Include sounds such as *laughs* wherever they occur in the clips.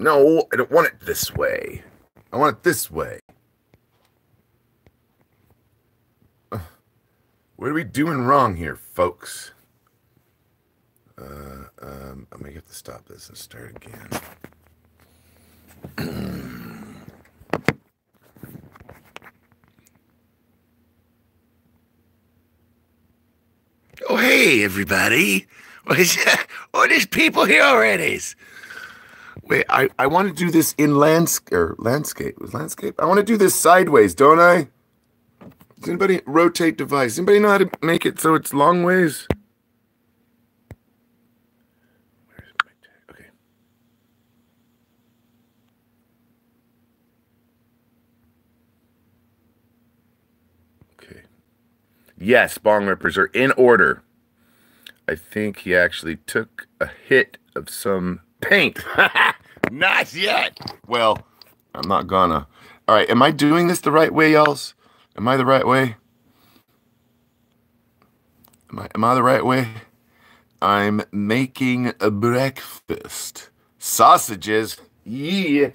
No, I don't want it this way. I want it this way. Uh, what are we doing wrong here, folks? Uh, um, I'm gonna have to stop this and start again. oh, hey, everybody. *laughs* What is? Oh, there's people here already. Wait, I, I want to do this in landscape or landscape. Was landscape? I want to do this sideways, don't I? Does anybody rotate device? Anybody know how to make it so it's long ways? Okay. Okay. Yes, bong rippers are in order. I think he actually took a hit of some paint. *laughs* not yet. Well, I'm not gonna. All right, am I doing this the right way, y'alls? Am I the right way? Am I, am I the right way? I'm making a breakfast. Sausages. Yeah.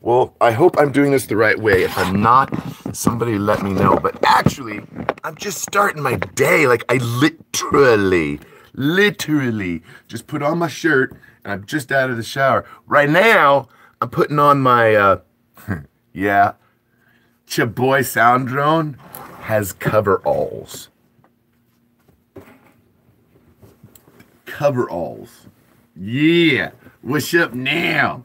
Well, I hope I'm doing this the right way. If I'm not, somebody let me know. But actually, I'm just starting my day. Like, I literally, literally just put on my shirt and I'm just out of the shower. Right now, I'm putting on my, uh, *laughs* yeah, Chaboy Soundrone has coveralls. Coveralls. Yeah. What's up now?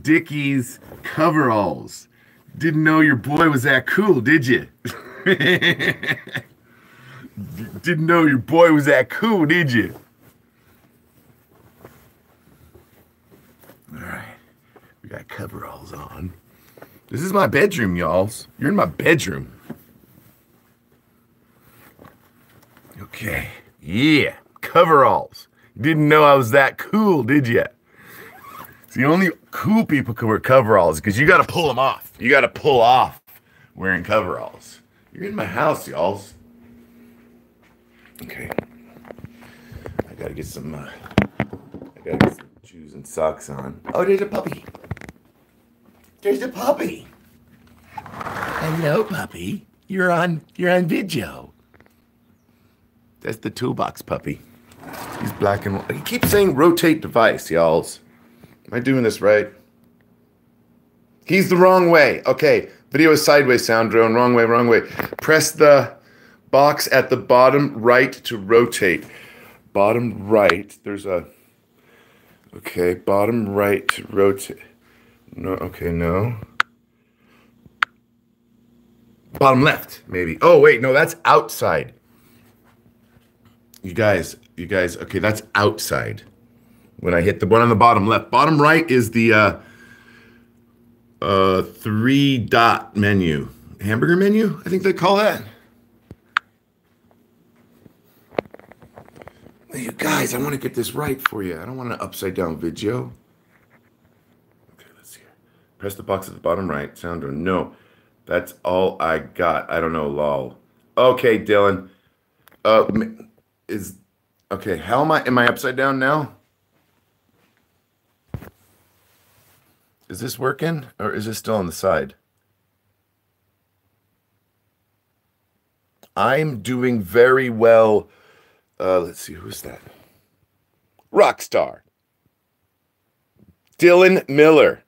Dickies coveralls. Didn't know your boy was that cool, did you? *laughs* Didn't know your boy was that cool, did you? All right. We got coveralls on. This is my bedroom, y'alls. You're in my bedroom. Okay. Yeah. Coveralls. Didn't know I was that cool, did you? See, only cool people can wear coveralls because you got to pull them off. You got to pull off wearing coveralls. You're in my house, y'alls. Okay. I got to get some, uh, I got to get some and socks on. Oh, there's a puppy. There's a puppy. Hello, puppy. You're on you're on video. That's the toolbox puppy. He's black and white. He keeps saying rotate device, y'alls. Am I doing this right? He's the wrong way. Okay. Video is sideways Soundrone. Wrong way, wrong way. Press the box at the bottom right to rotate. Bottom right. There's a Okay, bottom right rotate. No, okay, no. Bottom left, maybe. Oh, wait, no, that's outside. You guys, you guys, okay, that's outside. When I hit the one on the bottom left. Bottom right is the uh, uh, three dot menu. Hamburger menu, I think they call that. You guys, I want to get this right for you. I don't want an upside down video. Okay, let's see. Press the box at the bottom right. Sound or no. That's all I got. I don't know, lol. Okay, Dylan. Uh, is okay. How am I? Am I upside down now? Is this working or is this still on the side? I'm doing very well. Uh, let's see, who's that? Rockstar. Dylan Miller.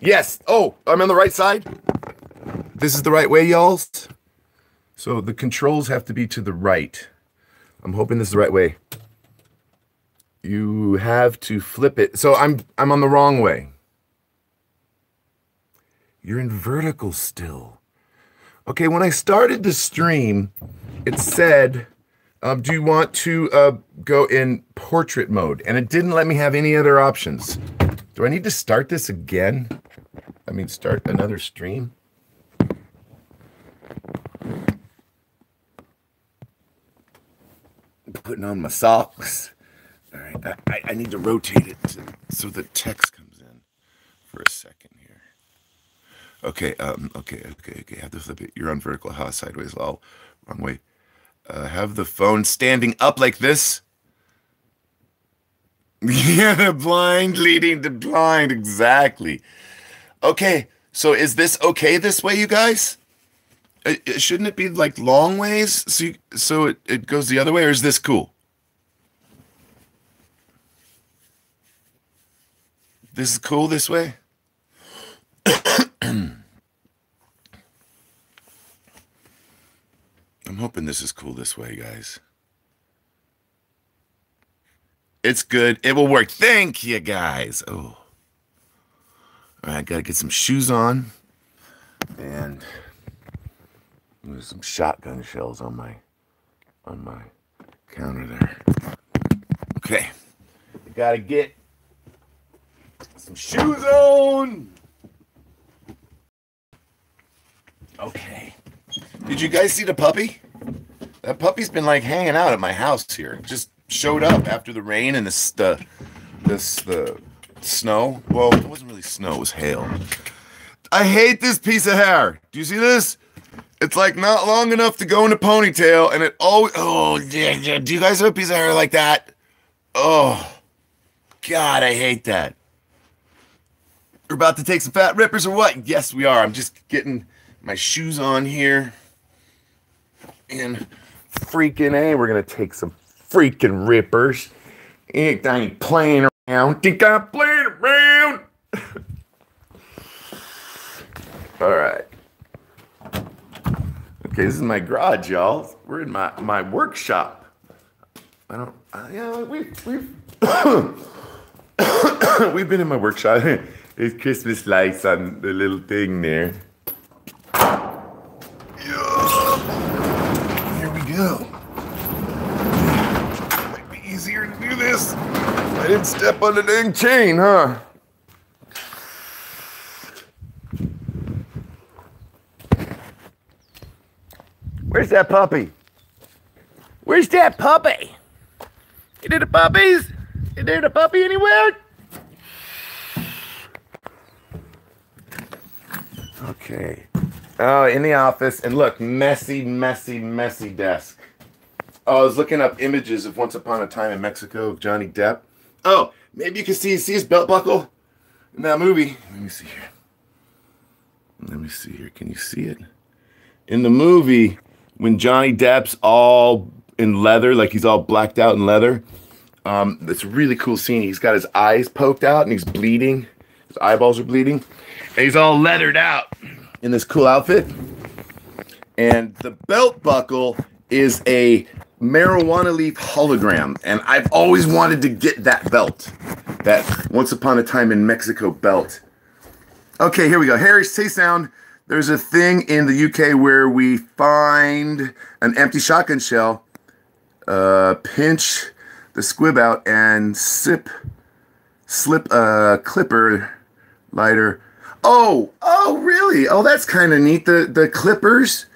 Yes. Oh, I'm on the right side. This is the right way, y'all. So the controls have to be to the right. I'm hoping this is the right way. You have to flip it. So I'm I'm on the wrong way. You're in vertical still. Okay, when I started the stream, it said, um, do you want to uh, go in portrait mode? And it didn't let me have any other options. Do I need to start this again? I mean, start another stream? Putting on my socks. All right, I, I need to rotate it to, so the text comes in for a second here. Okay, um, okay, okay, okay. Have to flip it. You're on vertical. How sideways? Lol. Wrong way. Uh, have the phone standing up like this. *laughs* Yeah, the blind leading the blind. Exactly. Okay, so is this okay this way, you guys? It, it- shouldn't it be like long ways so you, so it, it goes the other way, or is this cool? This is cool this way? I'm hoping this is cool this way, guys. It's good. It will work. Thank you, guys. Oh. All right, gotta get some shoes on. And there's some shotgun shells on my on my counter there. Okay. I gotta get some shoes on. Okay. Did you guys see the puppy? That puppy's been like hanging out at my house here. Just showed up after the rain and this the this the snow. Well, it wasn't really snow, it was hail. I hate this piece of hair. Do you see this? It's like not long enough to go in a ponytail, and it always. Oh, yeah, yeah. Do you guys have a piece of hair like that? Oh, God, I hate that. We're about to take some fat rippers or what? Yes, we are. I'm just getting my shoes on here. And freaking A, we're going to take some freaking rippers. I ain't playing around. Think I'm playing around. *laughs* All right. Okay, this is my garage, y'all. We're in my, my workshop. I don't, uh, yeah, we've, we've, *coughs* we've been in my workshop. *laughs* There's Christmas lights on the little thing there. Yeah. Here we go. Might be easier to do this. I didn't step on the dang chain, huh? Where's that puppy? Where's that puppy? Is there the puppies? Is there the puppy anywhere? Okay. Oh, in the office. And look, messy, messy, messy desk. Oh, I was looking up images of Once Upon a Time in Mexico, of Johnny Depp. Oh, maybe you can see see his belt buckle in that movie. Let me see here. Let me see here. Can you see it? In the movie, when Johnny Depp's all in leather, like he's all blacked out in leather, um, it's a really cool scene. He's got his eyes poked out and he's bleeding. His eyeballs are bleeding. And he's all leathered out in this cool outfit. And the belt buckle is a marijuana leaf hologram. And I've always wanted to get that belt. That Once Upon a Time in Mexico belt. Okay, here we go. Harry, say sound. There's a thing in the UK where we find an empty shotgun shell, uh, pinch the squib out, and sip, slip a clipper lighter. Oh, oh, really? Oh, that's kind of neat. The the clippers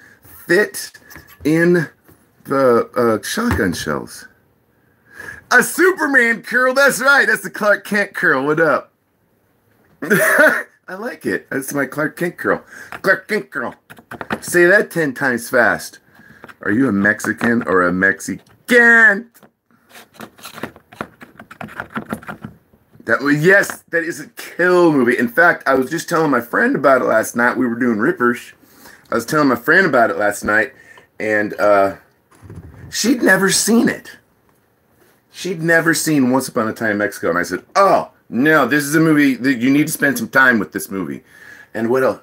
fit in the uh, shotgun shells. A Superman curl. That's right. That's the Clark Kent curl. What up? *laughs* I like it. That's my Clark Kent curl. Clark Kent curl. Say that 10 times fast. Are you a Mexican or a Mexican? That yes, that is a kill movie. In fact, I was just telling my friend about it last night. We were doing rippers. I was telling my friend about it last night, and uh, she'd never seen it. She'd never seen Once Upon a Time in Mexico, and I said, "Oh no, this is a movie that you need to spend some time with this movie." And what else?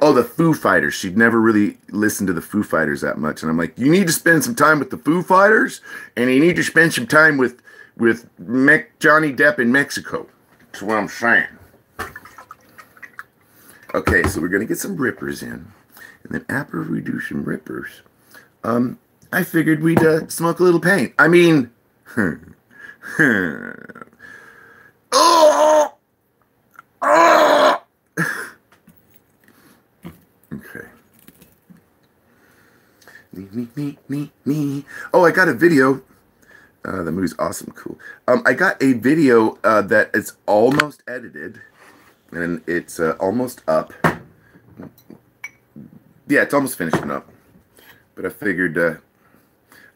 Oh, the Foo Fighters. She'd never really listened to the Foo Fighters that much, and I'm like, "You need to spend some time with the Foo Fighters, and you need to spend some time with with Me- Johnny Depp in Mexico." That's what I'm saying. Okay, so we're gonna get some rippers in, and then after we do some rippers, um, I figured we'd uh, smoke a little paint. I mean, oh, *laughs* oh. okay. Me, me, me, me, me. Oh, I got a video. Uh, the movie's awesome, cool. Um, I got a video uh, that is almost edited, and it's uh, almost up. Yeah, it's almost finishing up. But I figured, uh,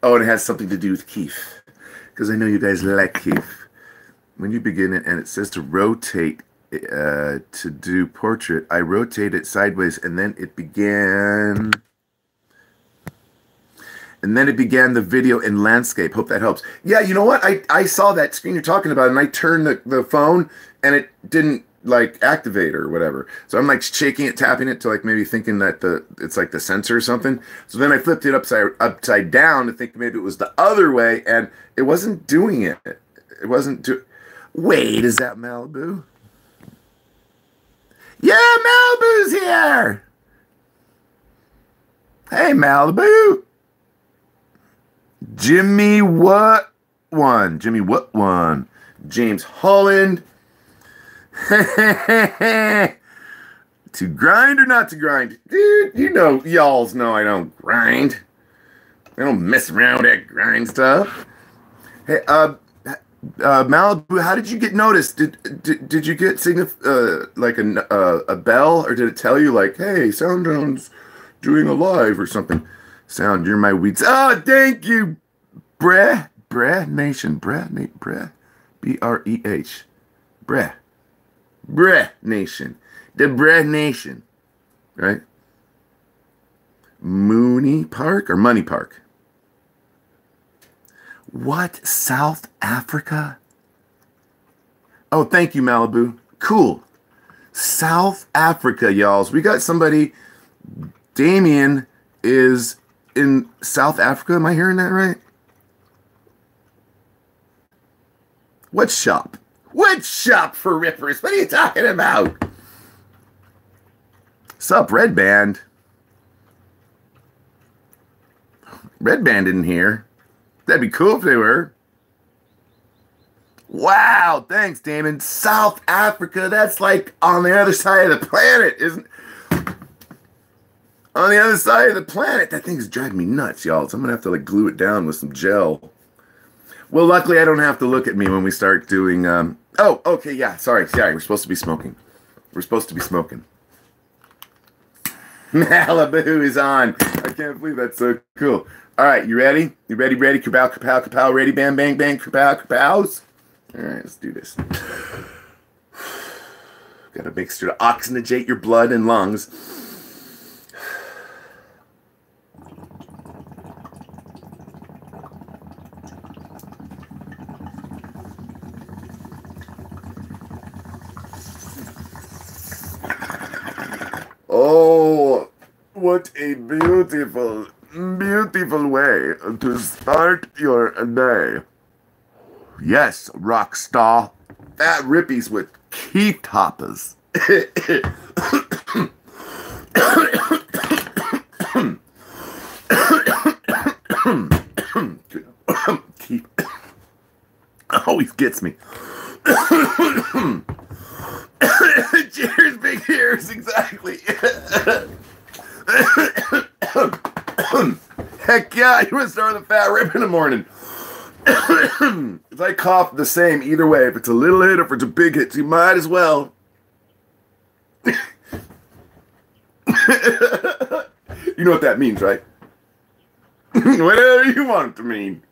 oh, and it has something to do with keef, because I know you guys like keef. when you begin it and it says to rotate uh, to do portrait, I rotate it sideways and then it began. And then it began the video in landscape. Hope that helps. Yeah, you know what? I, I saw that screen you're talking about and I turned the, the phone and it didn't like activate or whatever. So I'm like shaking it, tapping it to like maybe thinking that the it's like the sensor or something. So then I flipped it upside upside down to think maybe it was the other way and it wasn't doing it. It wasn't do Wait, is that Malibu? Yeah, Malibu's here. Hey, Malibu. Jimmy what one? Jimmy what one? James Holland. *laughs* to grind or not to grind? Dude, you know, y'alls know I don't grind. I don't mess around at grind stuff. Hey, uh, uh, Malibu, how did you get noticed? Did did, did you get signif- uh, like a uh, a bell, or did it tell you like, "Hey, Soundrone's doing a live" or something? Sound, you're my weeds. Oh, thank you, Breh, Breh Nation, Breh, Breh, B R E H, Breh, Breh Nation, the Breh Nation, right? Mooney Park or Money Park? What? South Africa? Oh, thank you, Malibu. Cool. South Africa, y'alls. We got somebody. Damien is in South Africa. Am I hearing that right? What shop? What shop for rippers? What are you talking about? Sup, Red Band? Red Band didn't hear. That'd be cool if they were. Wow, thanks, Damon. South Africa, that's like on the other side of the planet, isn't On the other side of the planet. That thing's driving me nuts, y'all. So I'm gonna have to like glue it down with some gel. Well, luckily I don't have to look at me when we start doing um Oh, okay, yeah, sorry, sorry. We're supposed to be smoking. We're supposed to be smoking. *laughs* Malibu is on. I can't believe that's so cool. All right, you ready? You ready, ready? Kapow, kapow, kapow, ready? Bam, bang, bang, kapow, kapows. All right, let's do this. *sighs* Got make sure to oxygenate your blood and lungs. Oh, what a beautiful beautiful way to start your day. Yes, rock star. That rippies with key toppers. *coughs* Always gets me. *coughs* Cheers, big ears, exactly. *laughs* *coughs* Heck yeah, you to start with a fat rip in the morning. *coughs* if I cough the same either way, if it's a little hit or if it's a big hit, you might as well. *coughs* you know what that means, right? Whatever you want it to mean.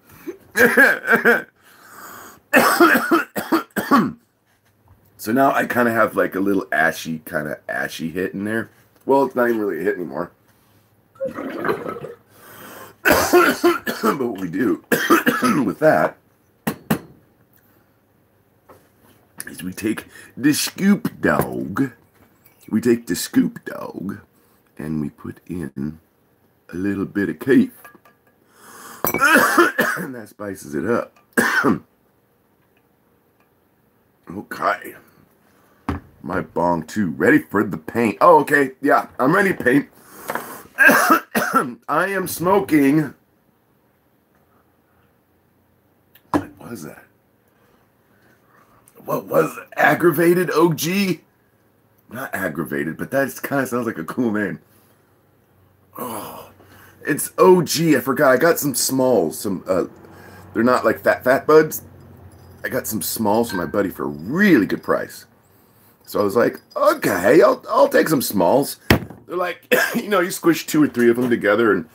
so now I kind of have like a little ashy, kind of ashy hit in there. Well, it's not even really a hit anymore. *coughs* but what we do *coughs* with that is we take the scoop dog, we take the scoop dog, and we put in a little bit of keef. *coughs* and that spices it up. okay. My bong too. Ready for the paint. Oh, okay. Yeah, I'm ready paint. *coughs* I am smoking. What was that? What was it? aggravated OG? Not aggravated, but that kind of sounds like a cool name. Oh, it's OG. I forgot. I got some smalls. Some uh, they're not like fat fat buds. I got some smalls from my buddy for a really good price. So I was like, okay, I'll I'll take some smalls. They're like, *coughs* you know, you squish two or three of them together and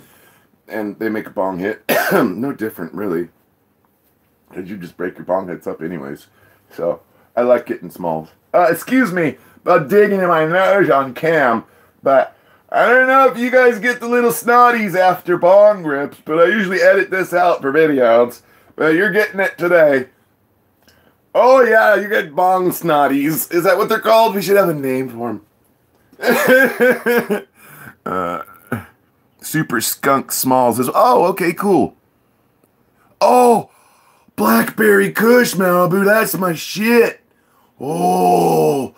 and they make a bong hit. *coughs* no different, really. Because you just break your bong hits up anyways. So I like getting smalls. Uh, excuse me about digging in my nose on cam, but I don't know if you guys get the little snotties after bong rips, but I usually edit this out for videos. But you're getting it today. Oh yeah, you get bong snotties. Is that what they're called? We should have a name for them. *laughs* uh, Super Skunk Smalls is. Oh, okay, cool. Oh, Blackberry Kush Malibu. That's my shit. Oh,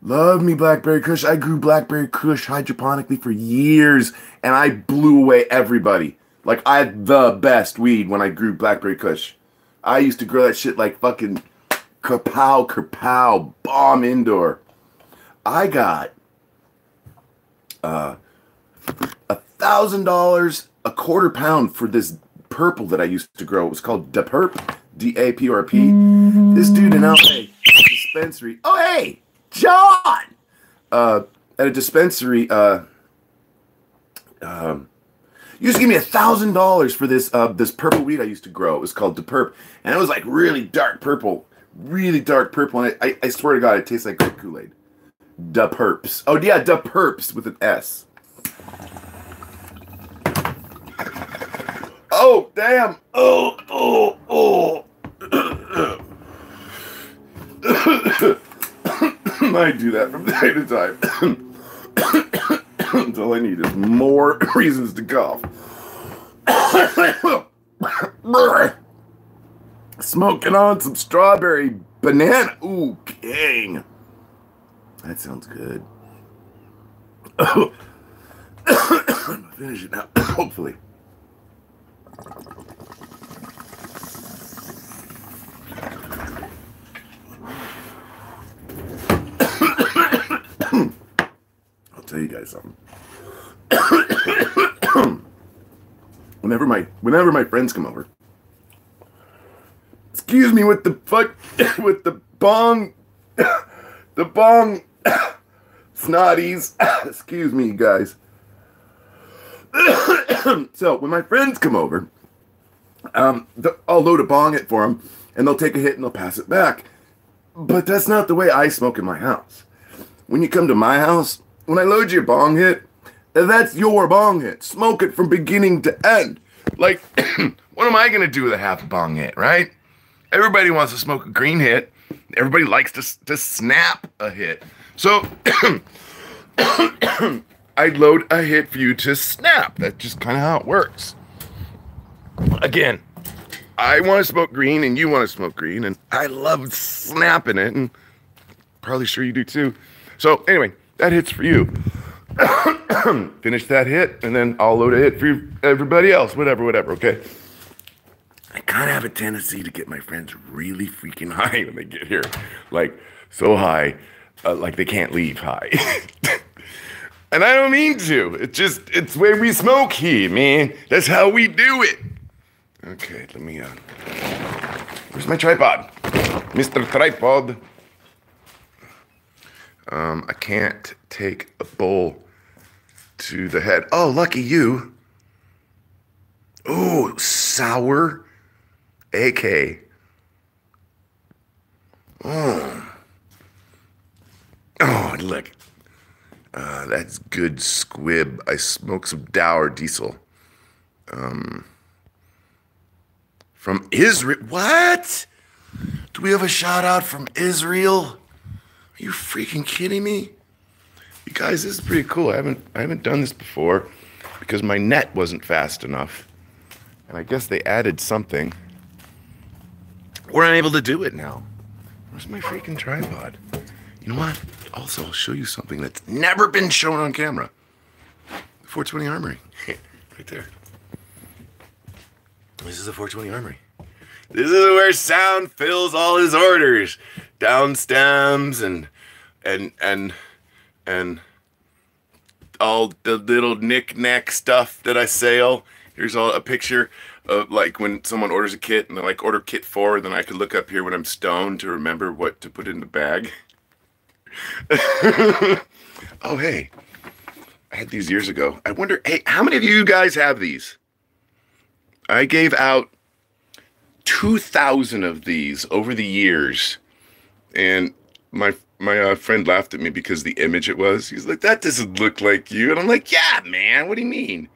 love me Blackberry Kush. I grew Blackberry Kush hydroponically for years, and I blew away everybody. Like I had the best weed when I grew Blackberry Kush. I used to grow that shit like fucking kapow, kapow, bomb indoor. I got uh, a thousand dollars a quarter pound for this purple that I used to grow. It was called Dapurp, D A P R P. This dude in LA dispensary. Oh hey, John. Uh, at a dispensary. Uh, um, used to give me a thousand dollars for this uh this purple weed I used to grow. It was called Dapurp, and it was like really dark purple, really dark purple. And I, I, I swear to God, it tastes like grape Kool Aid. Dapurps. Oh yeah, Dapurps with an S. Oh damn! Oh oh oh! *coughs* *coughs* I do that from time to time. *coughs* Until I need is more reasons to cough. Smoking on some strawberry banana. Ooh, king. That sounds good. Oh, *coughs* Finish it now, *coughs* hopefully. *coughs* I'll tell you guys something. whenever my whenever my friends come over, excuse me with the fuck *laughs* with the bong, *coughs* the bong *coughs* snotties. *coughs* excuse me, guys. so when my friends come over, um, I'll load a bong it for them, and they'll take a hit and they'll pass it back. But that's not the way I smoke in my house. When you come to my house, when I load your bong hit, that's your bong hit. Smoke it from beginning to end. Like, what am I gonna do with a half bong hit, right? Everybody wants to smoke a green hit. Everybody likes to, to snap a hit. So *coughs* I load a hit for you to snap. That's just kind of how it works. Again, I want to smoke green and you want to smoke green, and I love snapping it, and probably sure you do too. So anyway, that hit's for you. *coughs* Finish that hit, and then I'll load a hit for everybody else. Whatever, whatever. Okay. I kind of have a tendency to get my friends really freaking *laughs* high when they get here, like so high, uh, like they can't leave high. *laughs* And I don't mean to. It's just, it's where we smoke here, man. That's how we do it. Okay, let me, uh, where's my tripod? Mr. Tripod. Um, I can't take a bowl to the head. Oh, lucky you. Oh, sour AK. Oh. Oh, look. Uh, that's good squib. I smoke some dour diesel. Um, from Israel. What? Do we have a shout out from Israel? Are you freaking kidding me? You guys, this is pretty cool. I haven't I haven't done this before because my net wasn't fast enough. And I guess they added something. We're unable to do it now. Where's my freaking tripod? You know what? Also, I'll show you something that's never been shown on camera. The 420 Armory. *laughs* right there. This is the 420 Armory. This is where sound fills all his orders. Down stems and and and and all the little knick-knack stuff that I sell. Here's all a picture of like when someone orders a kit and they're like order kit four, then I could look up here when I'm stoned to remember what to put in the bag. *laughs* oh, hey. I had these years ago. I wonder, hey, how many of you guys have these? I gave out 2,000 of these over the years and my my uh, friend laughed at me because the image it was. He's like, "That doesn't look like you," and I'm like, "Yeah, man. What do you mean?"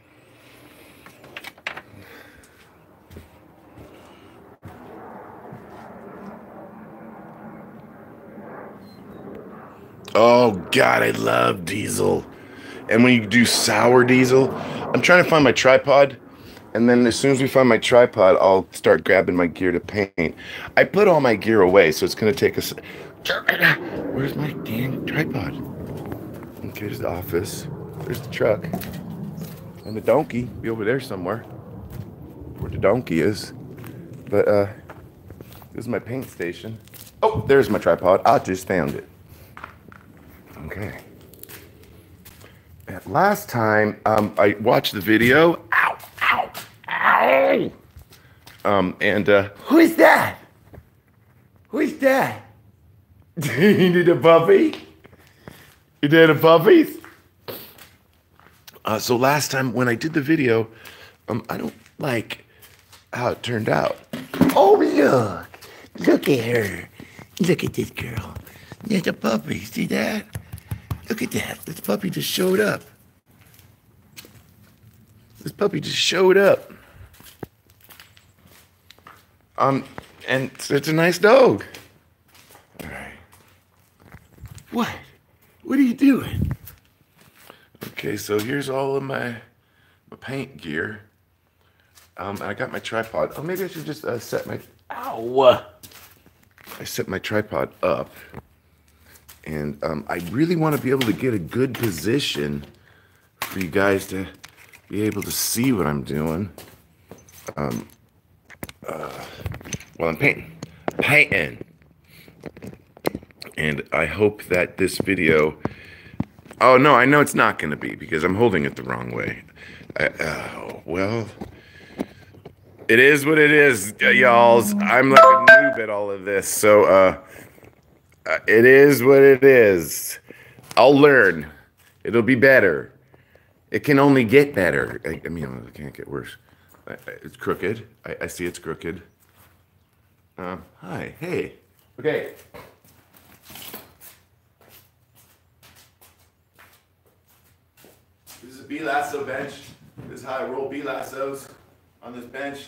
Oh God, I love diesel. And when you do sour diesel, I'm trying to find my tripod. And then as soon as we find my tripod, I'll start grabbing my gear to paint. I put all my gear away, so it's gonna take us. *coughs* Where's my damn tripod? Okay, there's the office. There's the truck. And the donkey be over there somewhere. Where the donkey is. But uh this is my paint station. Oh, there's my tripod. I just found it. Okay. And last time um, I watched the video. Ow, ow, ow. Um, and uh, who is that? Who is that? you need a puppy? You did a puppies? Uh, so last time when I did the video, um, I don't like how it turned out. Oh look, look at her. Look at this girl. There's a puppy. See that? Look at that. This puppy just showed up. This puppy just showed up. Um, and it's a nice dog. All right. What? What are you doing? Okay, so here's all of my my paint gear. Um, I got my tripod. Oh, maybe I should just uh, set my. Ow! I set my tripod up and um, I really want to be able to get a good position for you guys to be able to see what I'm doing um, uh, while I'm painting. Painting. And I hope that this video. Oh, no, I know it's not going to be because I'm holding it the wrong way. Uh, well, it is what it is, y'alls. I'm like a noob at all of this. So, uh, uh, it is what it is. I'll learn. It'll be better. It can only get better. I, I mean, it can't get worse. I, it's crooked. I, I, see it's crooked. Uh, hi. Hey. Okay. This is a Bee Lasso bench. This is how I roll Bee Lassos on this bench.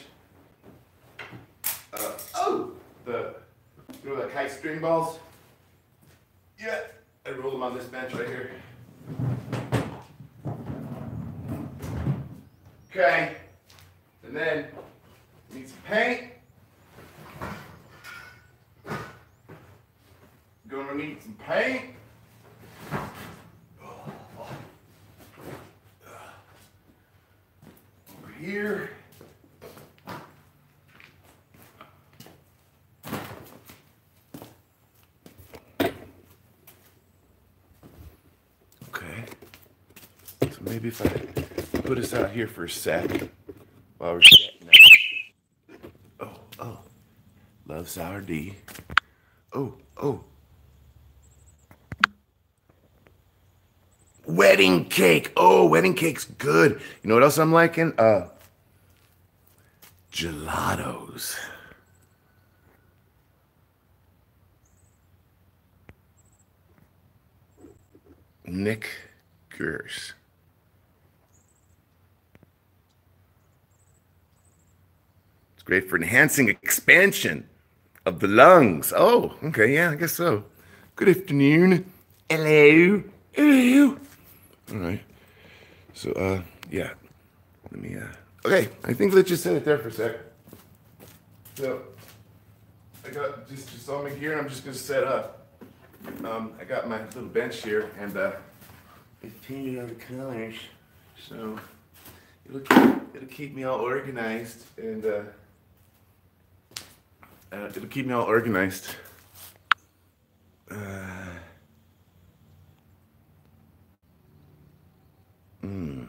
Uh, oh, the you know the kite string balls. Yeah, I roll them on this bench right here. Okay, and then need some paint. Gonna need some paint. Over here. Maybe if I put us out here for a sec while we're setting up. Oh, oh. Love sour D. Oh, oh. Wedding cake. Oh, wedding cake's good. You know what else I'm liking? Uh, gelatos. Nick Gers. Great for enhancing expansion of the lungs. Oh, okay, yeah, I guess so. Good afternoon. Hello. Hello. All right. So, uh, yeah. Let me, uh, okay, I think let's just set it there for a sec. So, I got just, just all my gear and I'm just gonna set up. Um, I got my little bench here and, uh, I painted all the colors. So, it'll keep, it'll keep me all organized and, uh, uh, it'll keep me all organized. Uh, mm.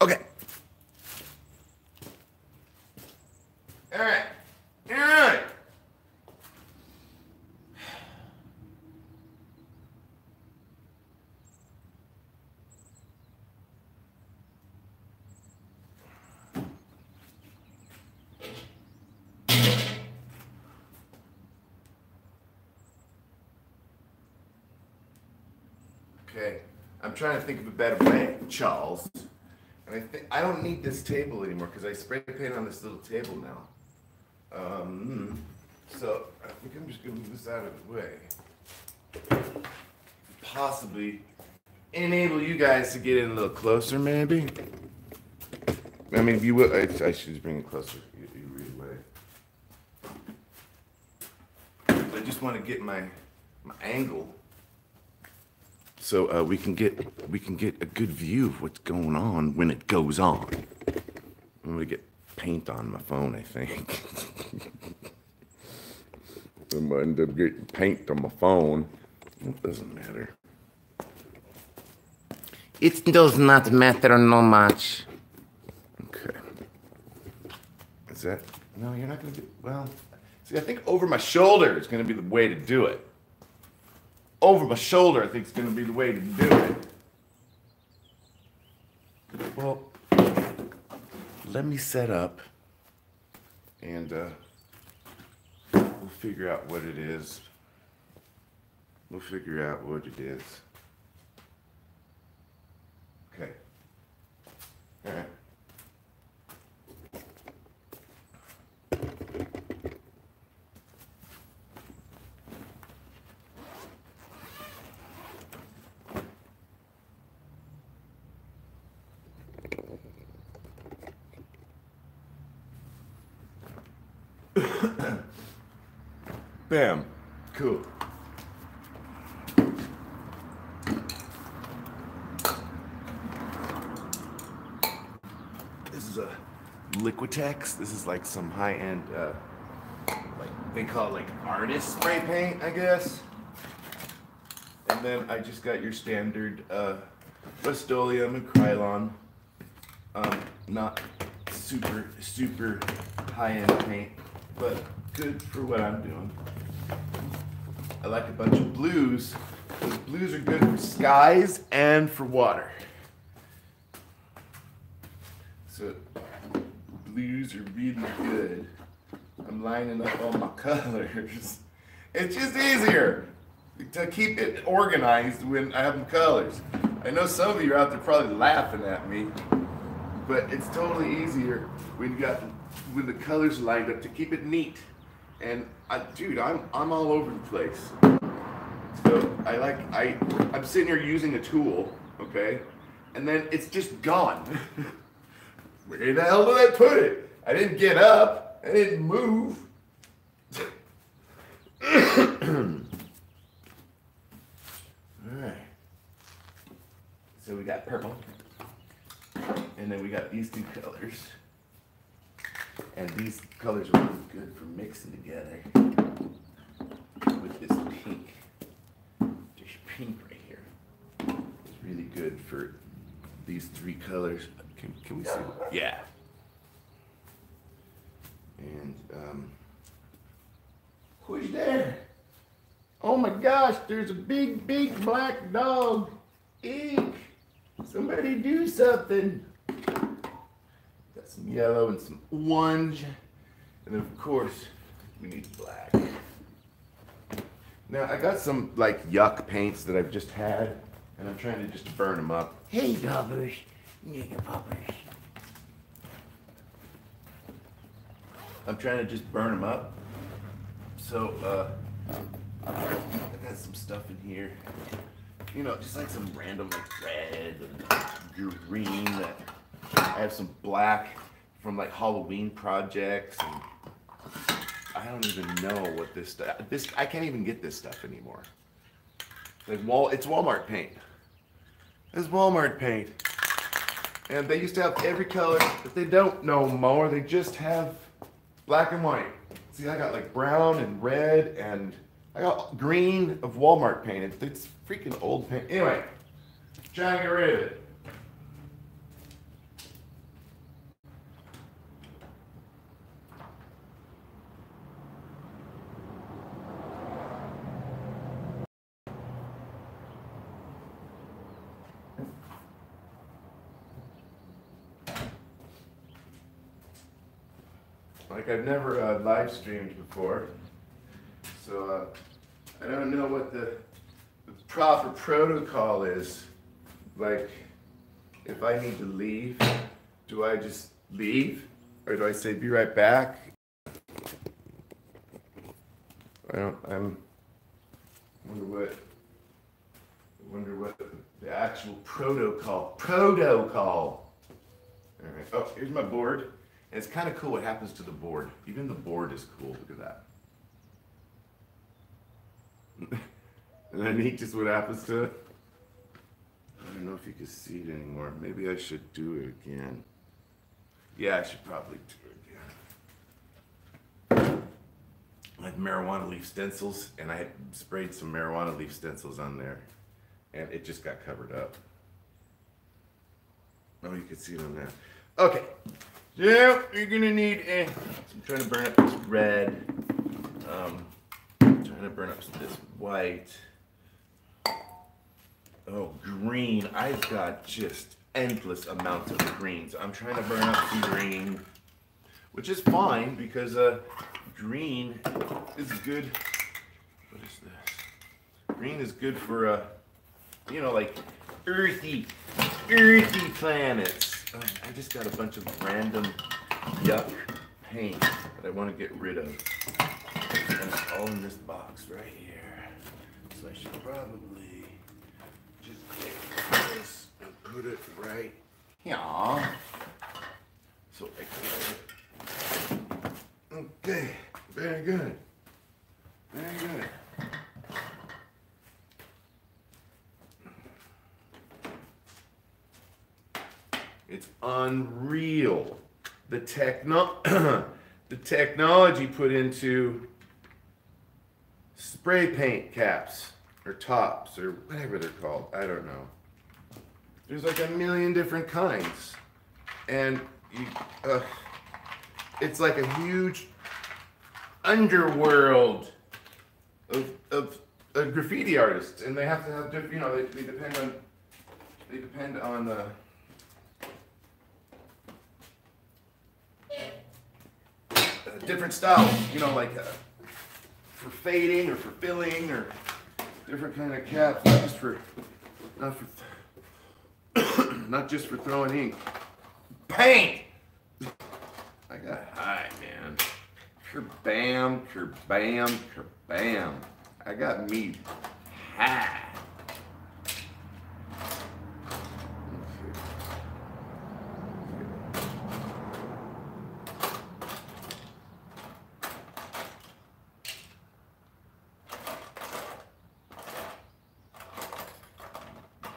Okay. All right. Okay, I'm trying to think of a better way, Charles. And I think I don't need this table anymore because I spray paint on this little table now. Um, so I think I'm just gonna move this out of the way. Possibly enable you guys to get in a little closer, maybe. I mean, if you will, I, I should bring it closer. You, you read away. I just want to get my my angle so uh, we can get we can get a good view of what's going on when it goes on. I'm gonna get paint on my phone, I think. *laughs* I might end up getting paint on my phone. It doesn't matter. It does not matter no much. Okay. Is that? No, you're not gonna do. Well, see, I think over my shoulder is gonna be the way to do it over my shoulder, I think is going to be the way to do it. Well, let me set up and uh, we'll figure out what it is. We'll figure out what it is. Okay. All right. Bam. Cool. This is a Liquitex. This is like some high-end, uh, like they call it like artist spray paint, I guess. And then I just got your standard uh, Rust-Oleum and Krylon. Um, not super, super high-end paint, but good for what I'm doing. I like a bunch of blues. Those blues are good for skies and for water. So blues are really good. I'm lining up all my *laughs* colors. It's just easier to keep it organized when I have them colors. I know some of you are out there probably laughing at me, but it's totally easier when you got when the colors lined up to keep it neat. And I, dude, I'm I'm all over the place. So I like I I'm sitting here using a tool, okay, and then it's just gone. *laughs* Where the hell did I put it? I didn't get up. I didn't move. *coughs* all right. So we got purple, and then we got these two colors. And these colors are really good for mixing together with this pink. This pink right here. It's really good for these three colors. Can, can we see? Yeah. And, um, who's there? Oh my gosh, there's a big, big black dog. Eek. Somebody do something some yellow and some orange. And of course, we need black. Now I got some like yuck paints that I've just had and I'm trying to just burn them up. Hey Dobbers, nigga poppers. I'm trying to just burn them up. So, uh, I got some stuff in here. You know, just like some random like red and green. I have some black from like Halloween projects and I don't even know what this stuff this I can't even get this stuff anymore. Like wall it's Walmart paint. It's Walmart paint. And they used to have every color, but they don't no more. They just have black and white. See, I got like brown and red and I got green of Walmart paint. It's freaking old paint. Anyway, trying to get rid of it. Like I've never uh, live streamed before, so uh, I don't know what the, the proper protocol is. Like, if I need to leave, do I just leave? Or do I say, be right back? I don't, I'm, wonder what, wonder what the actual protocol, protocol. All right, oh, here's my board. And it's kind of cool what happens to the board. Even the board is cool, look at that. *laughs* and that neat just what happens to it? I don't know if you can see it anymore. Maybe I should do it again. Yeah, I should probably do it again. I had marijuana leaf stencils, and I sprayed some marijuana leaf stencils on there, and it just got covered up. Oh, you can see it on there. Okay. Yeah, you're gonna need a. I'm trying to burn up this red. Um, I'm trying to burn up this white. Oh, green. I've got just endless amounts of greens. I'm trying to burn up some green, which is fine because uh, green is good. What is this? Green is good for uh, you know, like earthy, earthy planets. I just got a bunch of random yuck paint that I want to get rid of. And it's all in this box right here. So I should probably just take this and put it right here. So I can. Okay, very good. Very good. It's unreal. The techno *clears throat* the technology put into spray paint caps or tops or whatever they're called. I don't know. There's like a million different kinds. And you, uh, it's like a huge underworld of, of uh, graffiti artists. And they have to have you know, they, they depend on, they depend on, uh, different styles, you know, like uh, for fading or for filling or different kind of caps, not just for, not for *coughs* not just for throwing ink. Paint! I got high, man. Kerbam, kerbam, kerbam. I got me high.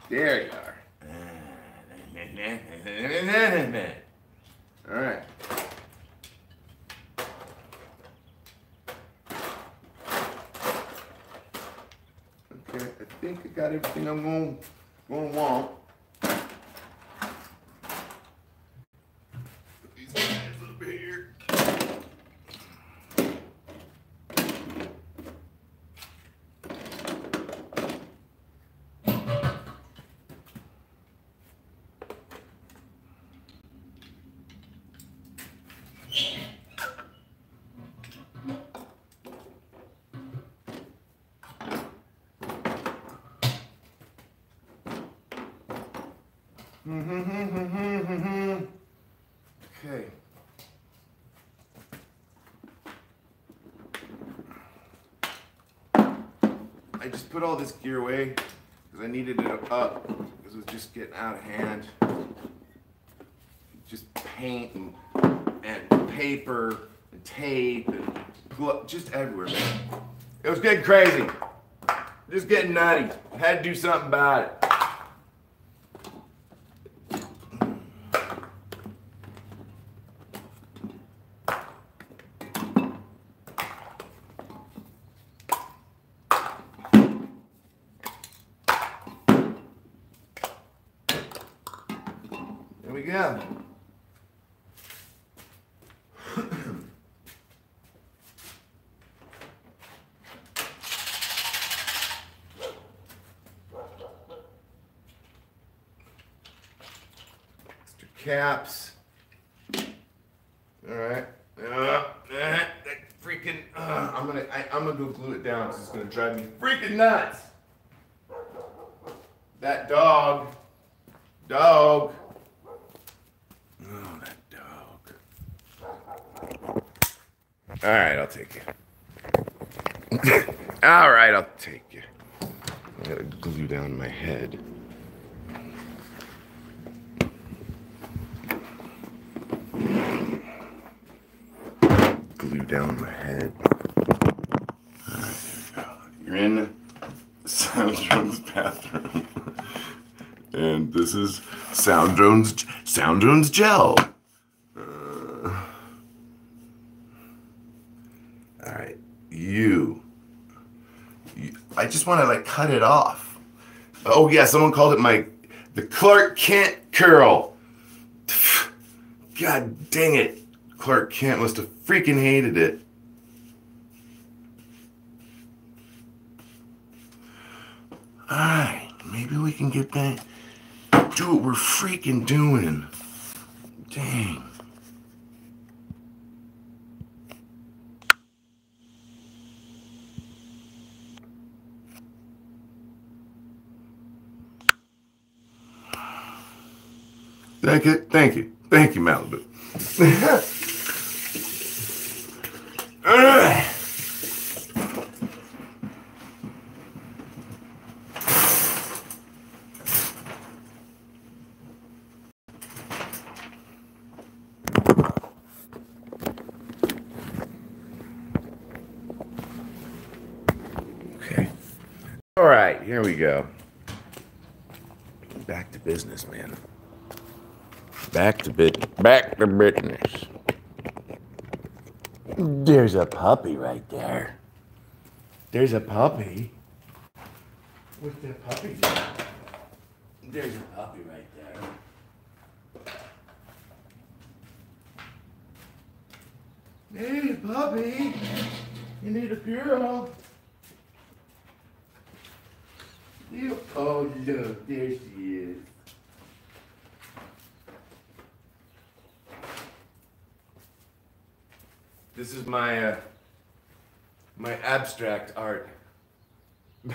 There you are. All right. Okay, I think I got everything I'm going going to want. okay. I just put all this gear away because I needed it up because it was just getting out of hand. Just paint and, and paper and tape and just everywhere, man. It was getting crazy. Just getting nutty. I had to do something about it. go. Extra caps. All right. Uh, uh, that freaking. Uh, I'm gonna. I, I'm gonna go glue it down. It's gonna drive me freaking nuts. That dog. Dog. Oh, that dog. All right, I'll take you. All right, I'll take you. I gotta glue down my head. Glue down my head. All right, there we go. You're in Soundrone's bathroom. and this is Soundrone's gel. Uh, all right, you. you I just want to like cut it off. Oh yeah, someone called it my the Clark Kent curl. *sighs* God dang it. Clark Kent must have freaking hated it. Alright, maybe we can get back. Do what we're freaking doing. Dang. Thank you, thank you, thank you, Malibu. *laughs* Alright. Okay. All right, here we go. Back to business, man. Back to bit. Back to business. There's a puppy right there. There's a puppy. What's that puppy doing? There's a puppy right there. Hey, puppy. You need a girl. You, oh, look, there she is. This is my uh, my abstract art. *laughs*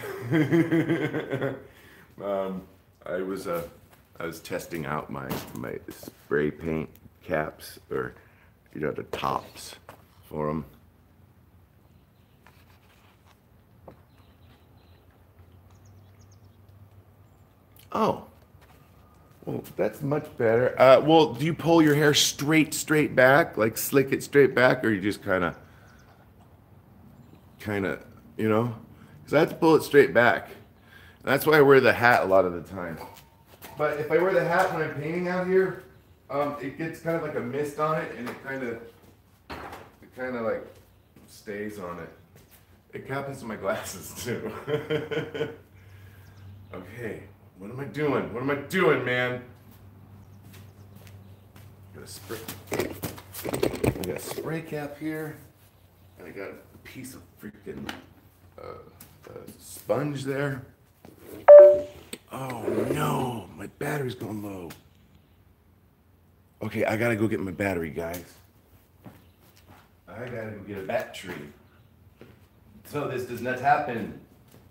um, I was uh, I was testing out my my spray paint caps or you know the tops for them. Oh. Well, that's much better. Uh, well, do you pull your hair straight, straight back, like slick it straight back, or you just kind of, kind of, you know? Because I have to pull it straight back. And that's why I wear the hat a lot of the time. But if I wear the hat when I'm painting out here, um, it gets kind of like a mist on it, and it kind of, it kind of like stays on it. It happens to my glasses *laughs* too. *laughs* okay. What am I doing? What am I doing, man? Got a spray. I got a spray cap here, and I got a piece of freaking uh, uh, sponge there. Oh no, my battery's going low. Okay, I gotta go get my battery, guys. I gotta go get a battery. So this does not happen.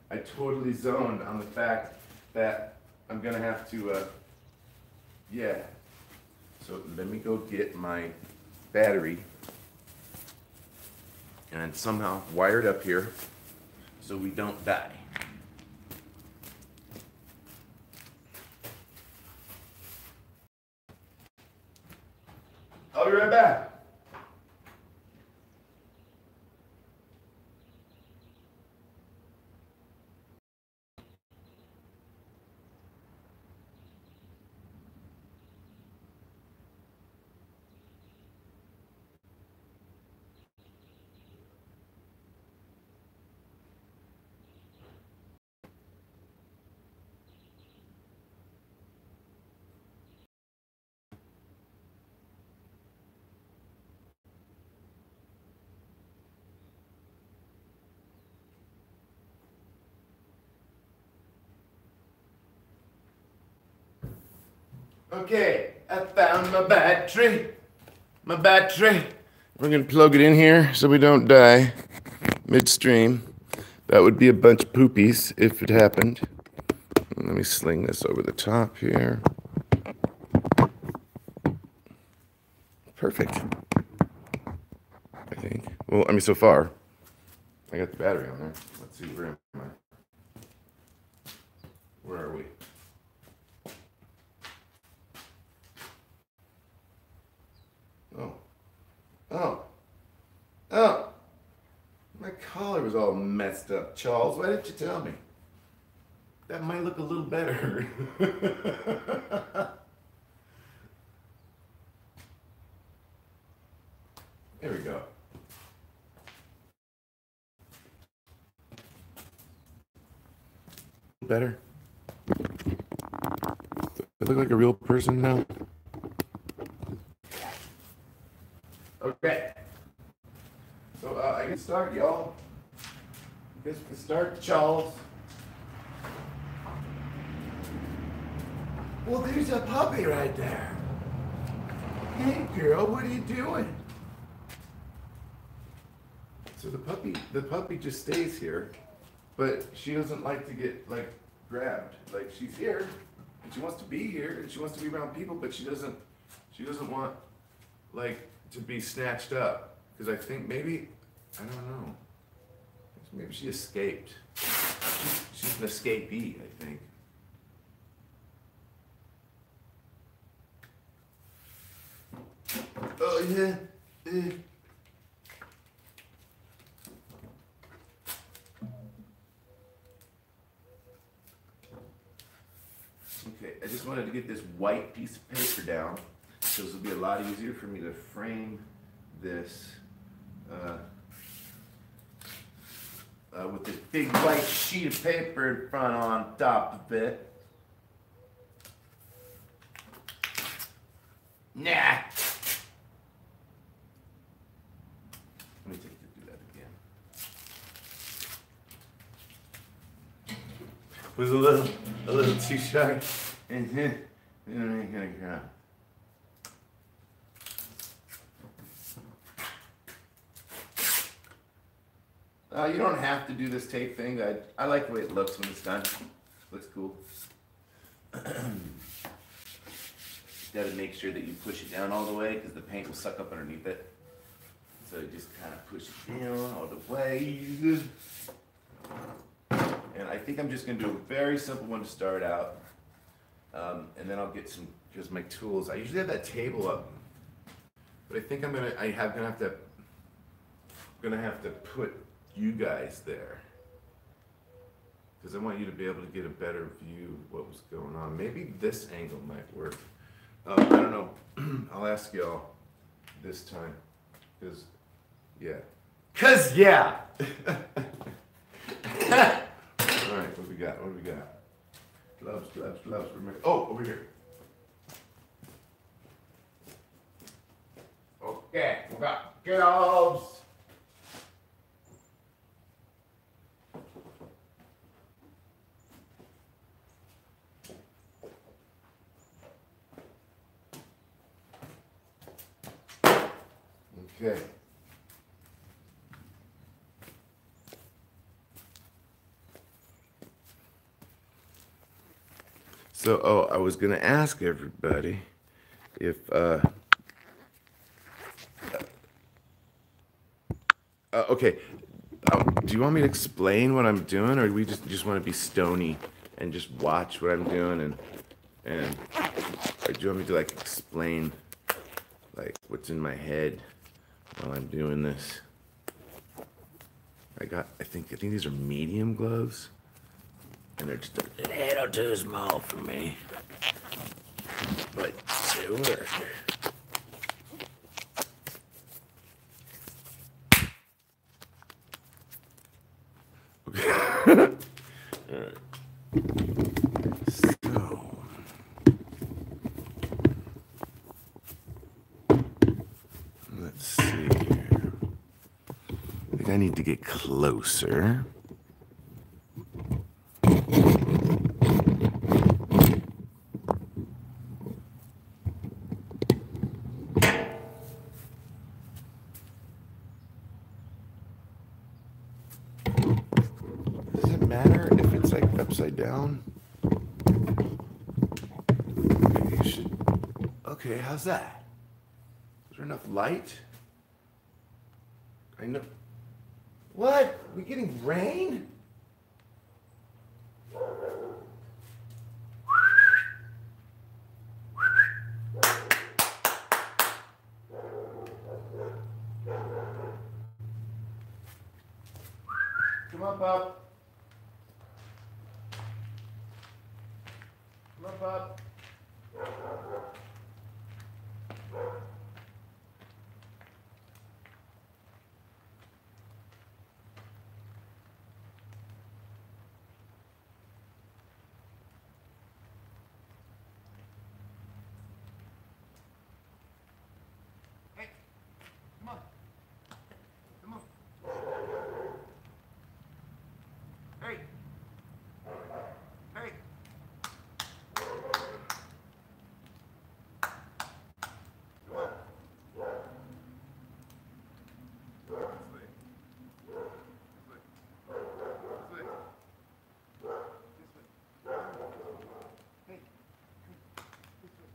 I totally zoned on the fact that I'm gonna have to, uh, yeah. So let me go get my battery and somehow wire it up here so we don't die. I'll be right back. Okay, I found my battery. My battery. We're gonna plug it in here so we don't die midstream. That would be a bunch of poopies if it happened. Let me sling this over the top here. Perfect. I think. Well, I mean, so far, I got the battery on there. Let's see, where am I? Where are we? Oh. Oh. Oh. My collar was all messed up, Charles. Why didn't you tell me? That might look a little better. *laughs* there we go. Better. I look like a real person now. Okay. So uh, I can start, y'all. I guess we can start, Charles. Well, there's a puppy right there. Hey, girl, what are you doing? So the puppy, the puppy just stays here, but she doesn't like to get like grabbed. Like she's here, and she wants to be here, and she wants to be around people, but she doesn't, she doesn't want like to be snatched up. Because I think maybe, I don't know, maybe she escaped. She's, she's an escapee, I think. Oh yeah. Eh. Okay, I just wanted to get this white piece of paper down, so this will be a lot easier for me to frame this uh, uh, with this big white sheet of paper in front on top of it. Nah. Let me take to do that again. Was a little, a little too sharp. *laughs* And then, then I'm gonna Uh, you don't have to do this tape thing. I, I like the way it looks when it's done. Looks cool. *clears throat* Got to make sure that you push it down all the way because the paint will suck up underneath it. So just kind of push it down all the way. And I think I'm just to do a very simple one to start out. Um, and then I'll get some, because my tools, I usually have that table up. But I think I'm to, I have to have to, to have to put you guys there. Because I want you to be able to get a better view of what was going on. Maybe this angle might work. Uh, I don't know. *clears throat* I'll ask y'all this time. Because, yeah. Because, yeah! *laughs* Alright, what we got? What do we got? Gloves, gloves, gloves. Oh, over here. Okay, we got gloves. Okay. So, oh, I was gonna ask everybody if, uh, uh, okay, um, do you want me to explain what I'm doing, or do we just just want to be stony and just watch what I'm doing, and and or do you want me to like explain like what's in my head while I'm doing this? I got, I think, I think these are medium gloves, and they're just a little too small for me, but they work. closer. Does it matter if it's like upside down? Okay, how's that? Is there enough light? I know... What? We getting rain? Come on, pup. Come on, pup. Hey, come on. Come on. Hey. Hey. Come on. This way. This way. This way. This way. Hey. Come. This way.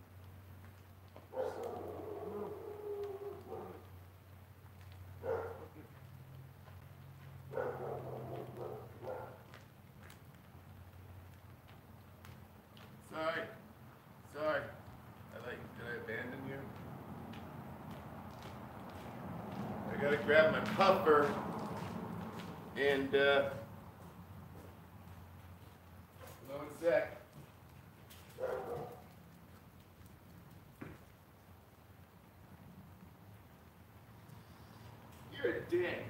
Sorry. Sorry. I like did I abandon you? I gotta grab my puffer and uh hold on a sec. You're a dick.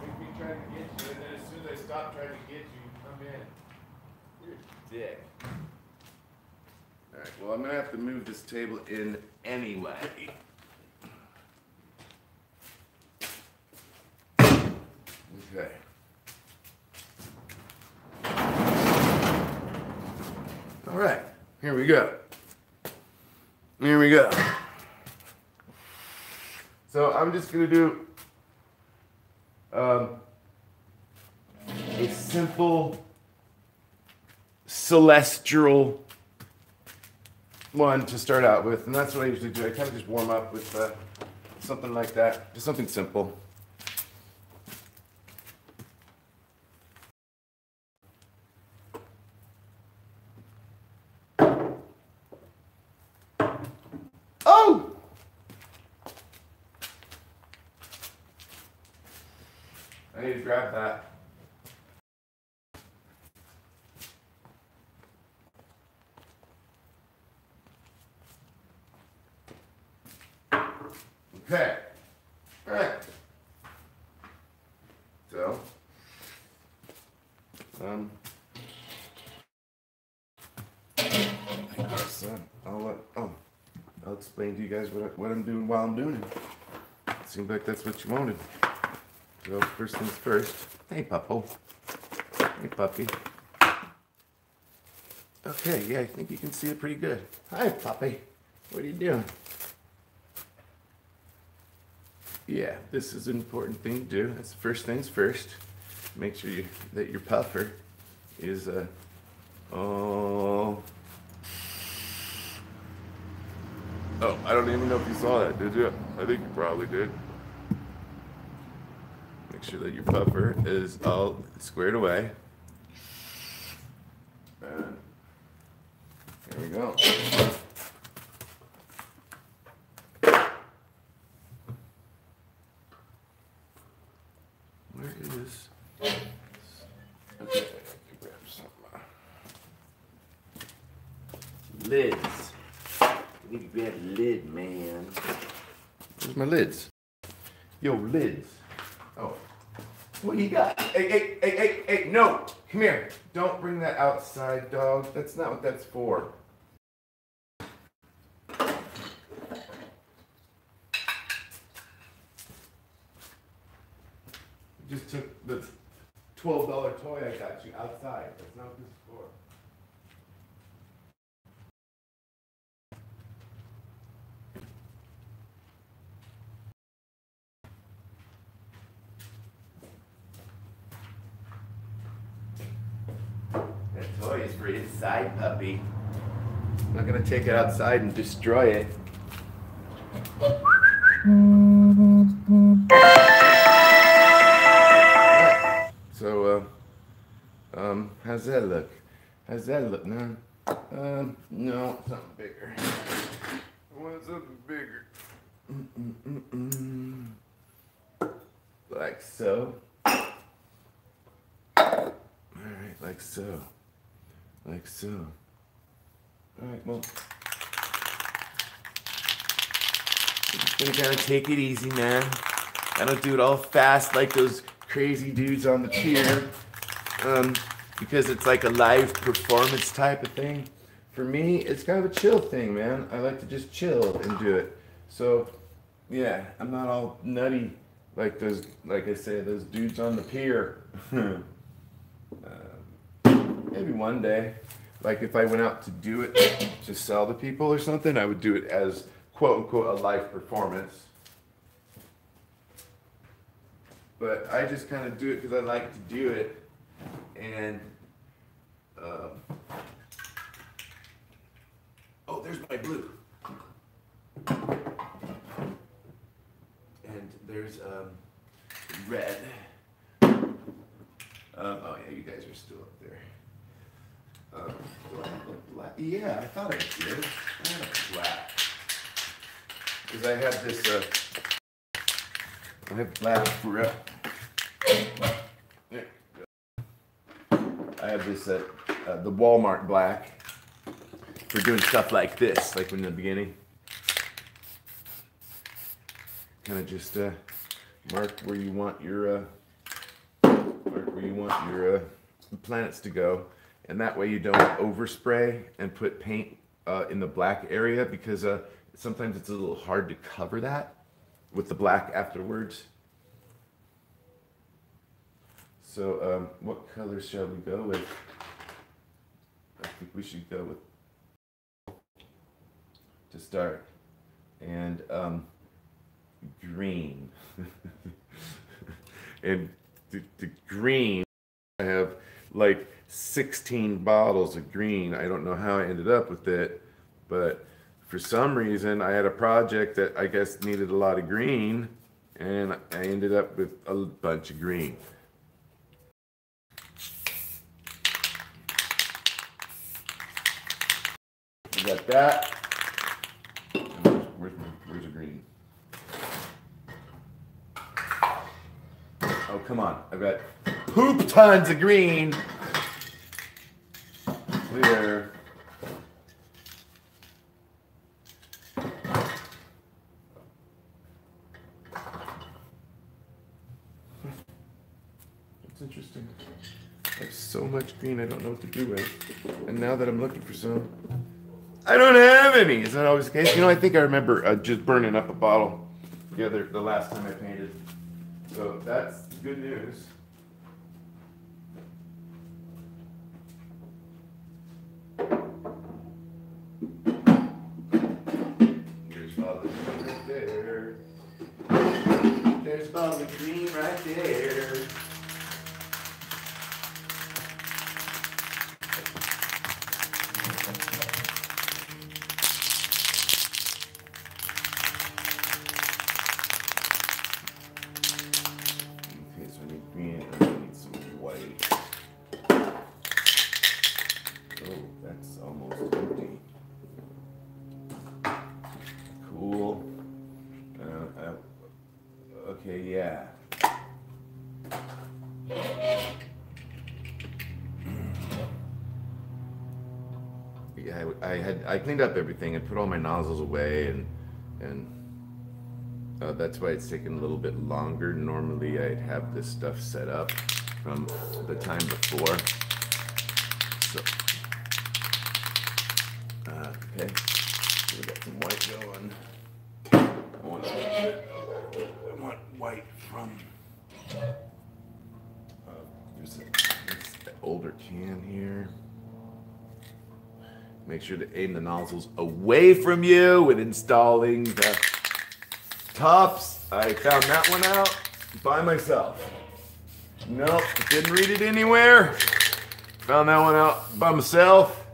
Make me try to get you, and then as soon as I stop trying to get you, you come in. You're a dick. Alright, well, I'm gonna have to move this table in anyway. *laughs* Okay. Alright, here we go. Here we go. So I'm just gonna do um, a simple celestial one to start out with, and that's what I usually do. I kind of just warm up with uh, something like that, just something simple. Oh! I need to grab that. Okay. All right. So, um, I guess uh, I'll let, oh, I'll explain to you guys what, I, what I'm doing while I'm doing it. Seems like that's what you wanted. So first things first. Hey, Puppo. Hey, puppy. Okay, yeah, I think you can see it pretty good. Hi, puppy. What are you doing? Yeah, this is an important thing to do. That's first things first. Make sure you, that your puffer is, uh, oh. Oh, I don't even know if you saw that, did you? I think you probably did. Make sure that your puffer is all squared away. And there we go. Where is? Okay, I can grab some. uh, Lids. I need to grab a lid, man. Where's my lids? Yo, lids. Oh. What do you got? Hey, hey, hey, hey, hey, no! Come here. Don't bring that outside, dog. That's not what that's for. Just took the twelve dollar toy I got you outside. That's not what this is for. That toy is for inside, puppy. I'm not gonna take it outside and destroy it. So, uh, um, how's that look? How's that look now? Um, no, something bigger. I want something bigger. Like so. Alright, like so. Like so. Alright, well. I'm just gonna kind of take it easy, man. I don't do it all fast like those crazy dudes on the pier. Um, because it's like a live performance type of thing. For me, it's kind of a chill thing, man. I like to just chill and do it. So, yeah, I'm not all nutty like those, like I said, those dudes on the pier. *laughs* uh, maybe one day, like if I went out to do it *coughs* to sell to people or something, I would do it as quote unquote a live performance. But I just kind of do it because I like to do it, and uh, oh, there's my blue. And there's um, red. Um, oh yeah, you guys are still Yeah, I thought I did. I had a black. Because I have this, uh, I have black for, there you go. I have this, uh, uh, the Walmart black for doing stuff like this, like in the beginning. Kind of just uh, mark where you want your uh, mark where you want your uh, planets to go, and that way you don't overspray and put paint uh, in the black area because uh, sometimes it's a little hard to cover that with the black afterwards. So, um, what color shall we go with? I think we should go with to start, and um, green. *laughs* and the, the green, I have like 16 bottles of green. I don't know how I ended up with it, but for some reason I had a project that I guess needed a lot of green and I ended up with a bunch of green. We got that. Where's, where's, the green? Oh, come on. I've got poop tons of green. Clear. That's interesting. I have so much green I don't know what to do with. And now that I'm looking for some, I don't have any. Is that always the case? You know, I think I remember uh, just burning up a bottle the other, the last time I painted. So that's good news. Cleaned up everything and put all my nozzles away and and uh, that's why it's taken a little bit longer. Normally, I'd have this stuff set up from the time before. So, uh, okay, we got some white going. I want, I want white from. Uh, there's a, there's an older can here. Make sure to aim the nozzles away from you when installing the tops. I found that one out by myself. Nope, didn't read it anywhere. Found that one out by myself.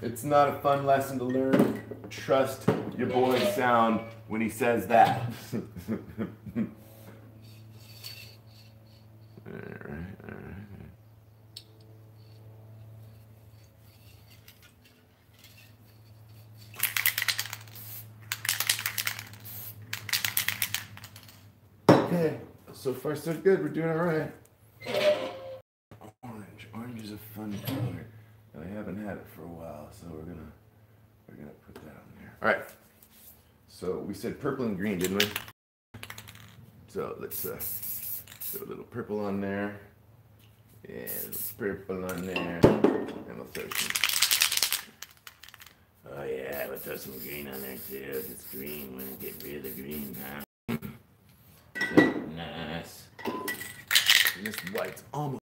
It's not a fun lesson to learn. Trust your boy's sound when he says that. *laughs* alright, alright. Okay, so far so good. We're doing all right. Orange, orange is a fun color. And I haven't had it for a while, so we're gonna we're gonna put that on there. All right. So we said purple and green, didn't we? So let's uh, throw a little purple on there, and purple on there, and we'll throw some. Oh yeah, we'll throw some green on there too. It's green. Wanna get rid of the green, huh? nice. And this white's almost.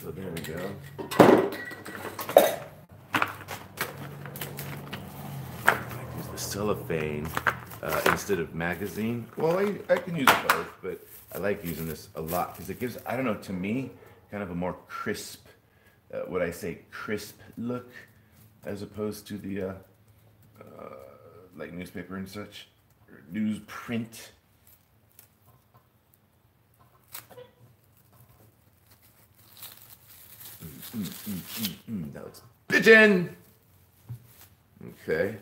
So there we go. I use the cellophane uh, instead of magazine. Well, I, I can use both, but I like using this a lot because it gives, I don't know, to me, kind of a more crisp, uh, what I say, crisp look as opposed to the uh, uh, like newspaper and such, or newsprint. Mm, mm, mm, mm, mm. That looks bitchin'. Okay.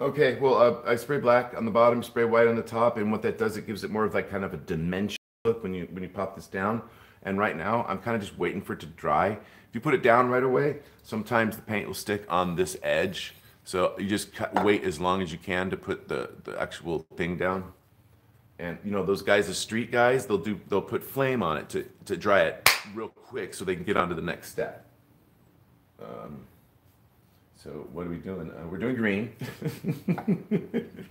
Okay, well, uh, I spray black on the bottom, spray white on the top, and what that does, it gives it more of like kind of a dimension look when you when you pop this down. And right now, I'm kind of just waiting for it to dry. If you put it down right away, sometimes the paint will stick on this edge. So you just cut, wait as long as you can to put the, the actual thing down. And you know those guys, the street guys, they'll do they'll put flame on it to to dry it real quick so they can get on to the next step. Um, so what are we doing? Uh, we're doing green. *laughs*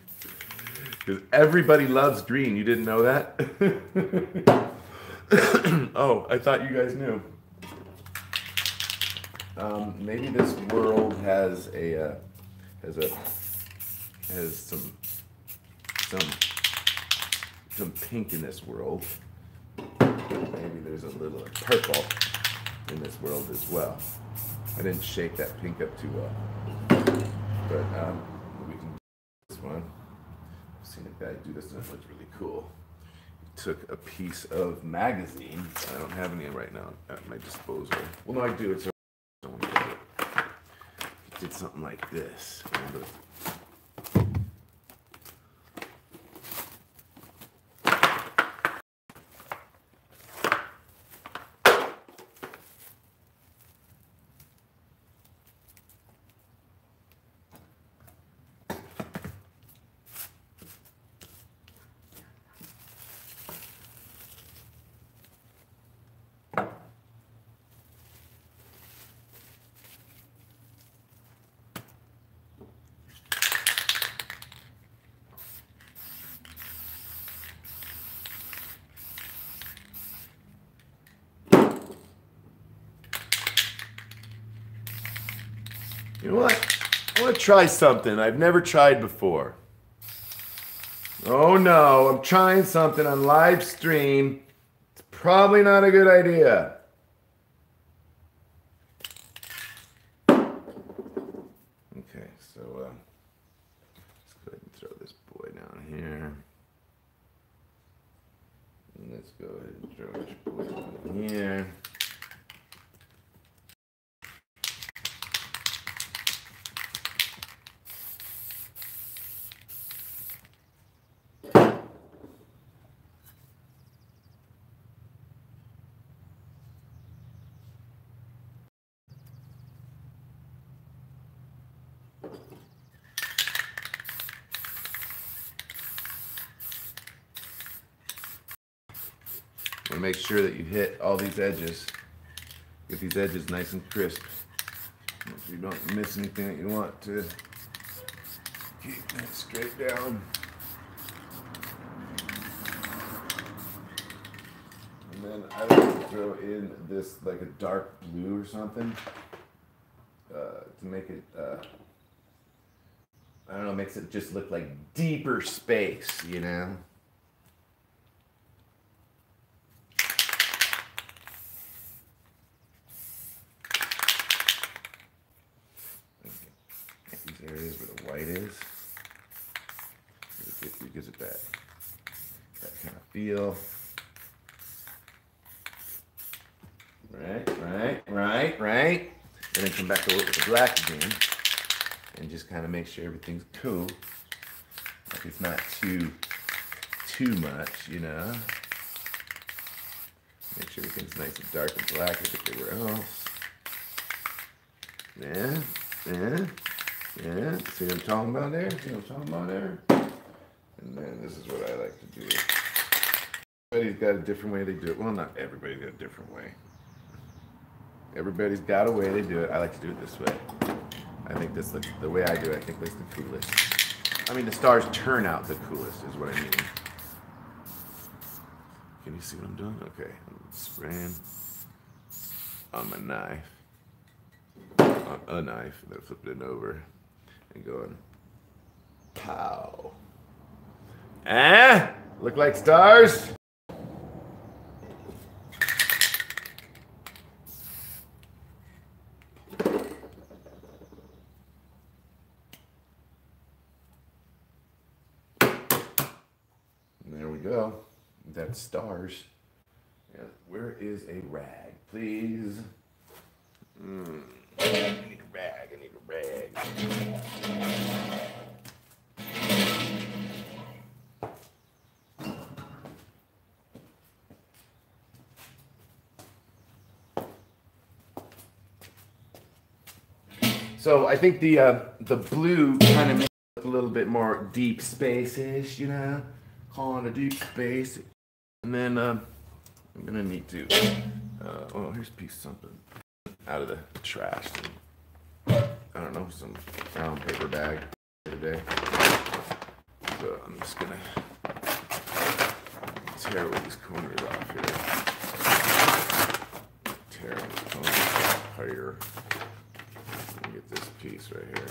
Because everybody loves green. You didn't know that? *laughs* oh, I thought you guys knew. Um, maybe this world has a uh, has a has some some some pink in this world. Maybe there's a little purple in this world as well. I didn't shake that pink up too well. But um, we can do this one. I've seen a guy do this and it looks really cool. He took a piece of magazine. I don't have any right now at my disposal. Well, no, I do. It's I want to get it. Did something like this. Remember? You know what? I want try something I've never tried before. Oh no, I'm trying something on live stream. It's probably not a good idea. Okay, so uh, let's go ahead and throw this boy down here. And let's go ahead and throw this boy down here. Want to make sure that you hit all these edges. Get these edges nice and crisp. Make sure you don't miss anything that you want to keep that straight down. And then I like to throw in this like a dark blue or something uh, to make it, uh, I don't know, makes it just look like deeper space, you know? These areas where the white is. It gives, it gives it that, that kind of Right, right, right, right. And then come back to work with the black again. And just kind of make sure everything's cool. Like it's not too, too much, you know. Make sure everything's nice and dark and black like everywhere else. Yeah, yeah, yeah. See what I'm talking about there? See what I'm talking about there? And then this is what I like to do. Everybody's got a different way they do it. Well, not everybody's got a different way. Everybody's got a way they do it. I like to do it this way. I think this looks, the way I do it, I think looks the coolest. I mean, the stars turn out the coolest, is what I mean. Can you see what I'm doing? Okay, I'm spraying on my knife, on a knife, and then flipping it over and going, pow. Ah, look like stars? And there we go. That's stars. Yeah, where is a rag, please? Mm. I need a rag. I need a rag. So I think the uh, the blue kind of makes a little bit more deep space-ish, you know, calling a deep space. And then uh, I'm gonna need to. Uh, oh, here's a piece of something out of the trash. I don't know, some brown paper bag today. So I'm just gonna tear all these corners off here. Tear these corners here. Get this piece right here.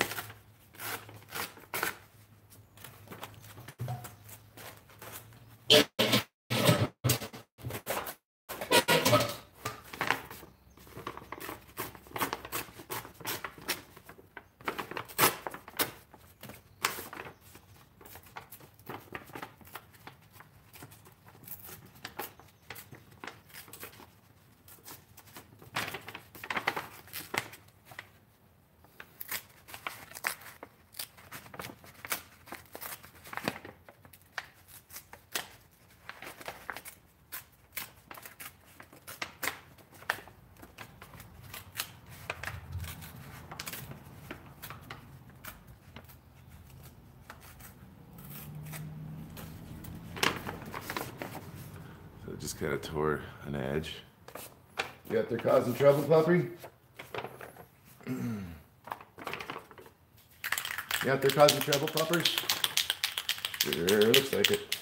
Just kind of tore an edge. You out there causing trouble, puppy? *clears throat* You out there causing trouble, puppers? Sure looks like it.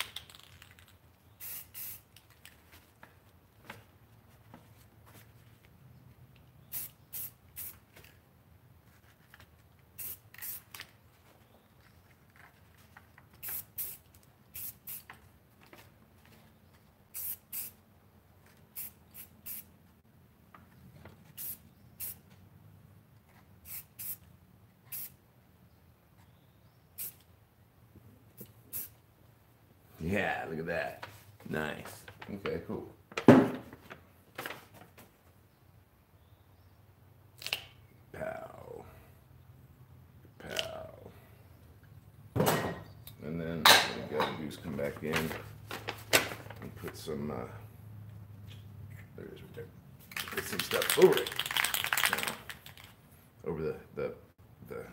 Yeah, look at that. Nice. Okay, cool. Pow. Pow. And then what we gotta do is come back in and put some, uh, there it is right there. Put some stuff over it. Now, over the, the, the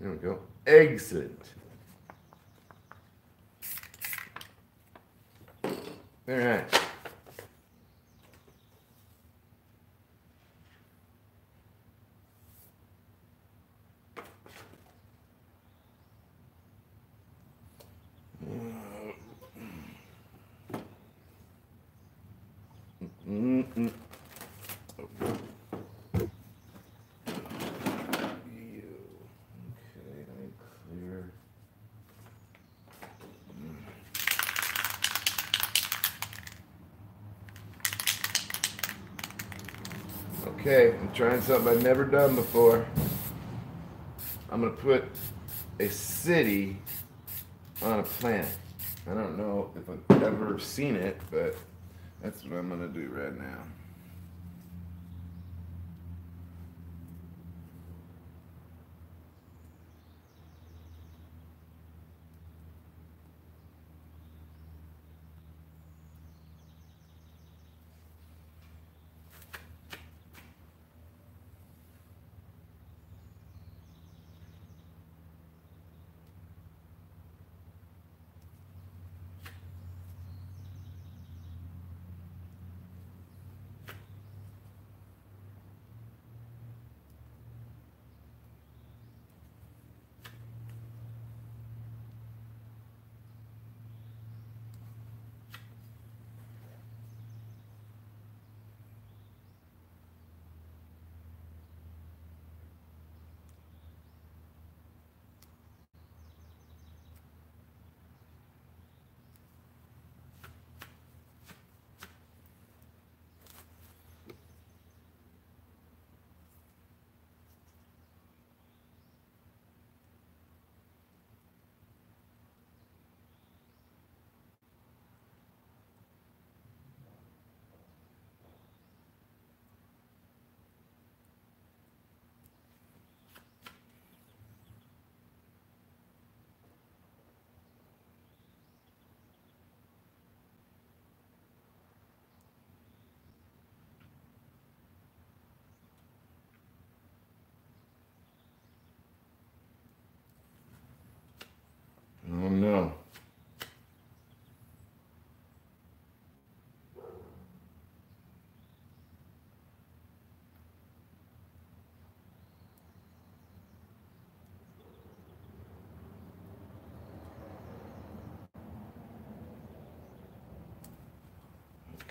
There we go. Excellent. All right. Mm-mm. You. Okay, let me clear. Okay, I'm trying something I've never done before. I'm gonna put a city on a planet. I don't know if I've ever seen it, but that's what I'm gonna do right now.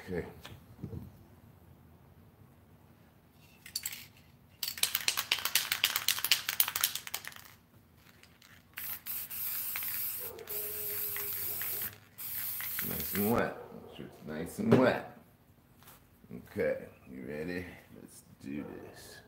Okay. Nice and wet. Nice and wet. Okay, you ready? Let's do this.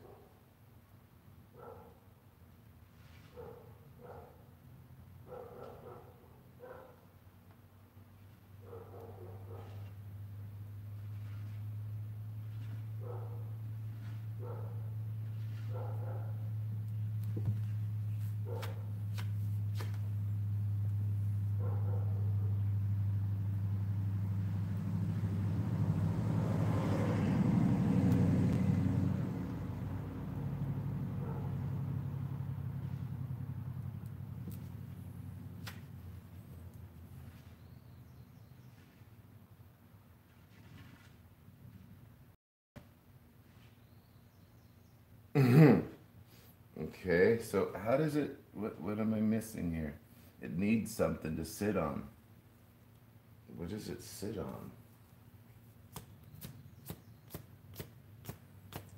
*clears throat* Okay, so how does it, what, what am I missing here? It needs something to sit on. What does it sit on?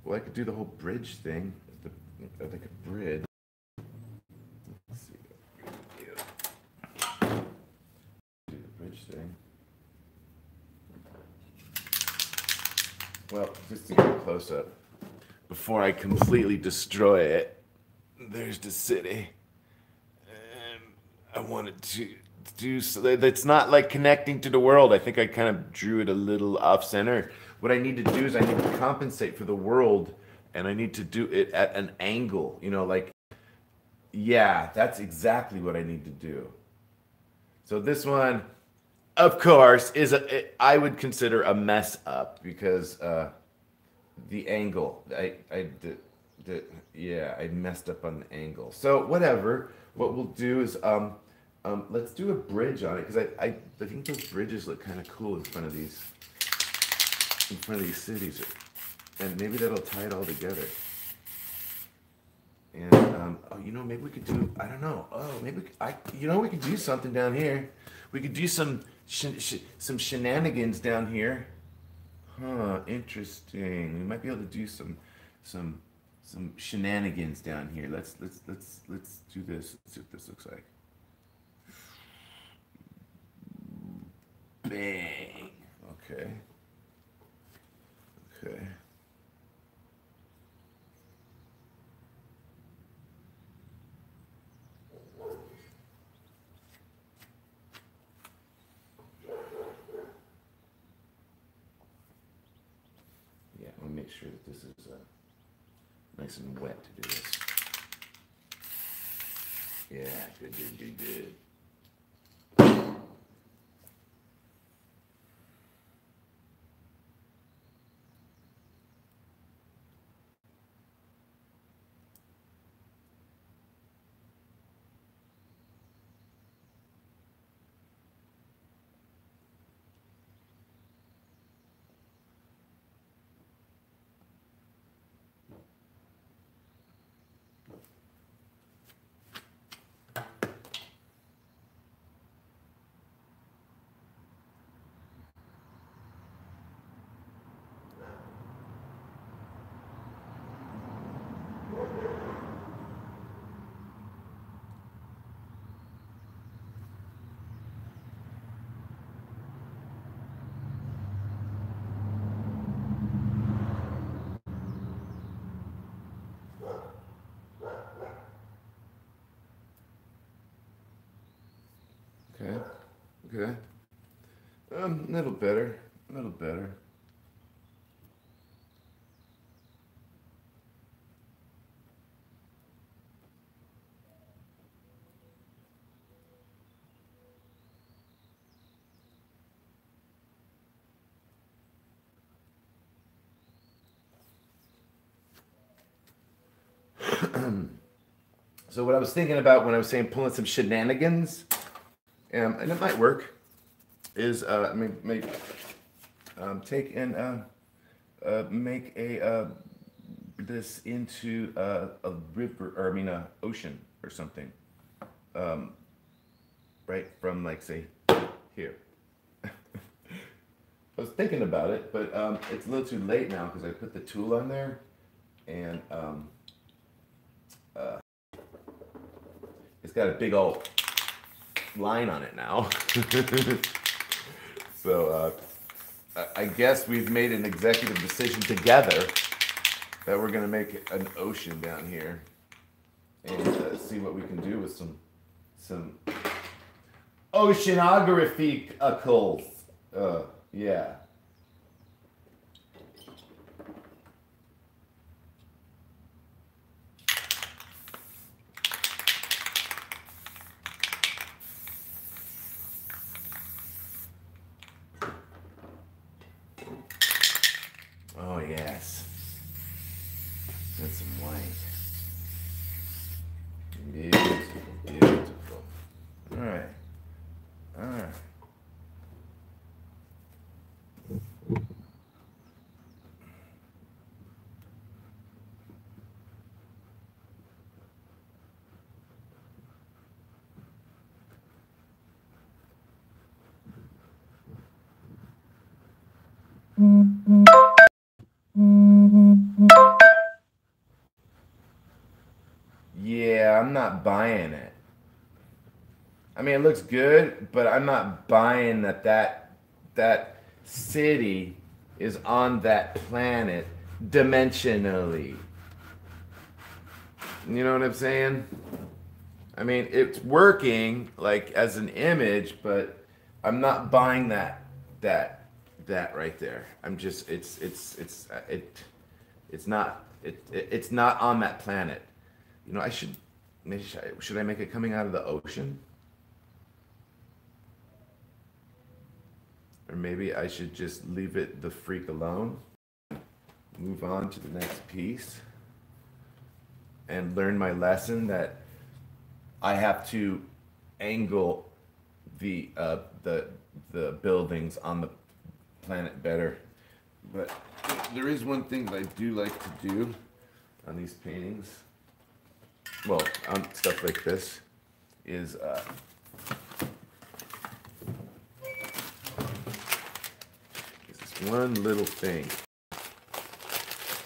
Well, I could do the whole bridge thing, the, like a bridge. Let's see. Do the bridge thing. Well, just to get a close up before I completely destroy it. There's the city. And I wanted to do so that it's not like connecting to the world. I think I kind of drew it a little off center. What I need to do is I need to compensate for the world and I need to do it at an angle, you know, like, yeah, that's exactly what I need to do. So this one, of course, is a, I would consider a mess up because, uh, the angle. I, I, did, the yeah, I messed up on the angle. So whatever. What we'll do is um, um, let's do a bridge on it because I, I I think those bridges look kind of cool in front of these in front of these cities, and maybe that'll tie it all together. And um, oh, you know, maybe we could do I don't know. Oh, maybe I you know we could do something down here. We could do some sh- sh- some shenanigans down here. Huh, interesting. We might be able to do some some some shenanigans down here. Let's let's let's let's do this. Let's see what this looks like. Bang. Okay. Okay. Yeah, I want to make sure that this is uh, nice and wet to do this. Yeah, good, good, good, good. Okay, okay. Um, a little better, a little better. *clears throat* So what I was thinking about when I was saying pulling some shenanigans, um, and it might work, is uh, mean, make, um, take and uh, uh, make a uh, this into uh, a river, or I mean, a ocean or something, um, right from like say here. *laughs* I was thinking about it, but um, it's a little too late now because I put the tool on there, and um, uh, it's got a big old line on it now. *laughs* so uh, I guess we've made an executive decision together that we're gonna make an ocean down here and uh, see what we can do with some some oceanography Uh, yeah. Oh yes. And some white. Beautiful, beautiful. All right. All right. Yeah, I'm not buying it. I mean, it looks good, but I'm not buying that that that city is on that planet dimensionally. You know what I'm saying? I mean, it's working like as an image, but I'm not buying that that that right there. I'm just it's it's it's uh, it it's not it, it it's not on that planet. You know, I should should I, should I make it coming out of the ocean? Or maybe I should just leave it the freak alone. Move on to the next piece. and learn my lesson that I have to angle the uh, the the buildings on the planet better. But there is one thing that I do like to do on these paintings. Well, on stuff like this, is uh, is one little thing,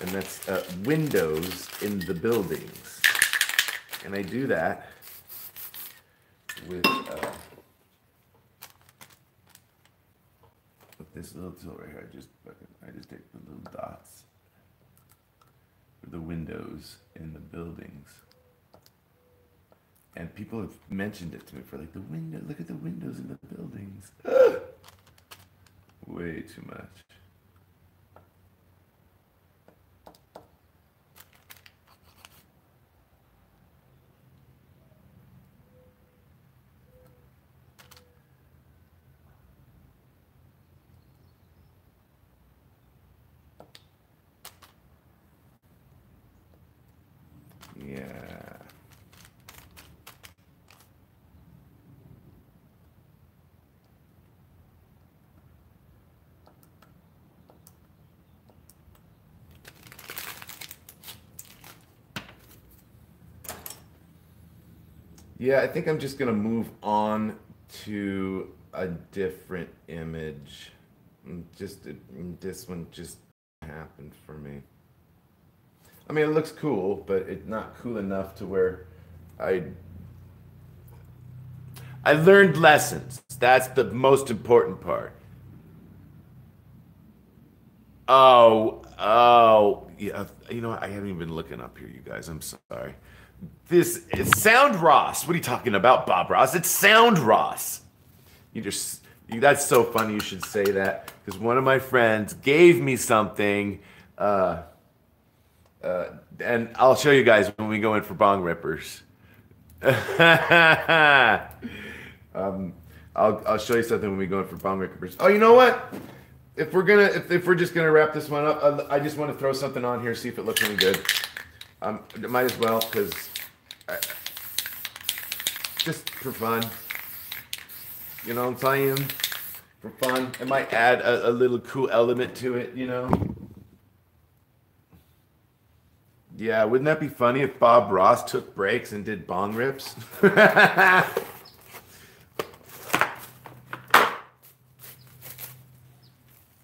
and that's uh, windows in the buildings, and I do that with. Uh, with this little tool right here, I just fucking- I just take the little dots for the windows in the buildings. And people have mentioned it to me for like the window. Look at the windows in the buildings. *gasps* Way too much. Yeah. Yeah, I think I'm just gonna move on to a different image. Mm, Just mm, this one just happened for me. I mean, it looks cool, but it's not cool enough to where I. I learned lessons. That's the most important part. Oh, oh, yeah. You know? I haven't even been looking up here, you guys. I'm sorry. This is Sound Ross. What are you talking about, Bob Ross? It's Sound Ross. You just, that's so funny you should say that because one of my friends gave me something. Uh, uh, and I'll show you guys when we go in for bong rippers. *laughs* um, I'll, I'll show you something when we go in for bong rippers. Oh, you know what? If we're gonna, if, if we're just gonna wrap this one up, I just want to throw something on here, see if it looks any good. Um, might as well, cause just for fun. You know what I'm saying? For fun, it might add a, a little cool element to it. You know. Yeah, wouldn't that be funny if Bob Ross took breaks and did bong rips? *laughs*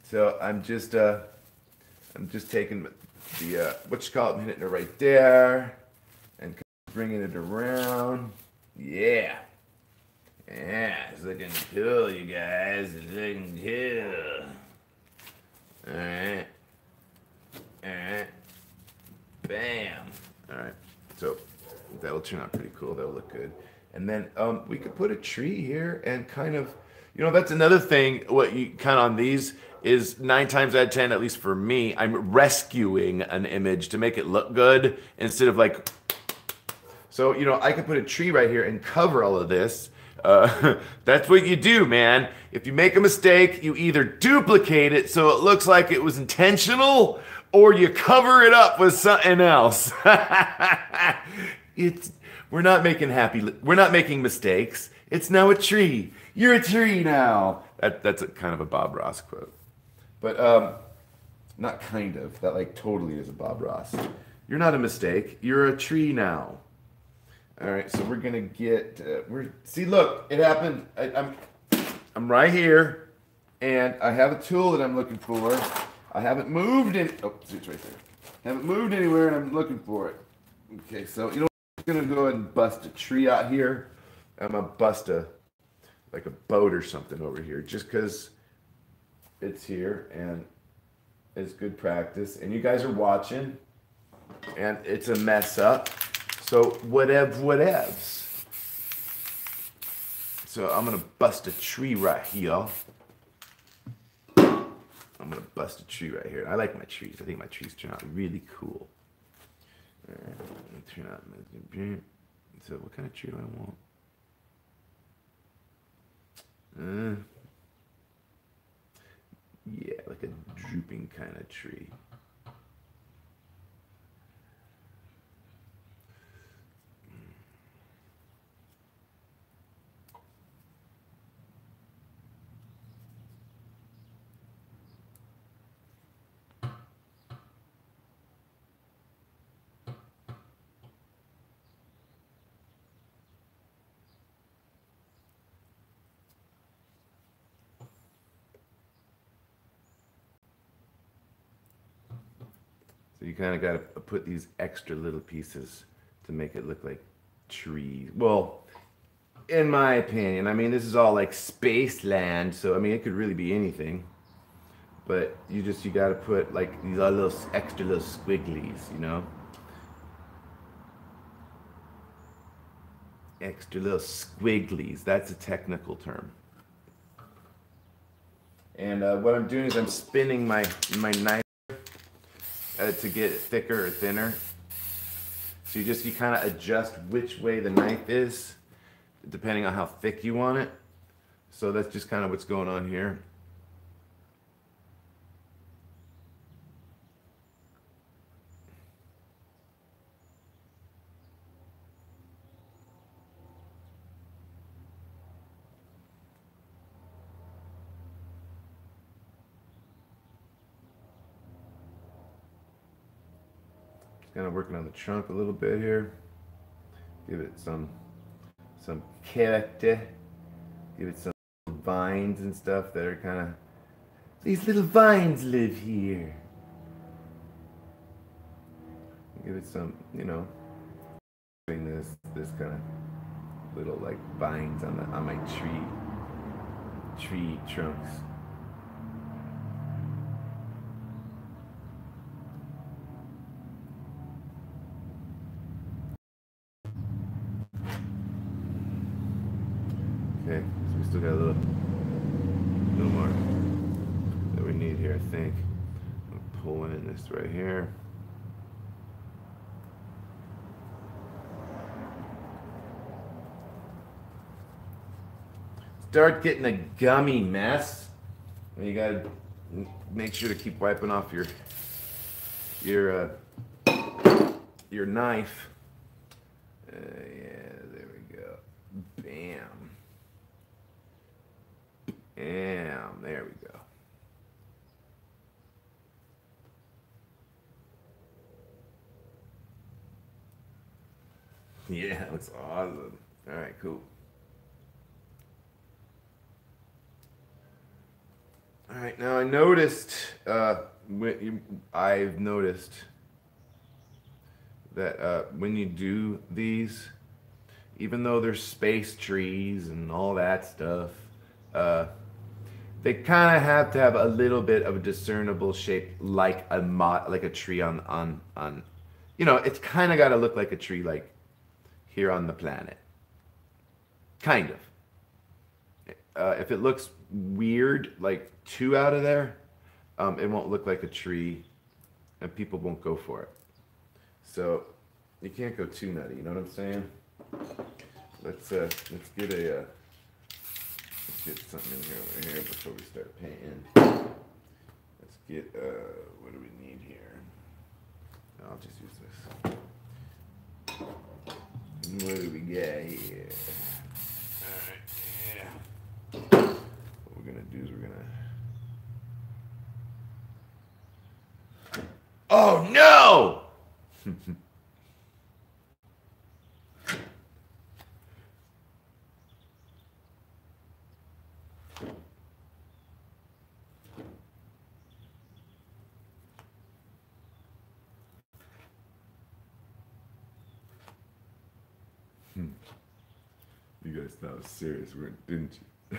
so I'm just uh I'm just taking the uh what you call it, hitting it right there and bringing it around. Yeah. Yeah, it's looking cool, you guys. It's looking cool. Alright. Alright. Bam. All right. So that'll turn out pretty cool. That'll look good. And then um, we could put a tree here and kind of, you know, that's another thing. What you kind of on these is nine times out of ten, at least for me, I'm rescuing an image to make it look good instead of like. So you know, I could put a tree right here and cover all of this. Uh, *laughs* that's what you do, man. If you make a mistake, you either duplicate it so it looks like it was intentional, or you cover it up with something else. *laughs* it's we're not making happy. We're not making mistakes. It's now a tree. You're a tree now. That, that's a kind of a Bob Ross quote, but um, not kind of. That like totally is a Bob Ross. You're not a mistake. You're a tree now. All right, so we're gonna get. Uh, we're see. Look, it happened. I, I'm, I'm right here, and I have a tool that I'm looking for. I haven't moved it. Oh, it's right there. Haven't moved anywhere, and I'm looking for it. Okay, so you know, I'm gonna go ahead and bust a tree out here. I'm a like a boat or something over here, just because it's here and it's good practice. And you guys are watching, and it's a mess up. So whatever, whatevs. So I'm gonna bust a tree right here. I'm gonna bust a tree right here. I like my trees. I think my trees turn out really cool. Me turn out. So what kind of tree do I want? Uh, yeah, like a drooping kind of tree. You kind of got to put these extra little pieces to make it look like trees. Well, in my opinion, I mean, this is all like space land, so I mean, it could really be anything. But you just, you got to put like these little extra little squigglies, you know? Extra little squigglies. That's a technical term. And uh, what I'm doing is I'm spinning my, my knife uh, to get thicker or thinner. So you just, you kind of adjust which way the knife is, depending on how thick you want it. So that's just kind of what's going on here. kind of working on the trunk a little bit here. Give it some some character. Give it some vines and stuff that are kind of these little vines live here. Give it some, you know, doing this this kind of little like vines on the on my tree tree trunks. Okay, so we still got a little, little more that we need here, I think. I'm pulling in this right here. Start getting a gummy mess. You gotta make sure to keep wiping off your your uh, your knife. Uh, yeah, there we go. Bam. Bam. There we go. *laughs* Yeah, looks awesome. All right, cool. All right, now I noticed, uh, I've noticed that uh, when you do these, even though there's space trees and all that stuff, uh, they kind of have to have a little bit of a discernible shape, like a mo- like a tree on on on, you know, it's kind of got to look like a tree, like here on the planet. Kind of. Uh, if it looks weird, like two out of there, um, it won't look like a tree, and people won't go for it. So you can't go too nutty. You know what I'm saying? Let's uh, let's get a uh, get something in here over here before we start painting. Let's get uh, what do we need here? I'll just use this. What do we got here? Alright, yeah. What we're gonna do is we're gonna. Oh no! *laughs* I was serious, didn't you? *laughs*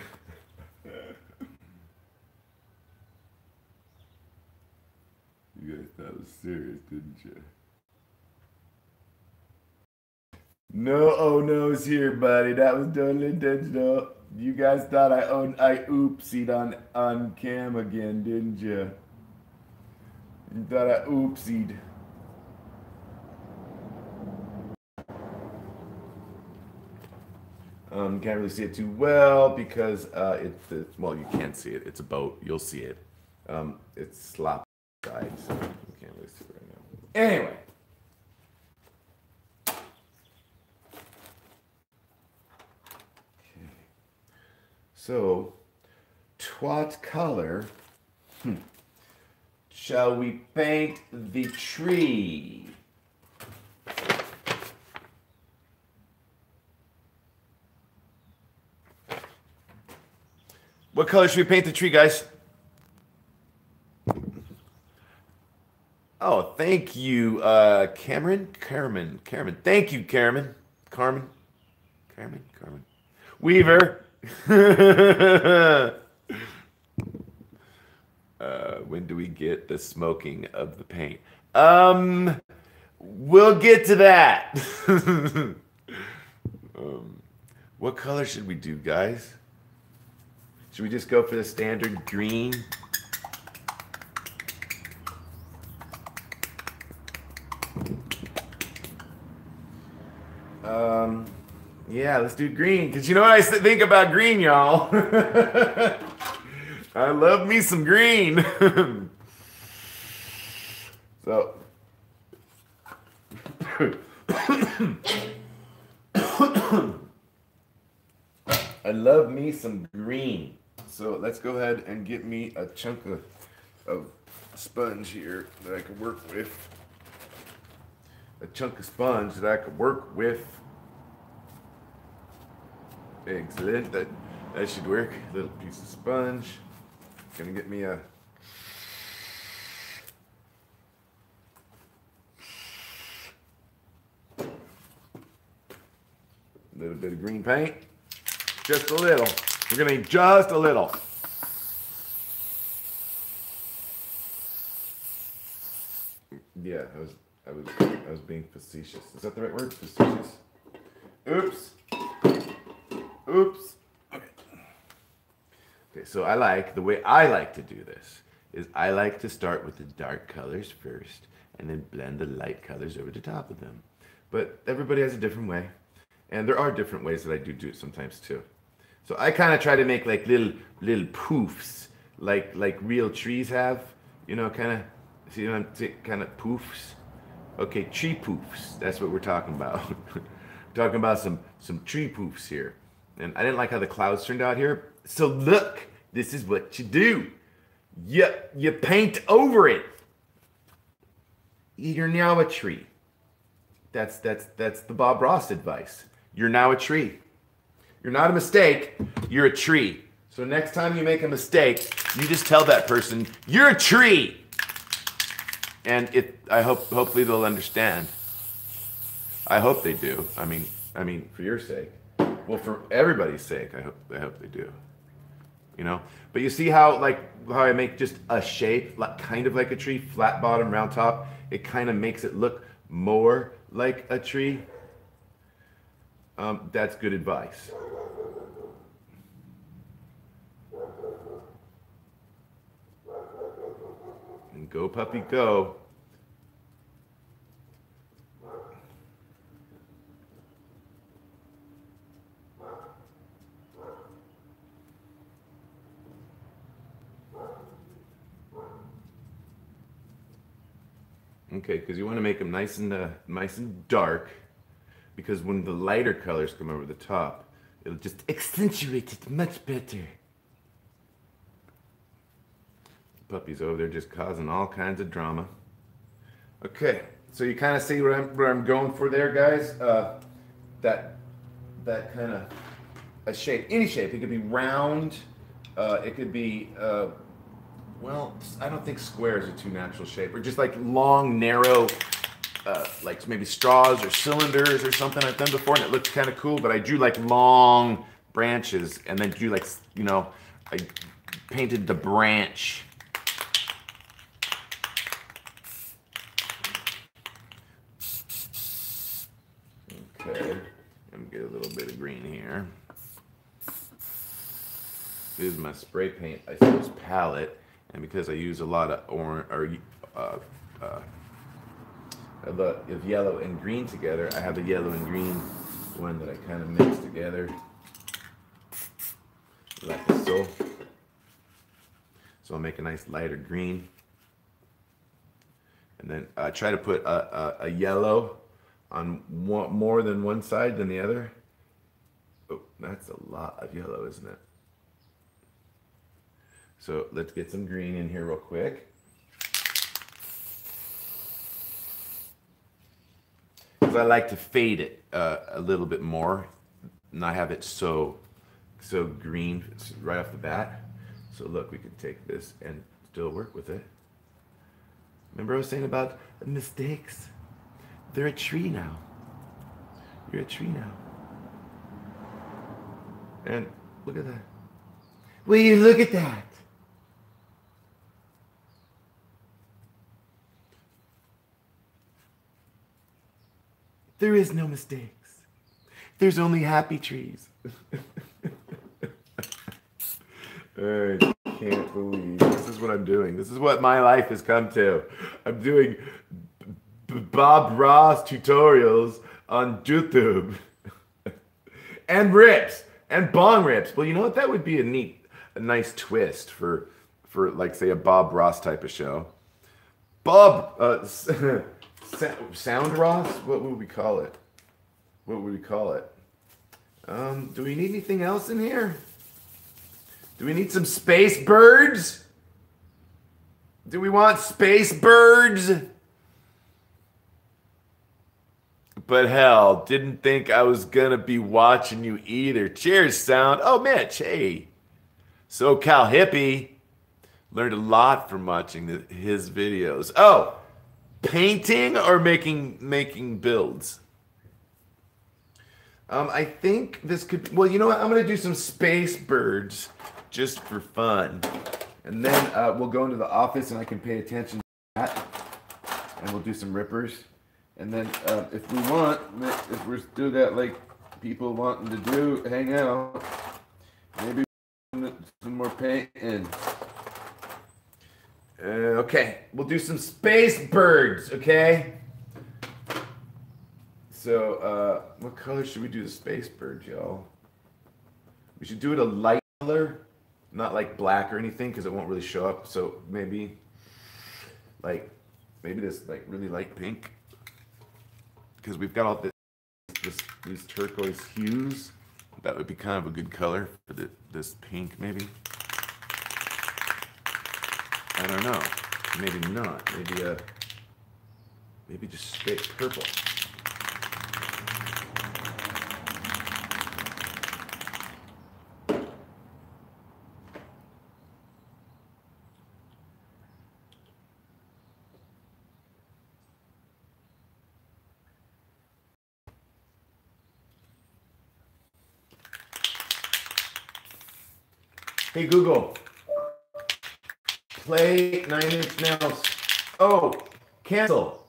you guys thought I was serious, didn't you? No oh no, no's here, buddy. That was totally intentional. You guys thought I owned I oopsied on on cam again, didn't you? You thought I oopsied. Um, can't really see it too well because uh, it's, well, you can't see it. It's a boat. You'll see it. Um, it's slop side, so you can't really see it right now. Anyway. So, twat color. Hmm. Shall we paint the tree? What color should we paint the tree, guys? Oh, thank you, uh, Cameron. Carmen. Carmen. Thank you, Carmen. Carmen. Carmen. Carmen. Weaver. *laughs* uh, when do we get the smoking of the paint? Um, we'll get to that. *laughs* um, what color should we do, guys? Should we just go for the standard green? Um, yeah, let's do green. Cause you know what I think about green, y'all. *laughs* I love me some green. *laughs* so. *coughs* *coughs* I love me some green. So let's go ahead and get me a chunk of, of sponge here that I can work with. A chunk of sponge that I could work with. Excellent. That that should work. A little piece of sponge. Gonna get me a little bit of green paint. Just a little. We're gonna need just a little. Yeah, I was, I was, I was being facetious. Is that the right word? Facetious. Oops. Oops. Okay. Okay, so I like the way I like to do this is I like to start with the dark colors first and then blend the light colors over the top of them. But everybody has a different way. And there are different ways that I do do it sometimes too. So I kind of try to make like little little poofs, like like real trees have. You know, kind of see what I'm kind of poofs. Okay, tree poofs. That's what we're talking about. *laughs* talking about some some tree poofs here. And I didn't like how the clouds turned out here. So look, this is what you do. You you paint over it. You're now a tree. That's that's that's the Bob Ross advice. You're now a tree. You're not a mistake, you're a tree. So next time you make a mistake, you just tell that person, you're a tree. And it I hope hopefully they'll understand. I hope they do. I mean, I mean for your sake. Well, for everybody's sake, I hope I hope they do. You know? But you see how like how I make just a shape, like kind of like a tree, flat bottom, round top. It kind of makes it look more like a tree. Um, that's good advice. Go, puppy, go. Okay, because you want to make them nice and uh, nice and dark, because when the lighter colors come over the top, it'll just accentuate it much better. Puppy's over there just causing all kinds of drama. Okay, so you kind of see where I'm, where I'm going for there, guys. Uh, that that kind of a shape, any shape. It could be round. Uh, it could be uh, well, I don't think squares are too natural shape, or just like long, narrow, uh, like maybe straws or cylinders or something I've done before, and it looks kind of cool. But I drew like long branches, and then drew like you know, I painted the branch. Okay, let me get a little bit of green here. This is my spray paint, I suppose, palette and because I use a lot of orange or uh, uh, of yellow and green together, I have a yellow and green one that I kind of mix together like so. So I'll make a nice lighter green. And then I try to put a, a, a yellow on more than one side than the other. Oh, that's a lot of yellow, isn't it? So let's get some green in here real quick. Because I like to fade it uh, a little bit more, not have it so so green right off the bat. So look, we can take this and still work with it. Remember I was saying about mistakes? They're a tree now. You're a tree now. And look at that. Will you look at that? There is no mistakes. There's only happy trees. I can't believe this is what I'm doing. This is what my life has come to. I'm doing B- Bob Ross tutorials on YouTube *laughs* and rips and bong rips. Well, you know what? That would be a neat, a nice twist for, for like say a Bob Ross type of show. Bob, uh, *laughs* Sound Ross? What would we call it? What would we call it? Um, do we need anything else in here? Do we need some space birds? Do we want space birds? But hell, didn't think I was gonna be watching you either. Cheers, sound. Oh, Mitch, hey. So Cal hippie. Learned a lot from watching the, his videos. Oh, painting or making making builds? Um, I think this could. Well, you know what? I'm gonna do some space birds just for fun, and then uh, we'll go into the office and I can pay attention to that, and we'll do some rippers, and then uh, if we want, if we're still got like people wanting to do hang out, maybe some more painting. Uh, okay, we'll do some space birds, okay? So, uh, what color should we do the space birds, y'all? We should do it a light color, not like black or anything, because it won't really show up. So maybe, like, maybe this like really light pink, because we've got all this, this these turquoise hues. That would be kind of a good color for the, this pink, maybe. I don't know. Maybe not. Maybe uh maybe just straight purple. Hey Google, play Nine Inch Nails. Oh, cancel.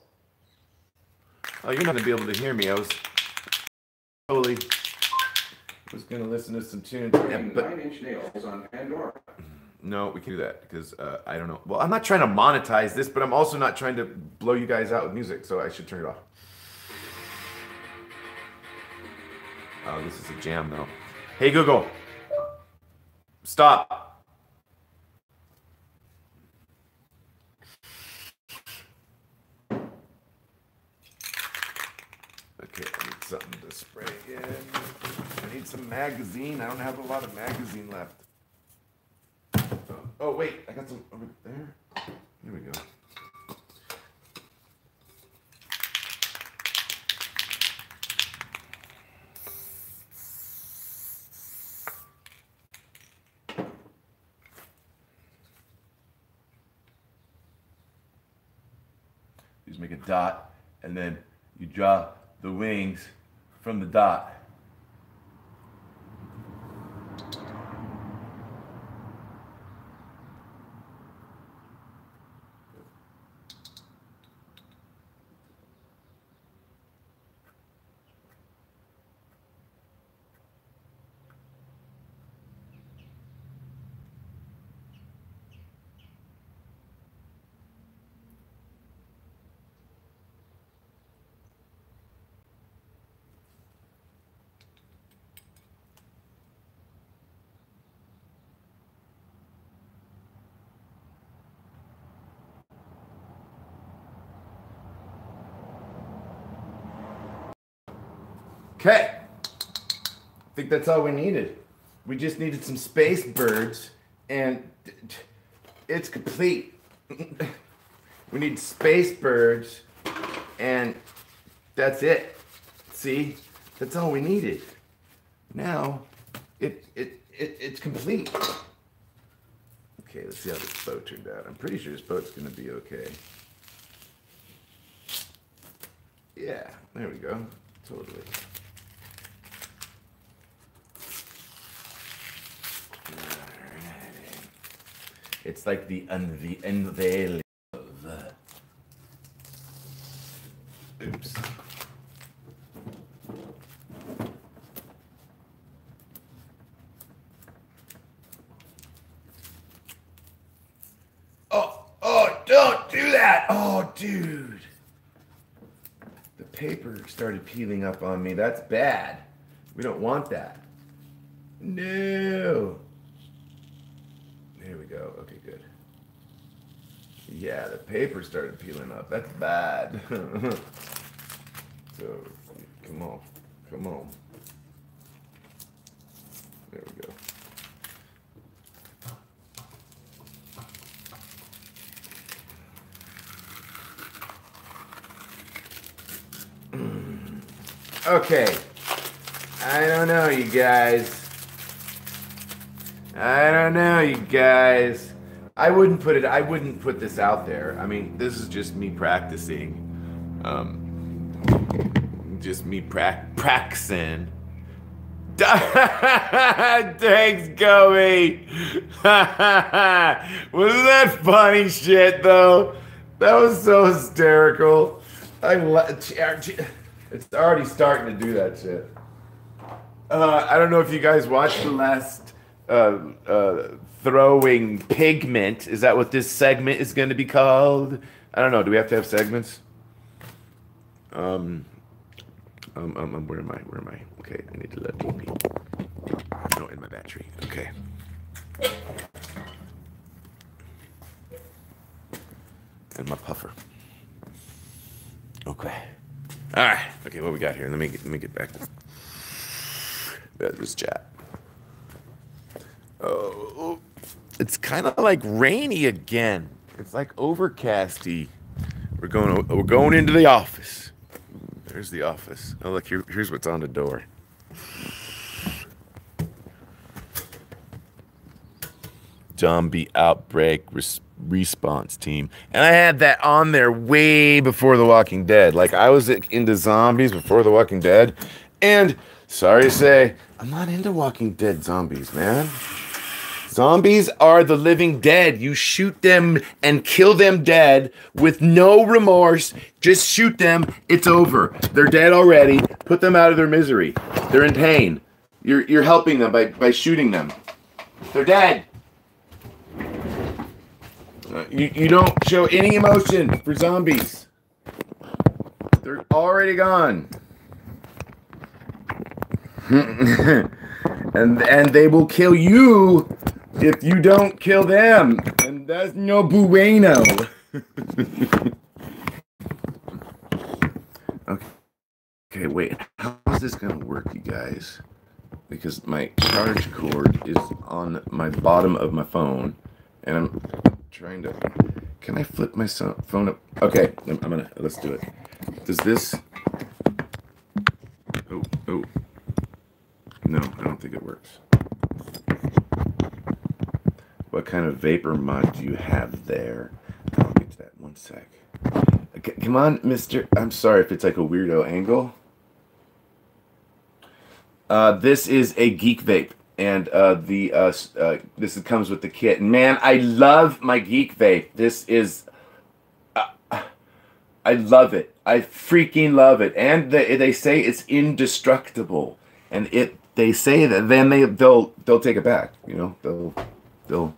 Oh, you're not gonna be able to hear me. I was totally was gonna listen to some tunes. But Nine Inch Nails on Pandora. no, we can do that because uh, I don't know. Well, I'm not trying to monetize this, but I'm also not trying to blow you guys out with music, so I should turn it off. Oh, this is a jam though. Hey Google, stop. Okay, I need something to spray in. I need some magazine. I don't have a lot of magazine left. Oh, wait, I got some over there. Here we go. You just make a dot, and then you draw the wings from the dot. Okay. I think that's all we needed. We just needed some space birds, and it's complete. *laughs* we need space birds, and that's it. See, that's all we needed. Now, it it, it it's complete. Okay, let's see how this boat turned out. I'm pretty sure this boat's gonna be okay. Yeah, there we go. Totally. It's like the unve- unveiling of. Oops. Oh, oh, don't do that. Oh, dude. The paper started peeling up on me. That's bad. We don't want that. No. There we go. Okay, good. Yeah, the paper started peeling up. That's bad. *laughs* so, come on. Come on. There we go. *clears throat* Okay. I don't know, you guys. I don't know, you guys. I wouldn't put it. I wouldn't put this out there. I mean, this is just me practicing. Um, just me pra- practicing. *laughs* Thanks, Goby. *laughs* Wasn't that funny shit though? That was so hysterical. I it's already starting to do that shit. Uh, I don't know if you guys watched the last uh, uh, throwing pigment. Is that what this segment is going to be called? I don't know. Do we have to have segments? Um, um, um, um, where am I? Where am I? Okay, I need to let me. No, in my battery. Okay. And my puffer. Okay. All right. Okay, what we got here? Let me get, let me get back. That was chat. Oh, it's kind of like rainy again. It's like overcasty. We're going. We're going into the office. There's the office. Oh, look here. Here's what's on the door. Zombie outbreak res- response team, and I had that on there way before The Walking Dead. Like I was into zombies before The Walking Dead, and sorry to say, I'm not into Walking Dead zombies, man. Zombies are the living dead. You shoot them and kill them dead with no remorse. Just shoot them. It's over. They're dead already. Put them out of their misery. They're in pain. You're, you're helping them by, by shooting them. They're dead. Uh, you, you don't show any emotion for zombies. They're already gone. *laughs* and and they will kill you if you don't kill them. And that's no bueno. okay. Okay, wait. How is this gonna work, you guys? Because my charge cord is on my bottom of my phone, and I'm trying to. Can I flip my phone up? Okay, I'm, I'm gonna. Let's do it. Does this? Oh, oh. No, I don't think it works. What kind of vapor mod do you have there? I'll get to that in one sec. Okay, come on, Mister. I'm sorry if it's like a weirdo angle. Uh, this is a Geek Vape, and uh, the uh, uh, this comes with the kit. Man, I love my Geek Vape. This is, uh, I love it. I freaking love it, and they they say it's indestructible, and it they say that then they they'll they'll take it back. You know they'll they'll.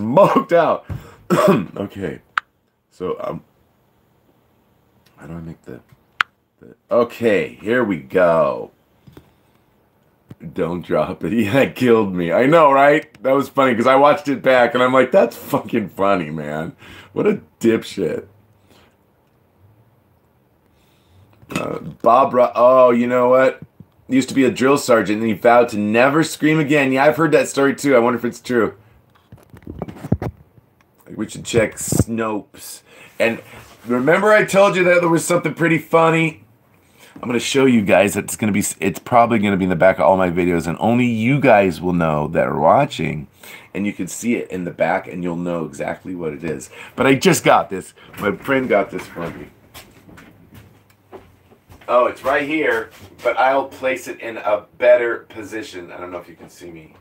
Smoked out. *clears throat* okay, so um, how do I make the, the? Okay, here we go. Don't drop it. *laughs* Yeah, it killed me. I know, right? That was funny because I watched it back and I'm like, that's fucking funny, man. What a dipshit. Uh, Ro- oh, you know what? Used to be a drill sergeant and he vowed to never scream again. Yeah, I've heard that story too. I wonder if it's true. We should check Snopes. And remember, I told you that there was something pretty funny. I'm gonna show you guys. It's gonna be. It's probably gonna be in the back of all my videos, and only you guys will know that are watching. and you can see it in the back, and you'll know exactly what it is. But I just got this. My friend got this for me. Oh, it's right here, but I'll place it in a better position. I don't know if you can see me.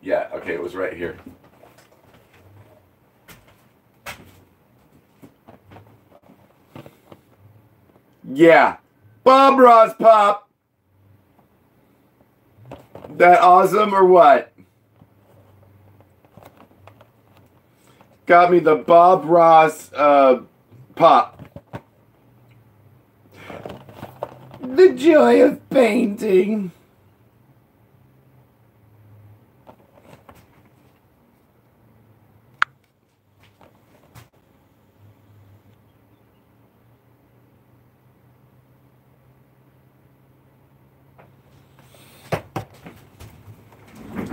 Yeah, okay, it was right here. Yeah. Bob Ross Pop. That awesome or what? Got me the Bob Ross uh, pop. The joy of painting.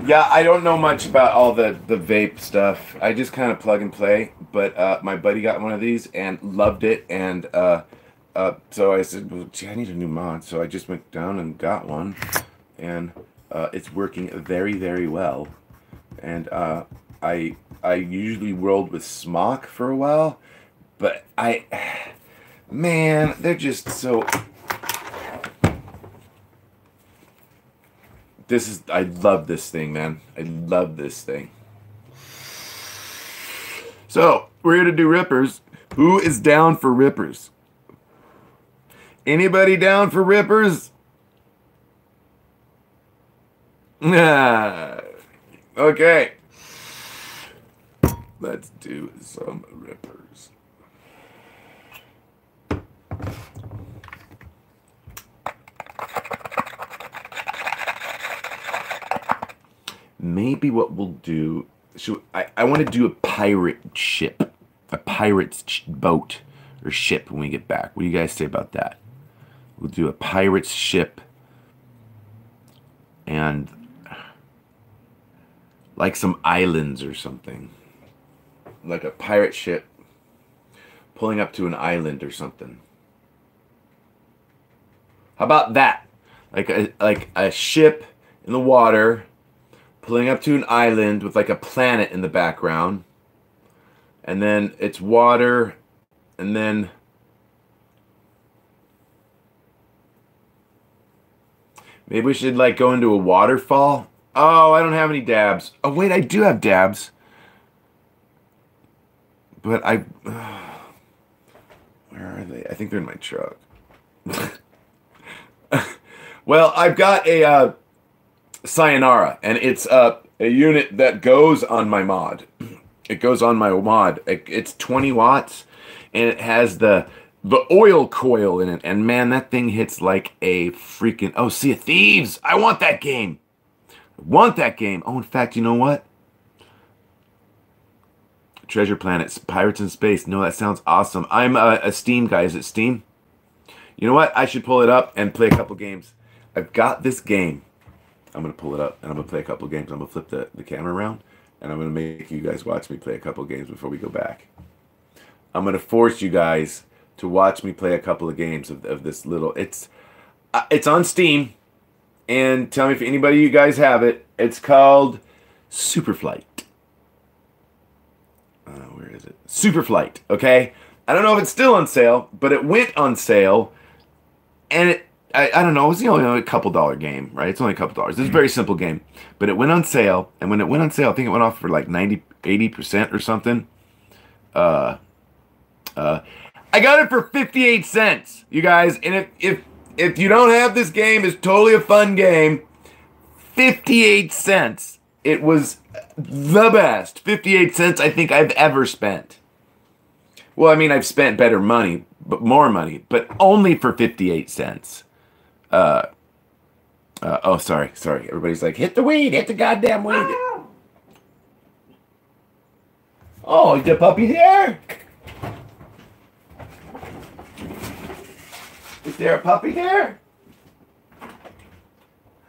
Yeah, I don't know much about all the, the vape stuff. I just kind of plug and play. But uh, my buddy got one of these and loved it. And uh, uh, so I said, well, gee, I need a new mod. So I just went down and got one. And uh, it's working very, very well. And uh, I I usually rolled with SMOK for a while. But I, *sighs* man, they're just so This is I love this thing, man. I love this thing. So we're here to do rippers. Who is down for rippers? Anybody down for rippers? Nah. *laughs* Okay. Let's do some rippers. Maybe what we'll do. So I, I want to do a pirate ship, a pirate's boat or ship when we get back. What do you guys say about that? We'll do a pirate's ship and like some islands or something. Like a pirate ship pulling up to an island or something. How about that? Like a like a ship in the water pulling up to an island with like a planet in the background. And then it's water. And then. Maybe we should like go into a waterfall. Oh, I don't have any dabs. Oh, wait, I do have dabs. But I. Uh, *sighs* where are they? I think they're in my truck. *laughs* well, I've got a. Uh, Sayonara, and it's a, a unit that goes on my mod. *clears throat* It goes on my mod. It, it's 20 watts, and it has the the oil coil in it. And man, that thing hits like a freaking oh, Sea of Thieves! I want that game. I want that game. Oh, in fact, you know what? Treasure Planets, Pirates in Space. No, that sounds awesome. I'm a, a Steam guy. Is it Steam? You know what? I should pull it up and play a couple games. I've got this game I'm gonna pull it up and I'm gonna play a couple games. I'm gonna flip the, the camera around and I'm gonna make you guys watch me play a couple games before we go back. I'm gonna force you guys to watch me play a couple of games of, of this little. It's uh, it's on Steam, and tell me if anybody you guys have it. It's called Superflight. Uh, where is it? Superflight. Okay. I don't know if it's still on sale, but it went on sale, and it I, I don't know. It was the only a couple dollar game, right? It's only a couple dollars. It's a very simple game, but it went on sale, and when it went on sale, I think it went off for like 90, 80 percent or something. Uh, uh, I got it for fifty eight cents, you guys. And if if if you don't have this game, it's totally a fun game. Fifty eight cents. It was the best. Fifty eight cents I think I've ever spent. Well, I mean, I've spent better money, but more money, but only for 58 cents. Uh, uh, oh, sorry, sorry. Everybody's like, hit the weed, hit the goddamn weed. Oh, is the puppy there? Is there a puppy there?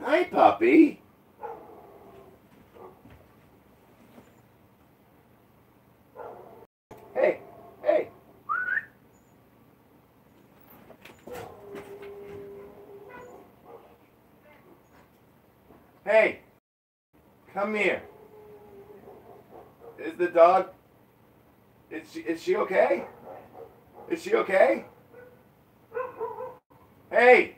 Hi, puppy. Hey. Hey, come here. Is the dog? Is she? Is she okay? Is she okay? Hey.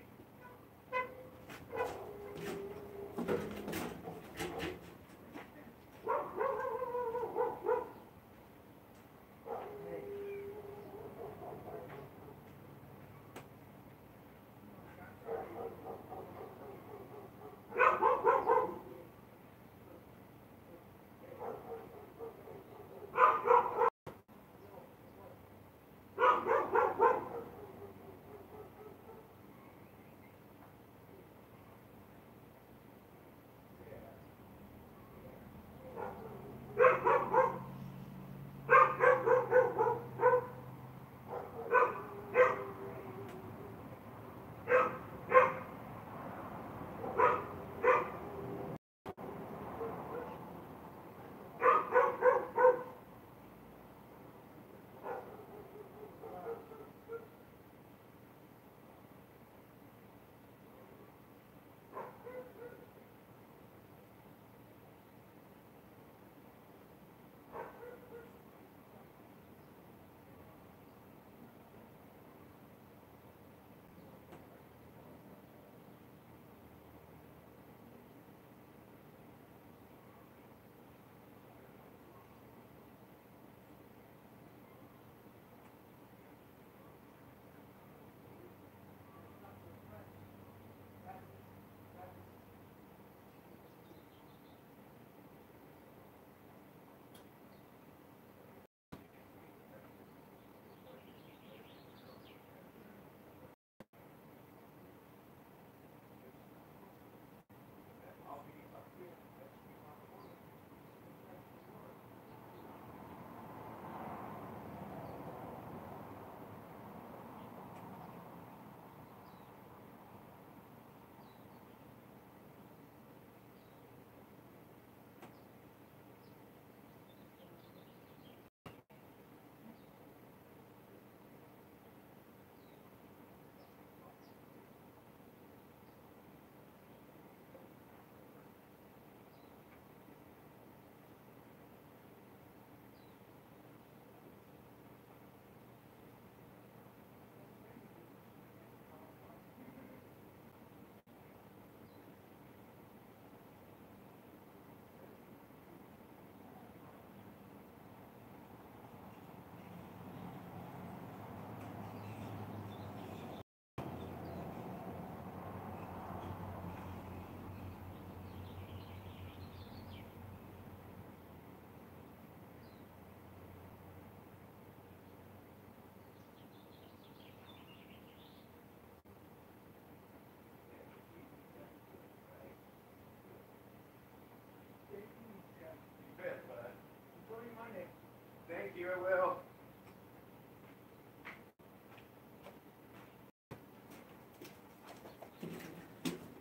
You, I will.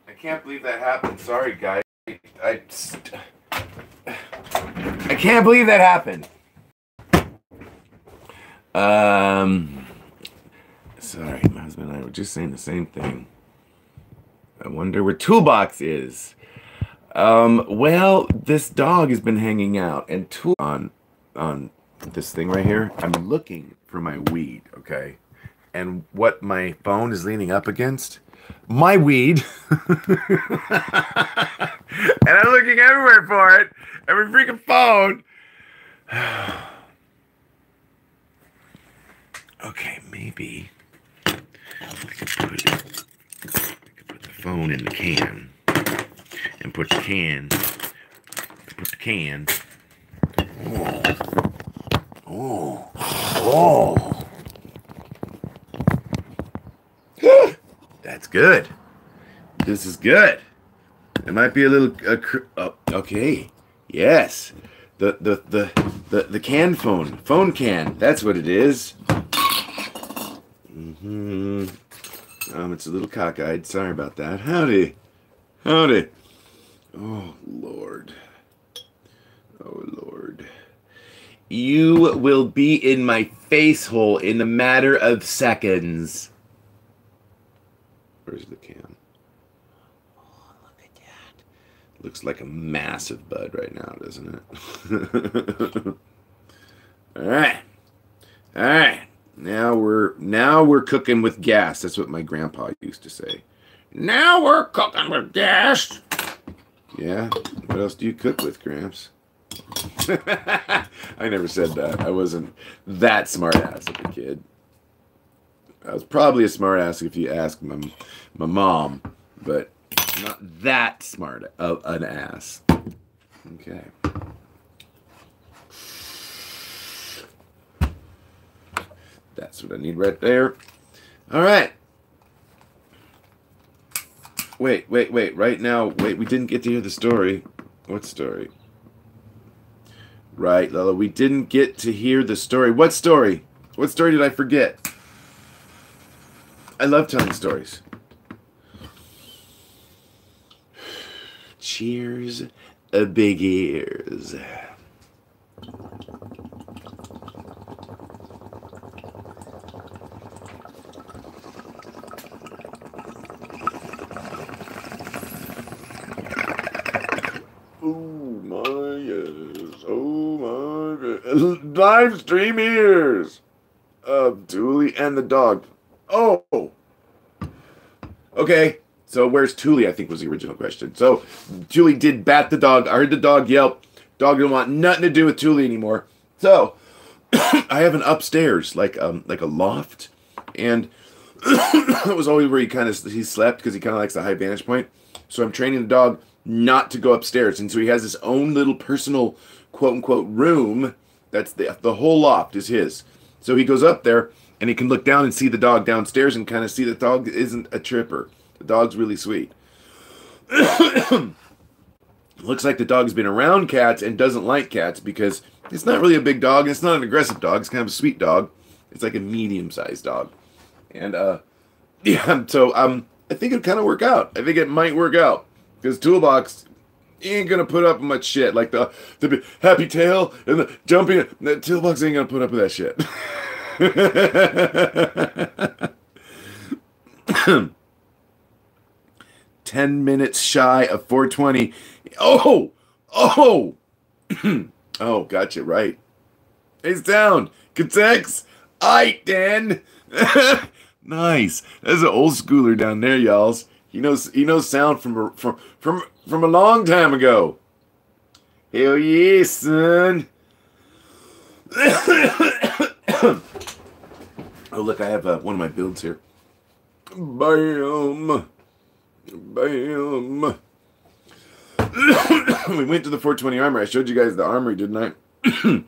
I can't believe that happened. Sorry, guys. I just, I can't believe that happened. Um, sorry, my husband and I were just saying the same thing. I wonder where Toolbox is. Um, well, this dog has been hanging out and tool on on this thing right here. I'm looking for my weed, okay? And what my phone is leaning up against? My weed. *laughs* and I'm looking everywhere for it. Every freaking phone. *sighs* okay, maybe I could put I could put the phone in the can and put the can put the can. Oh. Oh. That's good. This is good. It might be a little. Uh, oh, okay. Yes. The, the the the the can phone. Phone can. That's what it is. Mm-hmm. Um, it's a little cockeyed. Sorry about that. Howdy. Howdy. Oh Lord. Oh Lord. You will be in my face hole in a matter of seconds. Where's the can? Oh, look at that. Looks like a massive bud right now, doesn't it? *laughs* All right. All right. Now we're now we're cooking with gas. That's what my grandpa used to say. Now we're cooking with gas. Yeah. What else do you cook with, Gramps? *laughs* I never said that. I wasn't that smart ass of a kid. I was probably a smart ass if you ask my, my mom, but not that smart of an ass. Okay. That's what I need right there. All right. Wait, wait, wait. Right now, wait, we didn't get to hear the story. What story? Right, Lila, we didn't get to hear the story. What story? What story did I forget? I love telling stories. *sighs* Cheers, big ears. Oh my yes. Oh my god. Live stream ears of Dooley and the dog. Oh. Okay. So where's Thule? I think was the original question. So Thule did bat the dog. I heard the dog yelp. Dog didn't want nothing to do with Thule anymore. So *coughs* I have an upstairs, like um like a loft, and *coughs* it was always where he kind of he slept because he kind of likes the high vantage point. So I'm training the dog not to go upstairs, and so he has his own little personal quote unquote room. That's the the whole loft is his. So he goes up there and he can look down and see the dog downstairs and kind of see the dog isn't a tripper. The dog's really sweet. *coughs* Looks like the dog's been around cats and doesn't like cats because it's not really a big dog. And it's not an aggressive dog. It's kind of a sweet dog. It's like a medium-sized dog. And uh, *laughs* yeah, so um, I think it'll kind of work out. I think it might work out because Toolbox ain't gonna put up much shit like the the happy tail and the jumping. The Toolbox ain't gonna put up with that shit. *laughs* 10 minutes shy of 420. Oh, oh, *clears throat* oh, gotcha, right. Hey, sound, Katex. Aight, Dan. *laughs* nice. That's an old schooler down there, y'all. He knows he knows sound from from from from a long time ago. Hell yeah, son. *coughs* oh look, I have uh, one of my builds here. Bam. Bam. *coughs* we went to the 420 armory. I showed you guys the armory, didn't I? *coughs*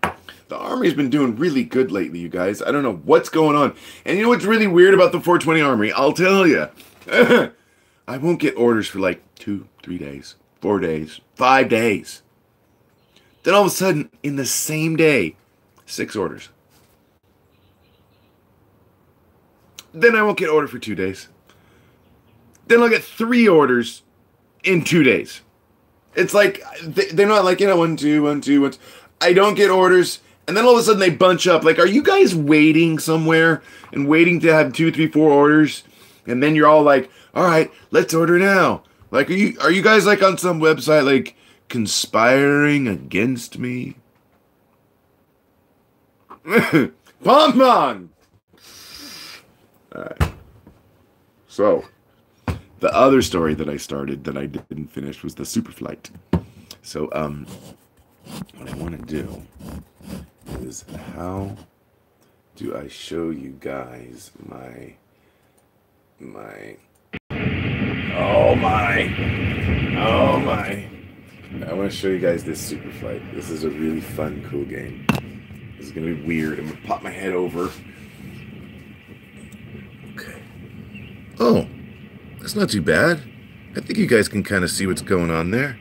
the armory's been doing really good lately, you guys. I don't know what's going on. And you know what's really weird about the 420 armory? I'll tell you. I won't get orders for like two, three days, four days, five days. Then all of a sudden, in the same day, six orders. Then I won't get order for two days. Then I'll get three orders in two days. It's like they're not like you know one two one two one. Two. I don't get orders, and then all of a sudden they bunch up. Like, are you guys waiting somewhere and waiting to have two, three, four orders, and then you're all like, all right, let's order now. Like, are you are you guys like on some website like conspiring against me? *laughs* Pom All right. So, the other story that I started that I didn't finish was the Superflight. So, um, what I want to do is how do I show you guys my my oh my oh my I want to show you guys this Superflight. This is a really fun, cool game. This is gonna be weird. I'm gonna pop my head over. Okay. Oh. That's not too bad. I think you guys can kind of see what's going on there.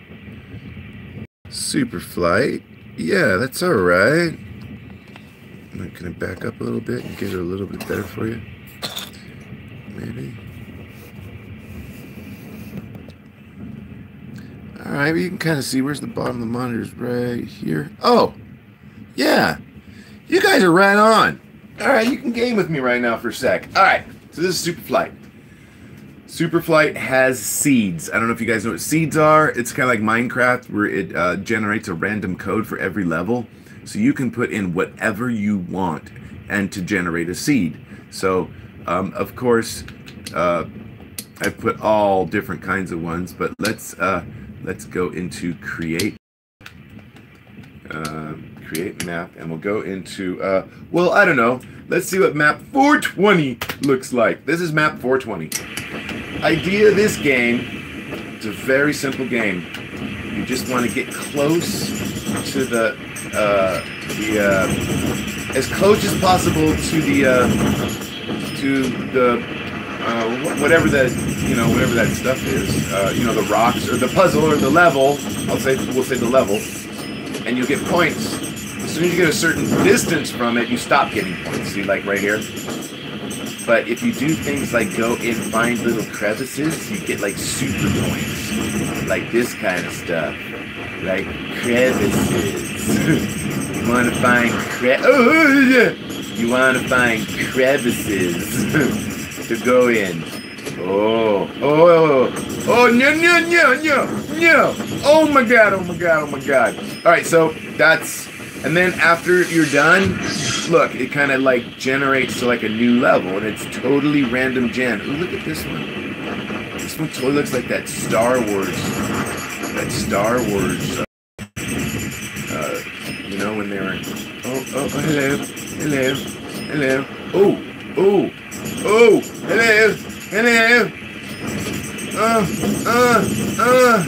Superflight. Yeah, that's all right. I'm going to back up a little bit and get it a little bit better for you. Maybe. All right, you can kind of see where's the bottom of the monitors right here. Oh, yeah. You guys are right on. All right, you can game with me right now for a sec. All right, so this is Super Flight. Superflight has seeds. I don't know if you guys know what seeds are. It's kind of like Minecraft where it uh, generates a random code for every level. So you can put in whatever you want and to generate a seed. So, um, of course, uh, I've put all different kinds of ones, but let's uh, let's go into create uh, create map, and we'll go into uh, well, I don't know. Let's see what map 420 looks like. This is map 420. Idea of this game, it's a very simple game. You just want to get close to the uh, the uh, as close as possible to the uh, to the uh, whatever that you know whatever that stuff is. Uh, you know the rocks or the puzzle or the level. I'll say we'll say the level, and you'll get points. As soon as you get a certain distance from it, you stop getting points. See, like right here. But if you do things like go and find little crevices, you get like super points. Like this kind of stuff. Like crevices. *laughs* you want to find cre- oh, yeah. You want to find crevices *laughs* to go in. Oh, oh, oh, no, no, no, no, no. Oh my god, oh my god, oh my god. All right, so that's, and then after you're done, look, it kind of like generates to like a new level, and it's totally random gen. Ooh, look at this one. This one totally looks like that Star Wars, that Star Wars. Uh, you know when they were, oh, oh, hello, hello, hello. Oh, oh, oh, hello, hello. Uh, uh, uh.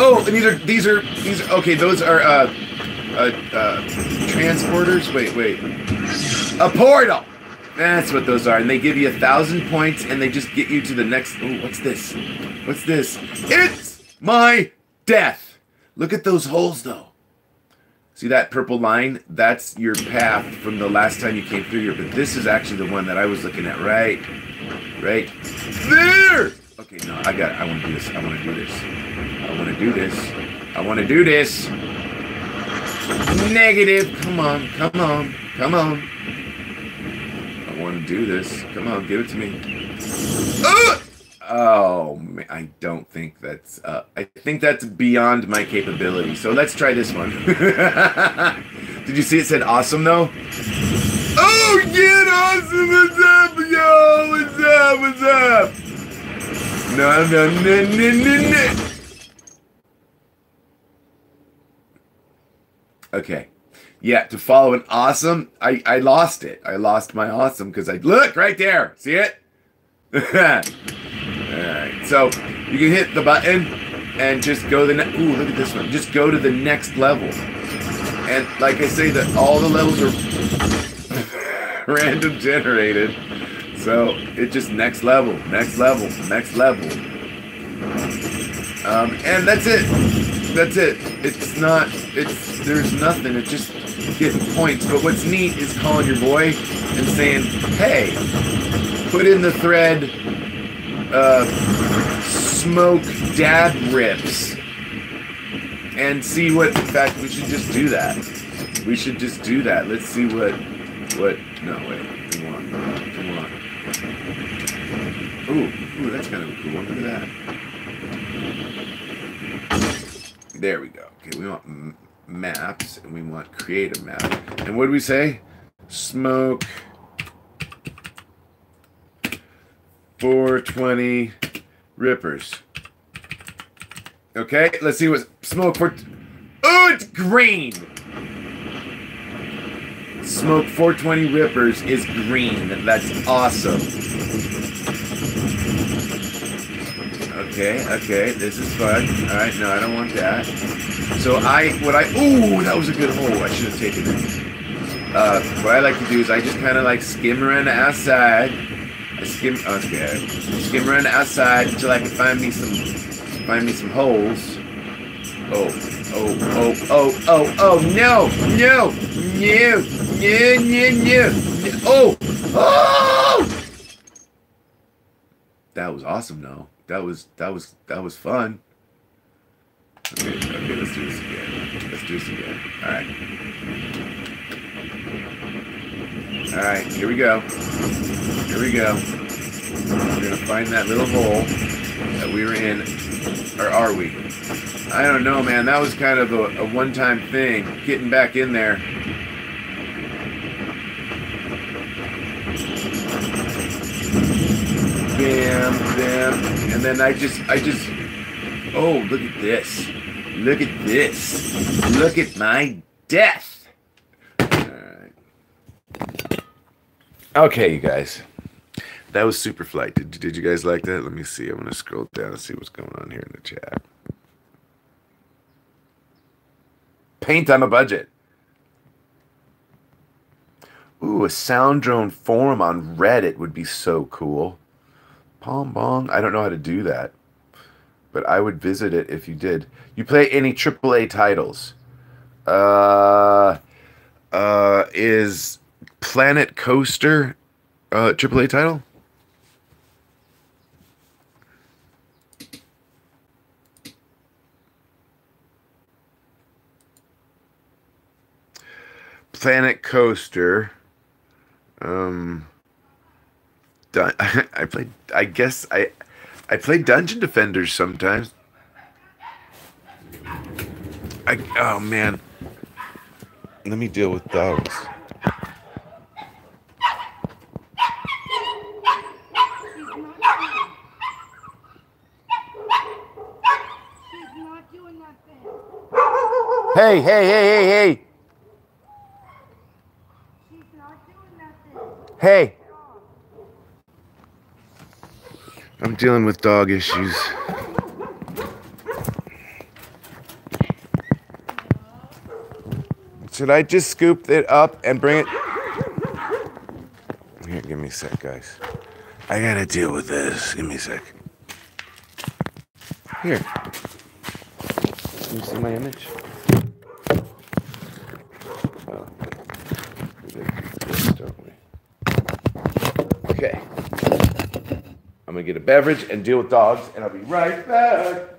Oh, and these are these are these are okay. Those are uh, uh, uh, transporters. Wait, wait. A portal. That's what those are, and they give you a thousand points, and they just get you to the next. Oh, what's this? What's this? It's my death. Look at those holes, though. See that purple line? That's your path from the last time you came through here. But this is actually the one that I was looking at. Right, right there. Okay, no, I got. It. I want to do this. I want to do this. I want to do this. I want to do this. Negative. Come on. Come on. Come on. I want to do this. Come on, give it to me. Ugh! Oh, I don't think that's. Uh, I think that's beyond my capability. So let's try this one. *laughs* Did you see it said awesome though? Oh, get awesome! What's up, yo? What's up? What's up? No, no, no, no, no, no. Okay. Yeah, to follow an awesome, I, I lost it. I lost my awesome because I look right there. See it? *laughs* *laughs* So you can hit the button and just go the. Ooh, look at this one. Just go to the next level. And like I say, that all the levels are *laughs* random generated. So it just next level, next level, next level. Um, and that's it. That's it. It's not. It's there's nothing. It's just getting points. But what's neat is calling your boy and saying, "Hey, put in the thread uh, smoke dab rips and see what in fact we should just do that. We should just do that. Let's see what what no wait come on come on. Ooh ooh that's kind of a cool one. Look at that. There we go. Okay we want maps and we want create a map. And what do we say? Smoke 420 rippers. Okay, let's see what smoke for. Oh, it's green. SMOK 420 rippers is green. That's awesome. Okay, okay, this is fun. All right, no, I don't want that. So I, what I, ooh, that was a good hole. I should have taken it. Uh, what I like to do is I just kind of like skim around the outside. I skim, okay, skim around the outside until I can find me some, find me some holes. Oh, oh, oh, oh, oh, oh, no, no, no, no, no, no, no. oh, oh! That was awesome, though. That was, that was, that was fun. Okay, okay, let's do this again. Let's do this again. All right. All right, here we go. Here we go. We're gonna find that little hole that we were in, or are we? I don't know, man. That was kind of a, a one-time thing. Getting back in there. Bam, bam, and then I just, I just. Oh, look at this! Look at this! Look at my death! Alright. Okay, you guys. That was Superflight. Did, did you guys like that? Let me see. I'm gonna scroll down and see what's going on here in the chat. Paint on a budget. Ooh, a Soundrone forum on Reddit would be so cool. Pom bong. I don't know how to do that, but I would visit it if you did. You play any AAA titles? Uh, uh, is Planet Coaster uh AAA title? Planet Coaster. Um, *laughs* I played. I guess I, I play Dungeon Defenders sometimes. I oh man. Let me deal with dogs. She's not doing nothing. Hey, hey, hey, hey, hey, hey. I'm dealing with dog issues. Should I just scoop it up and bring it? Here, give me a sec, guys. I gotta deal with this. Give me a sec. Here. Can you see my image? Oh. We this, don't we? Okay. I'm gonna get a beverage and deal with dogs, and I'll be right back.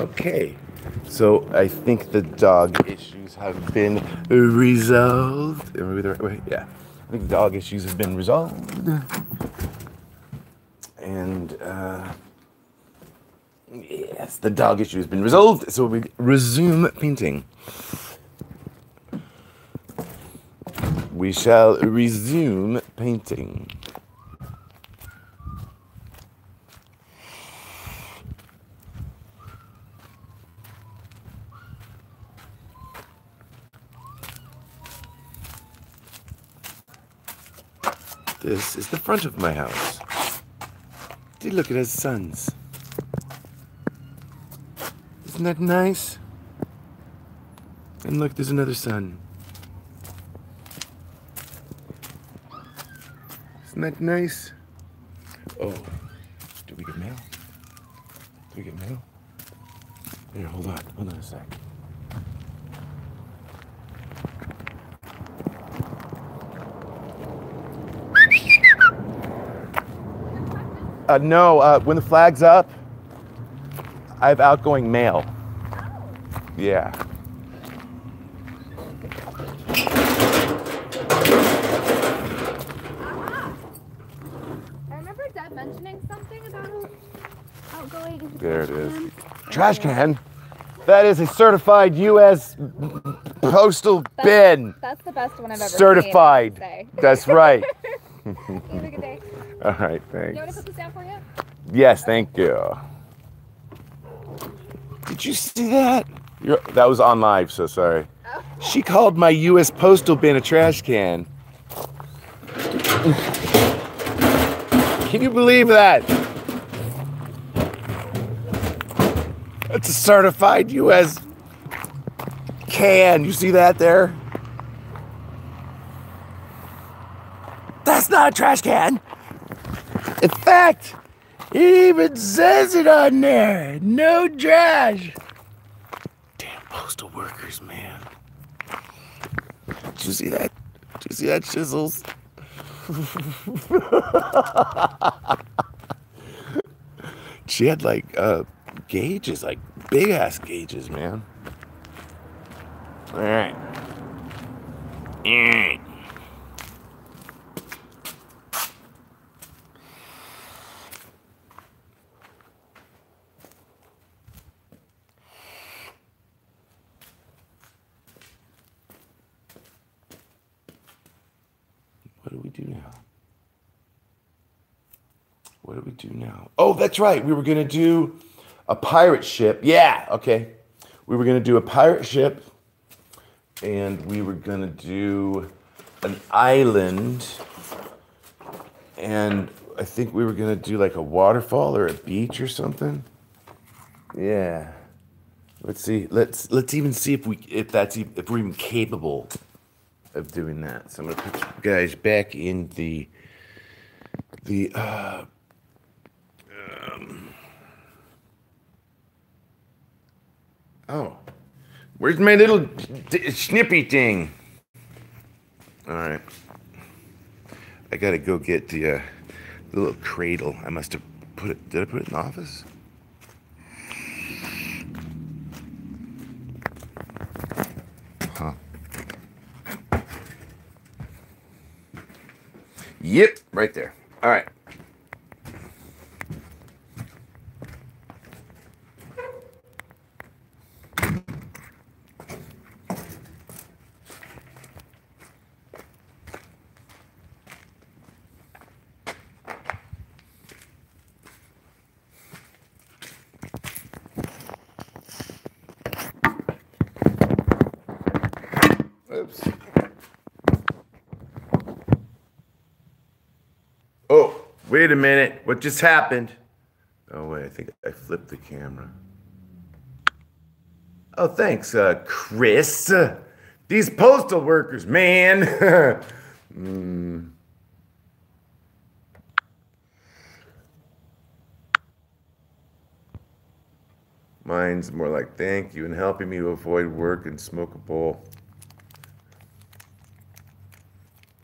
Okay, so I think the dog issues have been resolved. Am I the right way? Yeah, I think the dog issues have been resolved. And uh, yes, the dog issue has been resolved. So we resume painting. We shall resume painting. This is the front of my house. Did look at his sons. Isn't that nice? And look, there's another son. Isn't that nice? Oh, do we get mail? Do we get mail? Here, hold on. Hold on a sec. Uh, no, uh, when the flag's up, I have outgoing mail. Yeah. I remember Dad mentioning something about outgoing. There it is. Trash can. That is a certified U.S. postal bin. That's the best one I've ever Certified. seen. I have to That's right. *laughs* have a good day. *laughs* All right, You want me to thanks. put this down for you? Yes, thank you. Did you see that? You're, that was on live, so sorry. She called my U.S. postal bin a trash can. Can you believe that? It's a certified U.S. can. You see that there? That's not a trash can. In fact, it even says it on there. No trash. Damn postal workers, man. Did you see that? Did you see that chisels? *laughs* she had like uh gauges, like big ass gauges, man. All right. All right. What do we do now? What do we do now? Oh, that's right. We were going to do a pirate ship. Yeah, okay. We were going to do a pirate ship and we were going to do an island and I think we were going to do like a waterfall or a beach or something. Yeah. Let's see. Let's let's even see if we if that's if we're even capable of doing that. So I'm gonna put you guys back in the the uh um, oh where's my little d- snippy thing? All right, I gotta go get the uh, the little cradle. I must have put it. Did I put it in the office? Yep, right there. All right. Oops. Oh, wait a minute. What just happened? Oh, wait. I think I flipped the camera. Oh, thanks, uh, Chris. These postal workers, man. *laughs* Hmm. Mine's more like thank you and helping me to avoid work and smoke a bowl.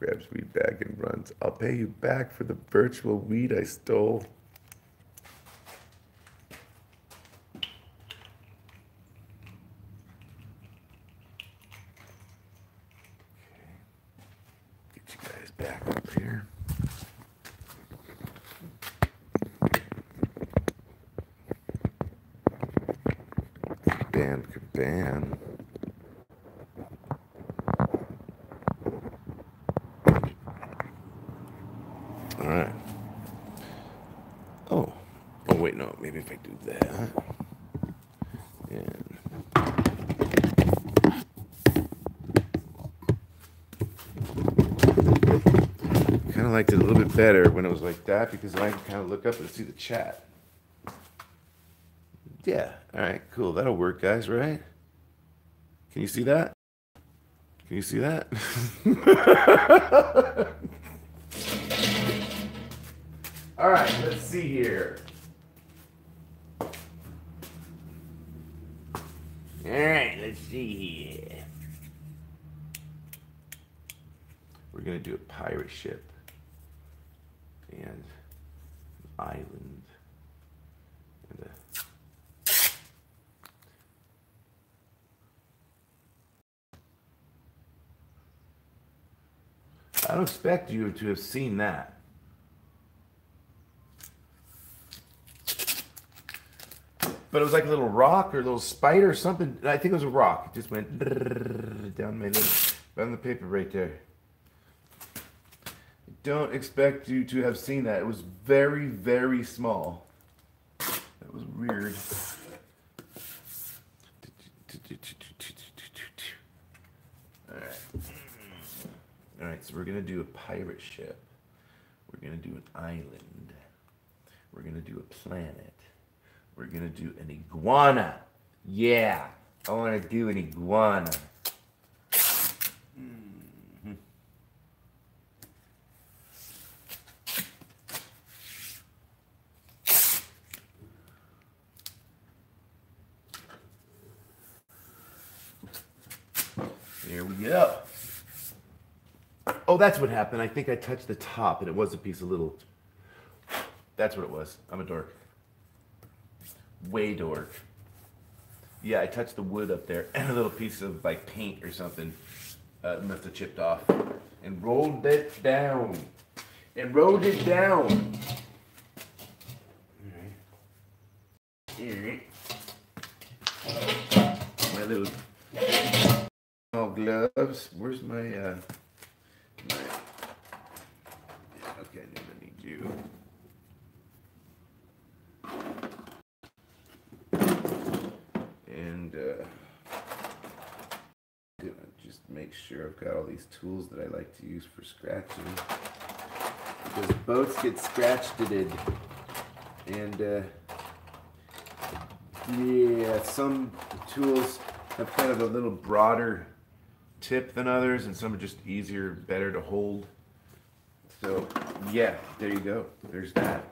Grabs weed bag and runs. I'll pay you back for the virtual weed I stole. Bam kabam. All right. Oh. Oh, wait, no. Maybe if I do that. And kind of liked it a little bit better when it was like that because I can kind of look up and see the chat. Yeah. All right. Cool. That'll work, guys. Right? Can you see that? Can you see that? *laughs* All right. Let's see here. All right, let's see here. We're gonna do a pirate ship and an island and a I don't expect you to have seen that. But it was like a little rock or a little spider or something. I think it was a rock. It just went down my little, on the paper right there. I Don't expect you to have seen that. It was very, very small. That was weird. Alright. Alright, so we're gonna do a pirate ship. We're gonna do an island. We're gonna do a planet. We're gonna do an iguana. Yeah, I wanna do an iguana. There we go. Oh, that's what happened. I think I touched the top and it was a piece of little. That's what it was. I'm a dork. Way dork. Yeah, I touched the wood up there and a little piece of like paint or something uh, must have chipped off and rolled it down. And rolled it down. Alright. My little gloves. Where's my uh need you. And uh just make sure I've got all these tools that I like to use for scratching. Because boats get scratched and uh yeah, some tools have kind of a little broader tip than others, and some are just easier, better to hold. So, yeah, there you go. There's that.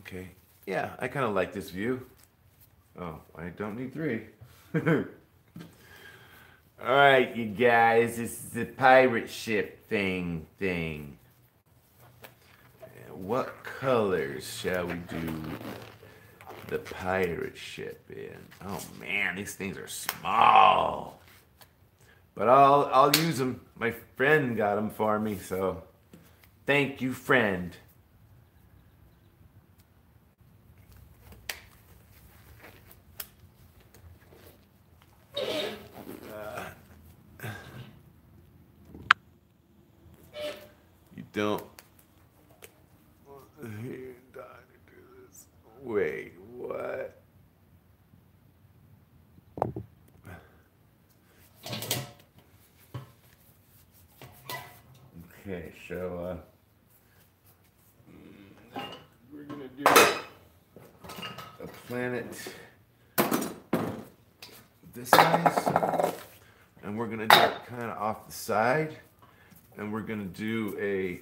Okay. Yeah, I kind of like this view. Oh, I don't need three. *laughs* All right, you guys, this is the pirate ship thing thing. What colors shall we do the pirate ship in? Oh man, these things are small. But I'll I'll use them. My friend got them for me, so thank you, friend. You don't Wait, what? Okay, so uh, we're gonna do a planet this size, and we're gonna do it kind of off the side, and we're gonna do a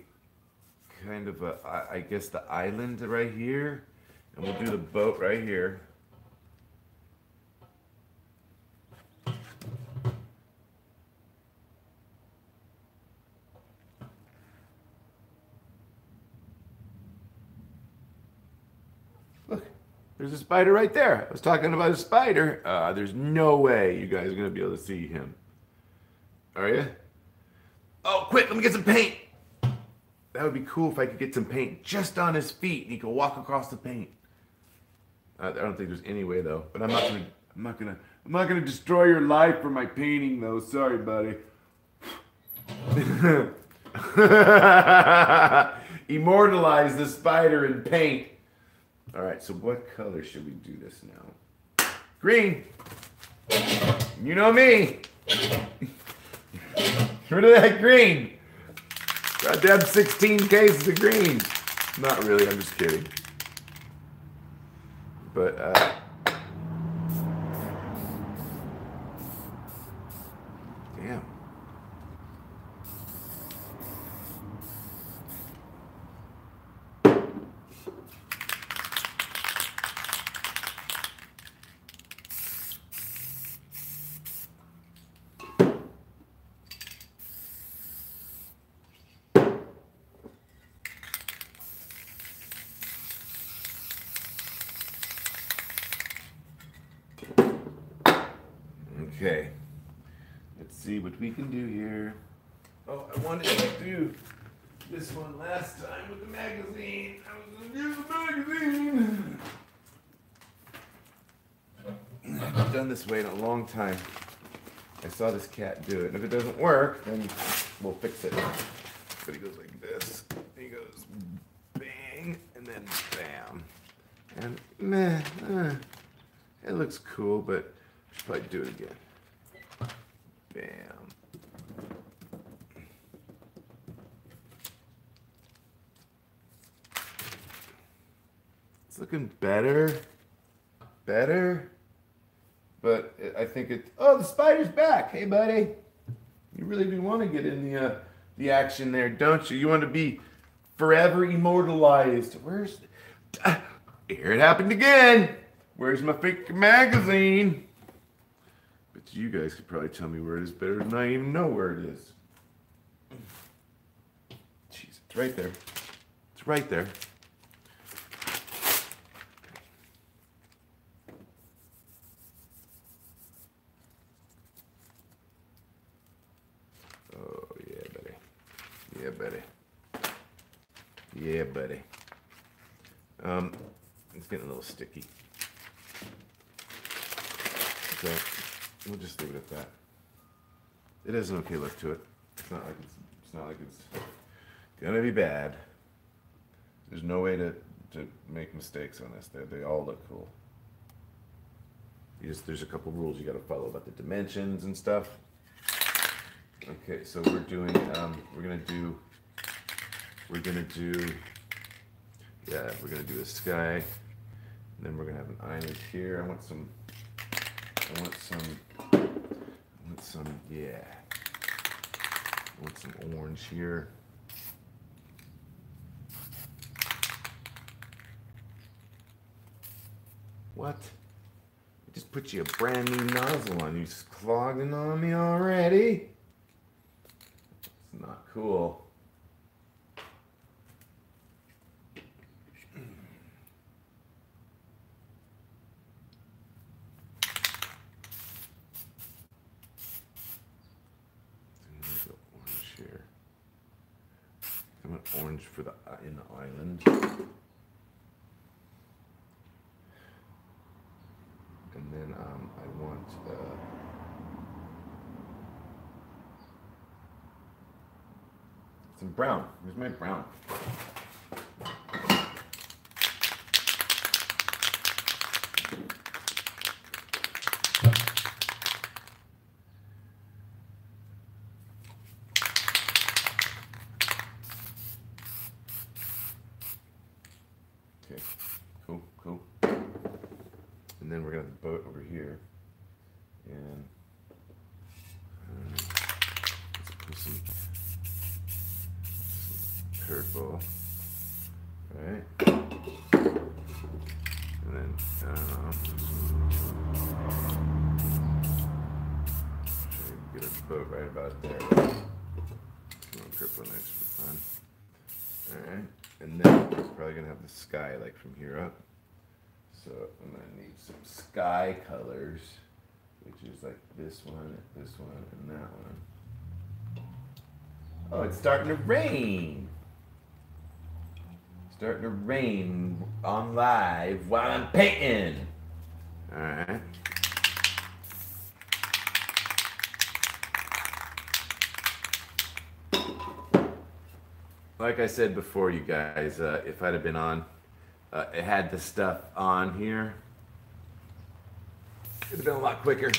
kind of a, I guess the island right here, and we'll do the boat right here. Spider right there. I was talking about a spider. Uh, there's no way you guys are gonna be able to see him. Are you? Oh, quick, let me get some paint. That would be cool if I could get some paint just on his feet and he could walk across the paint. I I don't think there's any way though. But I'm not gonna. I'm not gonna. I'm not gonna destroy your life for my painting though. Sorry, buddy. *laughs* Immortalize the spider in paint. All right. So what color should we do this now? Green. You know me. Rid of that green. Goddamn 16 cases of green. Not really, I'm just kidding. But, uh. Damn. Okay. Let's see what we can do here. Oh, I wanted to do this one last time with the magazine. I was gonna use the magazine. I haven't done this way in a long time. I saw this cat do it. And if it doesn't work, then we'll fix it. But he goes like this. He goes bang, and then bam. And meh, eh, it looks cool, but I should probably do it again. Bam. It's looking better. Better. But I think it. Oh, the spider's back. Hey, buddy. You really do want to get in the uh, the action there, don't you? You want to be forever immortalized. Where's? Ah, here it happened again. Where's my fake magazine? But you guys could probably tell me where it is better than I even know where it is. Jeez, it's right there. It's right there. Oh, yeah, buddy. Yeah, buddy. Yeah, buddy. Um, it's getting a little sticky. So, we'll just leave it at that. It has an okay look to it. It's not like it's, it's not like it's gonna be bad. There's no way to, to make mistakes on this. They, they all look cool. You just, there's a couple rules you gotta follow about the dimensions and stuff. Okay, so we're doing, um, we're gonna do, we're gonna do, yeah, we're gonna do a sky. And then we're gonna have an island here. I want some, I want some, I want some, yeah. I want some orange here. What? I just put you a brand new nozzle on. You just clogging on me already? Not cool. There's the orange here. I want orange for the i- in the island. And then um, I want uh, some brown. Where's my brown? Okay, cool, cool. And then we're gonna have the boat over here. And um, let's put some, some purple. Right? And then I don't know. Try to get a boat right about there. Some purple next for fun. Alright. And then we're probably gonna have the sky like from here up. So I'm gonna need some sky colors, which is like this one, this one, and that one. Oh, it's starting to rain. Starting to rain on live while I'm painting. All right. Like I said before, you guys, uh, if I'd have been on, uh, it had the stuff on here. It'd have been a lot quicker.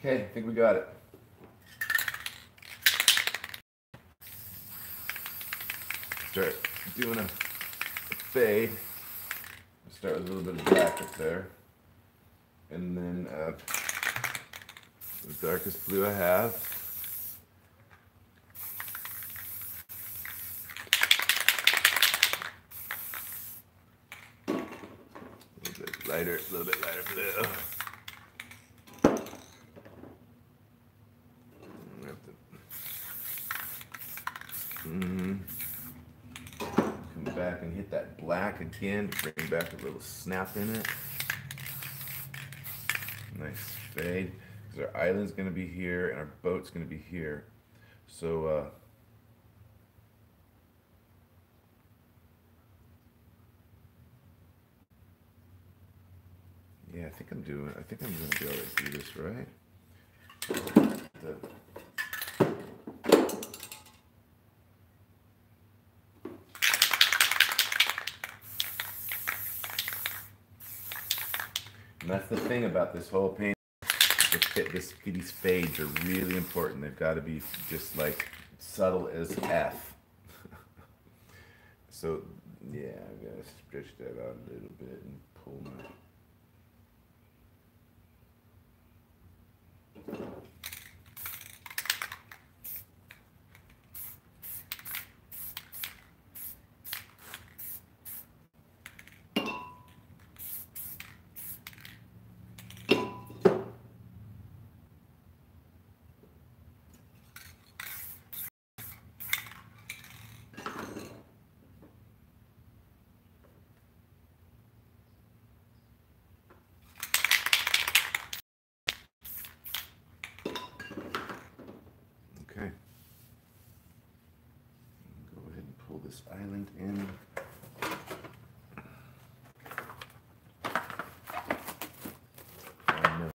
Okay, I think we got it. Start doing a fade. Start with a little bit of black up there. And then uh, the darkest blue I have. A little bit lighter, a little bit lighter blue. Mm-hmm. Come back and hit that black again to bring back a little snap in it. Nice fade. Because our island's going to be here and our boat's going to be here. So, uh, yeah, I think I'm doing, I think I'm going to be able to do this right. The, And that's the thing about this whole paint. The fit, this, these fades are really important. They've got to be just like subtle as F. *laughs* so, yeah, I gotta stretch that out a little bit and pull my. Okay. Go ahead and pull this island in. I know.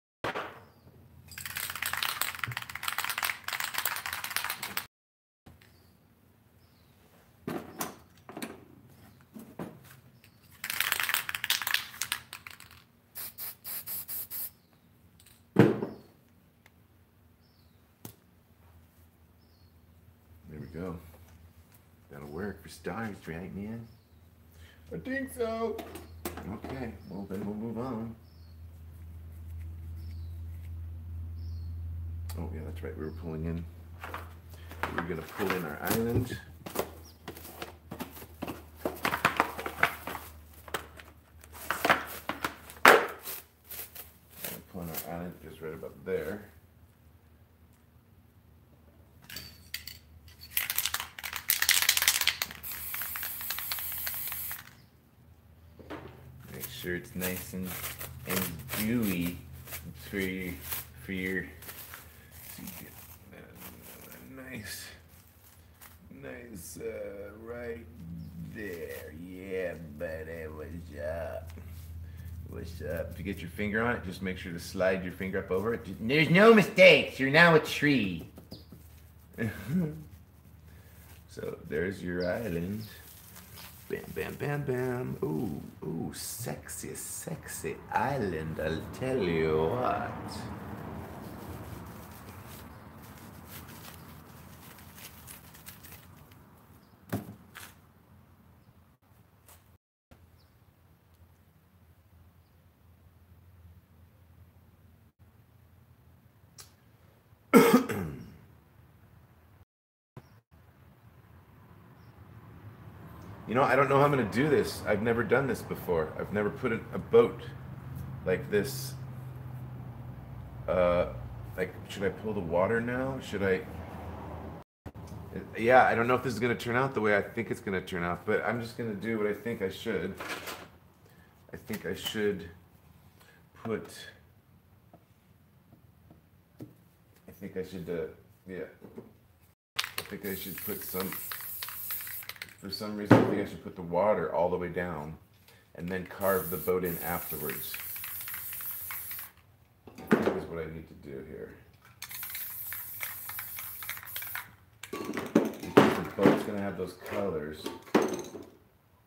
There we go. That'll work for stars, right, man? I think so. Okay, well then we'll move on. Oh yeah, that's right. We were pulling in. We are gonna pull in our island. Gonna Pull in our island is right about there. Make sure it's nice and, and dewy for your, for your, nice, nice, uh, right there. Yeah, buddy, what's up? What's up? If you get your finger on it, just make sure to slide your finger up over it. There's no mistakes. You're now a tree. *laughs* so there's your island. Bam, bam, bam, bam. Ooh, ooh, sexy, sexy island, I'll tell you what. You know, I don't know how I'm gonna do this. I've never done this before. I've never put a, boat like this. Uh, like, should I pull the water now? Should I? Yeah, I don't know if this is gonna turn out the way I think it's gonna turn out, but I'm just gonna do what I think I should. I think I should put. I think I should, uh, yeah. I think I should put some. For some reason, I think I should put the water all the way down, and then carve the boat in afterwards. I think is what I need to do here. The boat's gonna have those colors.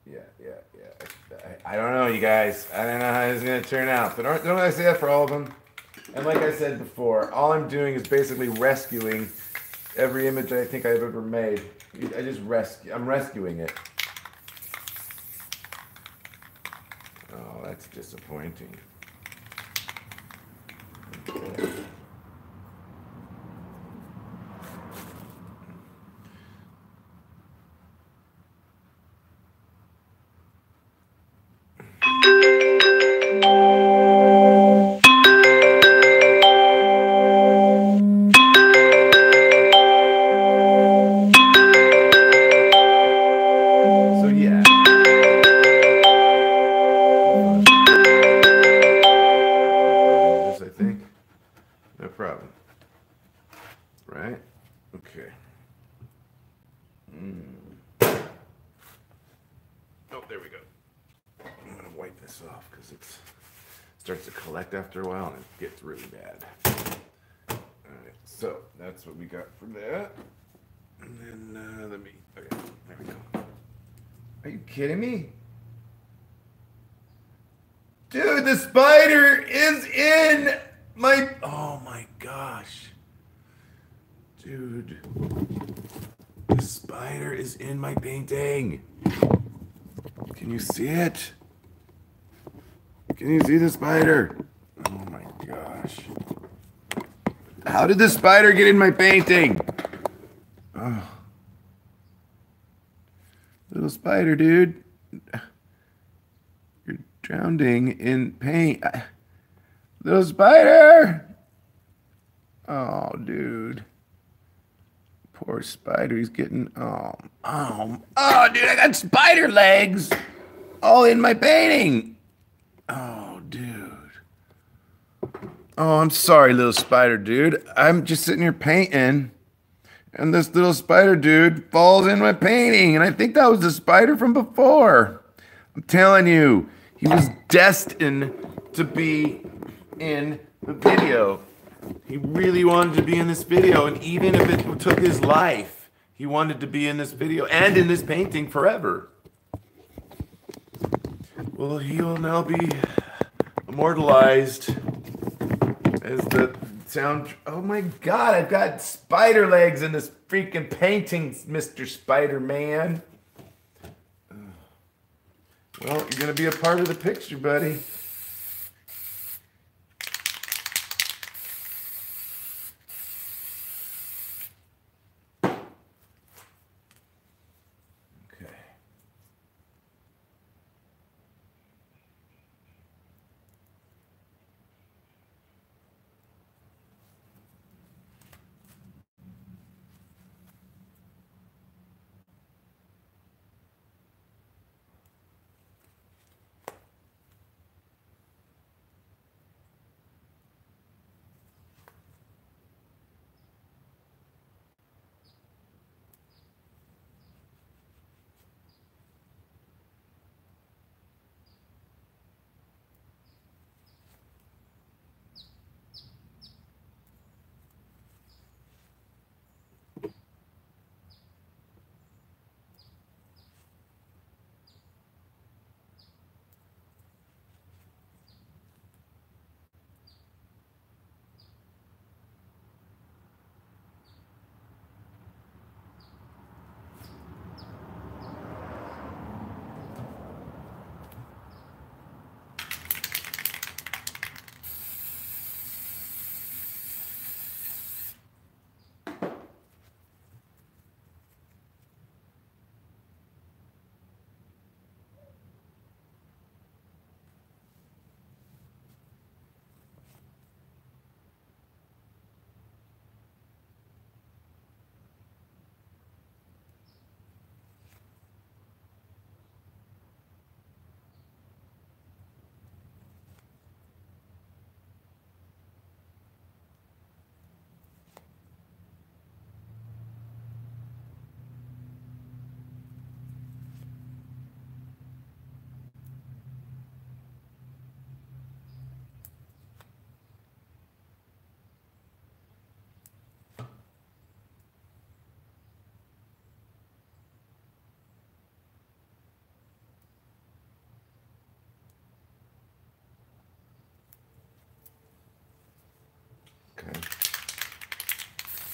Yeah, yeah, yeah. I, I don't know, you guys. I don't know how this is gonna turn out, but don't I say that for all of them? And like I said before, all I'm doing is basically rescuing every image I think I've ever made. I just rescue. I'm rescuing it. Oh, that's disappointing. Can you see it? Can you see the spider? Oh my gosh. How did the spider get in my painting? Oh. Little spider, dude. You're drowning in paint. Little spider! Oh, dude. Poor spider. He's getting. Oh, oh, oh, dude, I got spider legs all in my painting. Oh, dude. Oh, I'm sorry, little spider dude. I'm just sitting here painting. And this little spider dude falls in my painting. And I think that was the spider from before. I'm telling you, he was destined to be in the video. He really wanted to be in this video. And even if it took his life, he wanted to be in this video and in this painting forever. Well, he will now be immortalized as the sound. Oh my god, I've got spider legs in this freaking painting, Mr. Spider Man. Well, you're gonna be a part of the picture, buddy.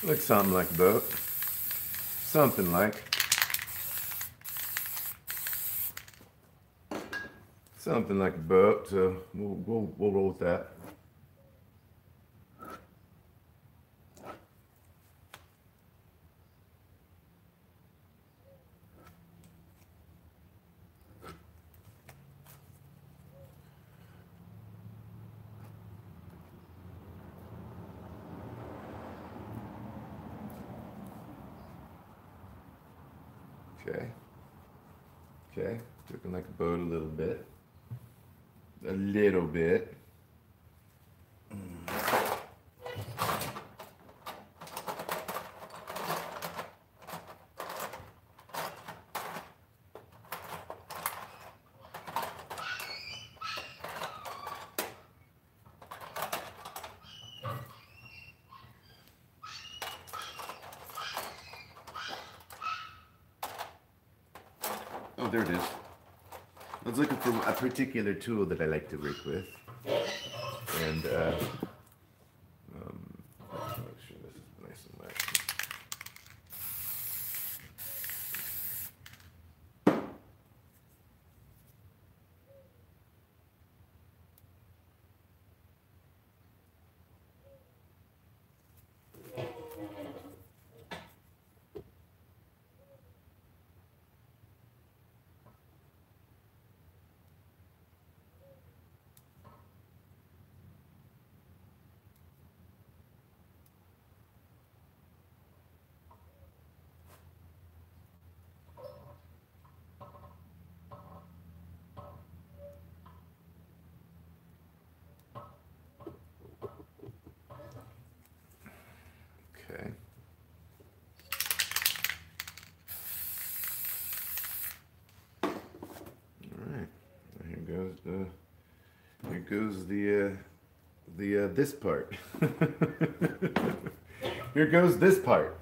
Looks something like a boat. Something like. Something like a boat, so we'll, we'll, we'll roll with that. Okay. Okay. Like a boat a little bit. A little bit. Oh, there it is. I was looking for a particular tool that I like to work with. And, uh, um, let's make sure this is nice and wet. Okay. All right. Here goes the. Here goes the. Uh, the uh, this part. *laughs* here goes this part.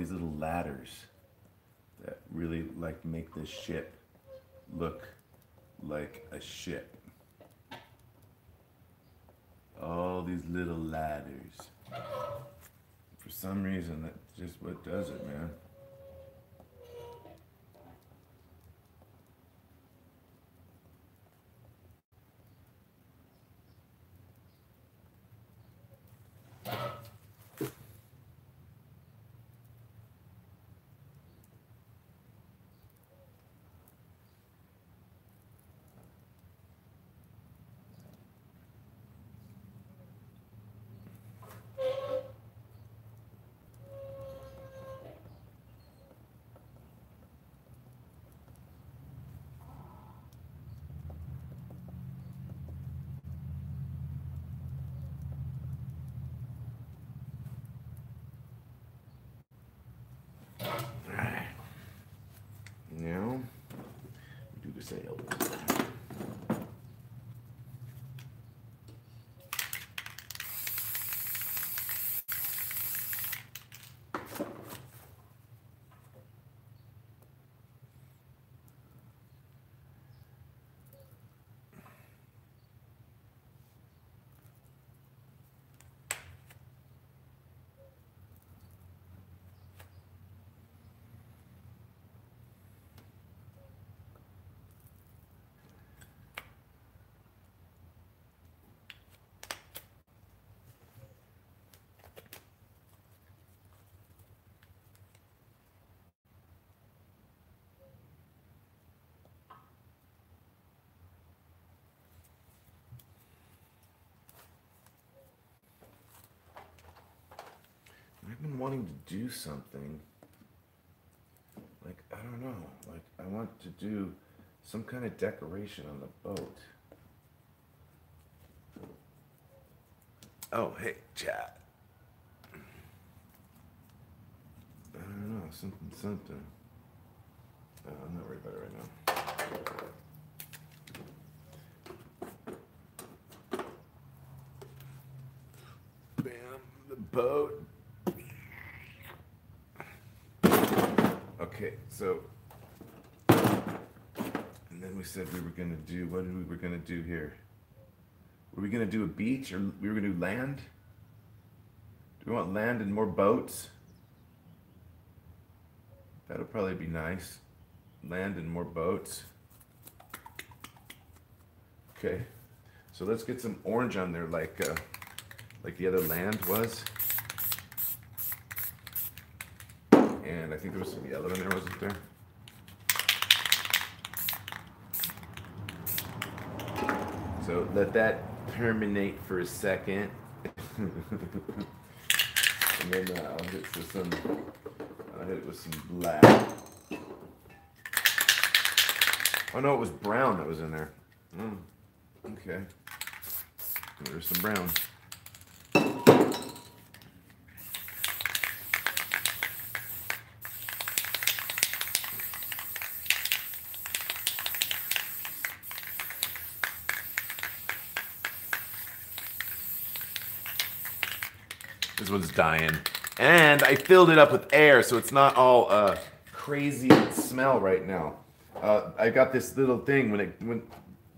These little ladders that really like make this ship look like a ship. All these little ladders. For some reason, that's just what does it, man. Now, do wanting to do something. Like, I don't know. Like, I want to do some kind of decoration on the boat. Oh, hey, chat. I don't know, something, something. Uh, I'm not worried about it right now. Bam, the boat. Okay, so. And then we said we were gonna do, what did we were gonna do here? Were we gonna do a beach or we were gonna do land? Do we want land and more boats? That'll probably be nice. Land and more boats. Okay, so let's get some orange on there, like uh, like the other land was. And I think there was some yellow in there, wasn't there? So let that terminate for a second. *laughs* and then uh, I'll hit with some. I'll hit it with some black. Oh no, it was brown that was in there. Mm, okay. There's some brown. One's dying. And I filled it up with air, so it's not all uh, crazy smell right now. Uh, I got this little thing when it when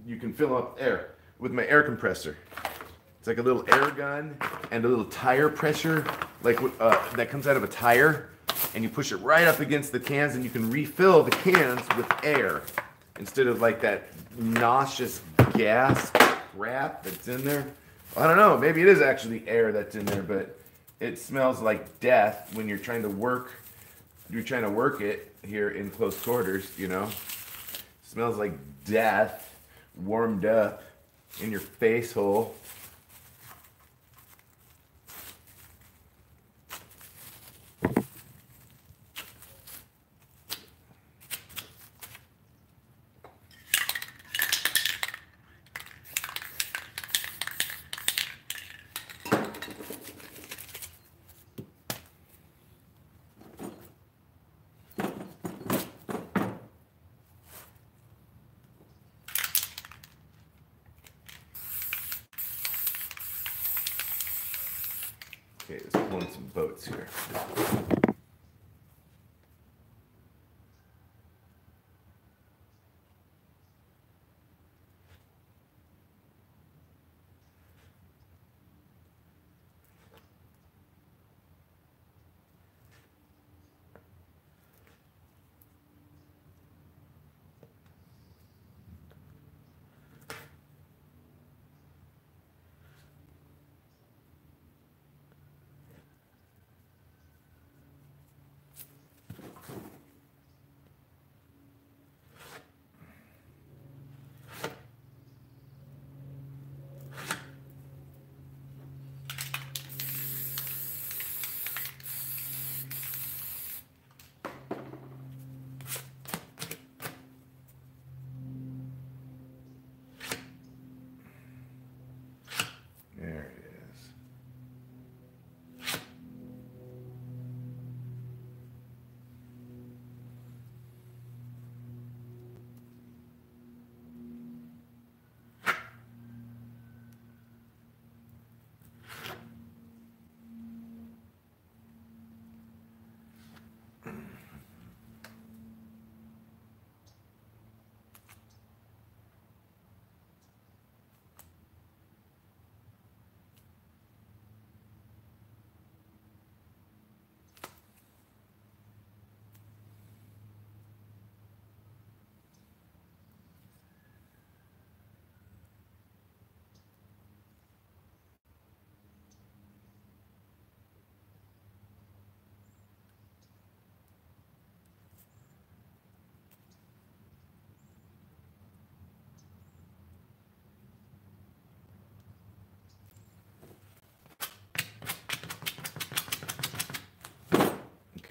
you can fill up air with my air compressor. It's like a little air gun and a little tire pressure, like uh, that comes out of a tire, and you push it right up against the cans, and you can refill the cans with air instead of like that nauseous gas crap that's in there. I don't know. Maybe it is actually air that's in there, but it smells like death when you're trying to work. You're trying to work it here in close quarters. You know, smells like death warmed up in your face hole.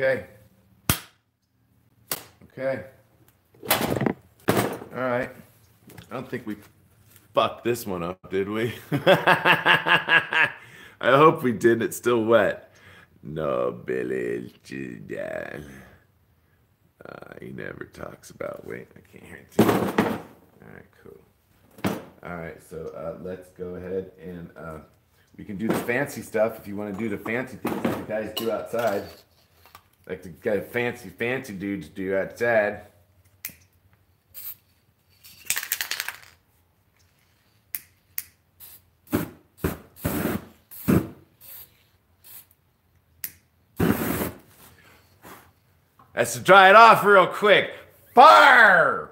Okay. Okay. All right. I don't think we fucked this one up, did we? *laughs* I hope we didn't. It's still wet. No, Billy. Judah. Uh, he never talks about. Wait, I can't hear it. All right, cool. All right, so uh, let's go ahead and uh, we can do the fancy stuff if you want to do the fancy things that guys do outside, like the guy fancy fancy dudes do outside. Let's dry it off real quick. Fire!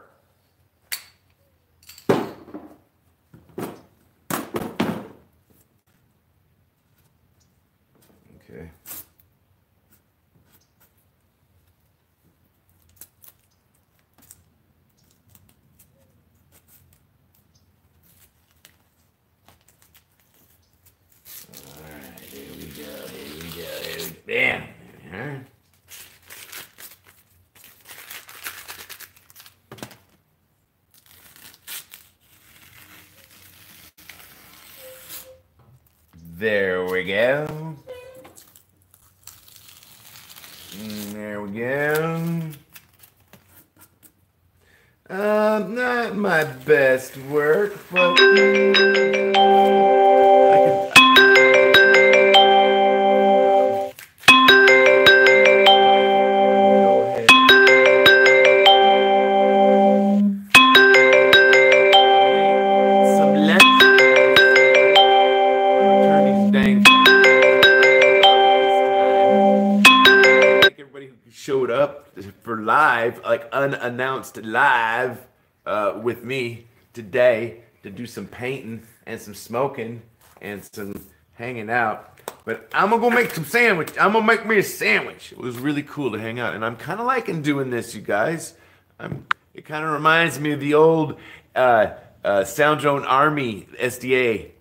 Unannounced live, uh, with me today to do some painting and some smoking and some hanging out. But I'm gonna go make some sandwich. I'm gonna make me a sandwich. It was really cool to hang out, and I'm kind of liking doing this, you guys. I'm, it kind of reminds me of the old uh, uh, Soundrone Army SDA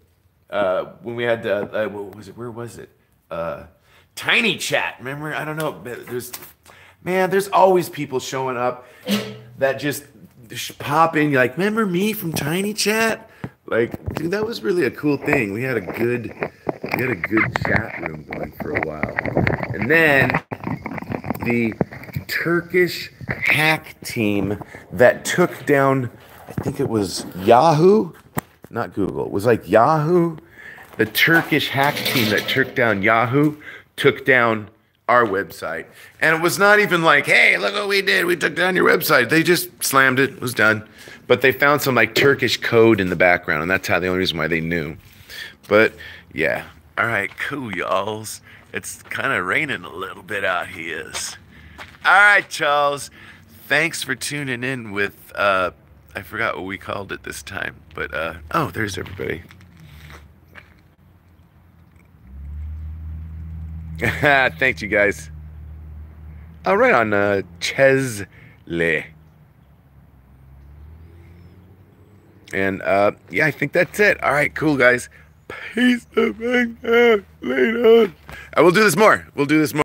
uh, when we had uh, uh, what was it? Where was it? Uh, Tinychat. Remember? I don't know. There's man. There's always people showing up that just pop in. You're like, remember me from Tinychat? Like, dude, that was really a cool thing. We had a good, we had a good chat room going for a while, and then the Turkish hack team that took down, I think it was Yahoo, not Google. It was like Yahoo. The Turkish hack team that took down Yahoo took down our website. And it was not even like, hey, look what we did. We took down your website. They just slammed it. It was done. But they found some like Turkish code in the background, and that's how the only reason why they knew. But yeah. All right, cool, y'alls. It's kind of raining a little bit out here. All right, Charles. Thanks for tuning in with uh I forgot what we called it this time, but uh oh, there's everybody. *laughs* Thanks you guys. All right on uh Chesley. And uh yeah, I think that's it. All right, cool guys. Peace later. I will do this more. We'll do this more.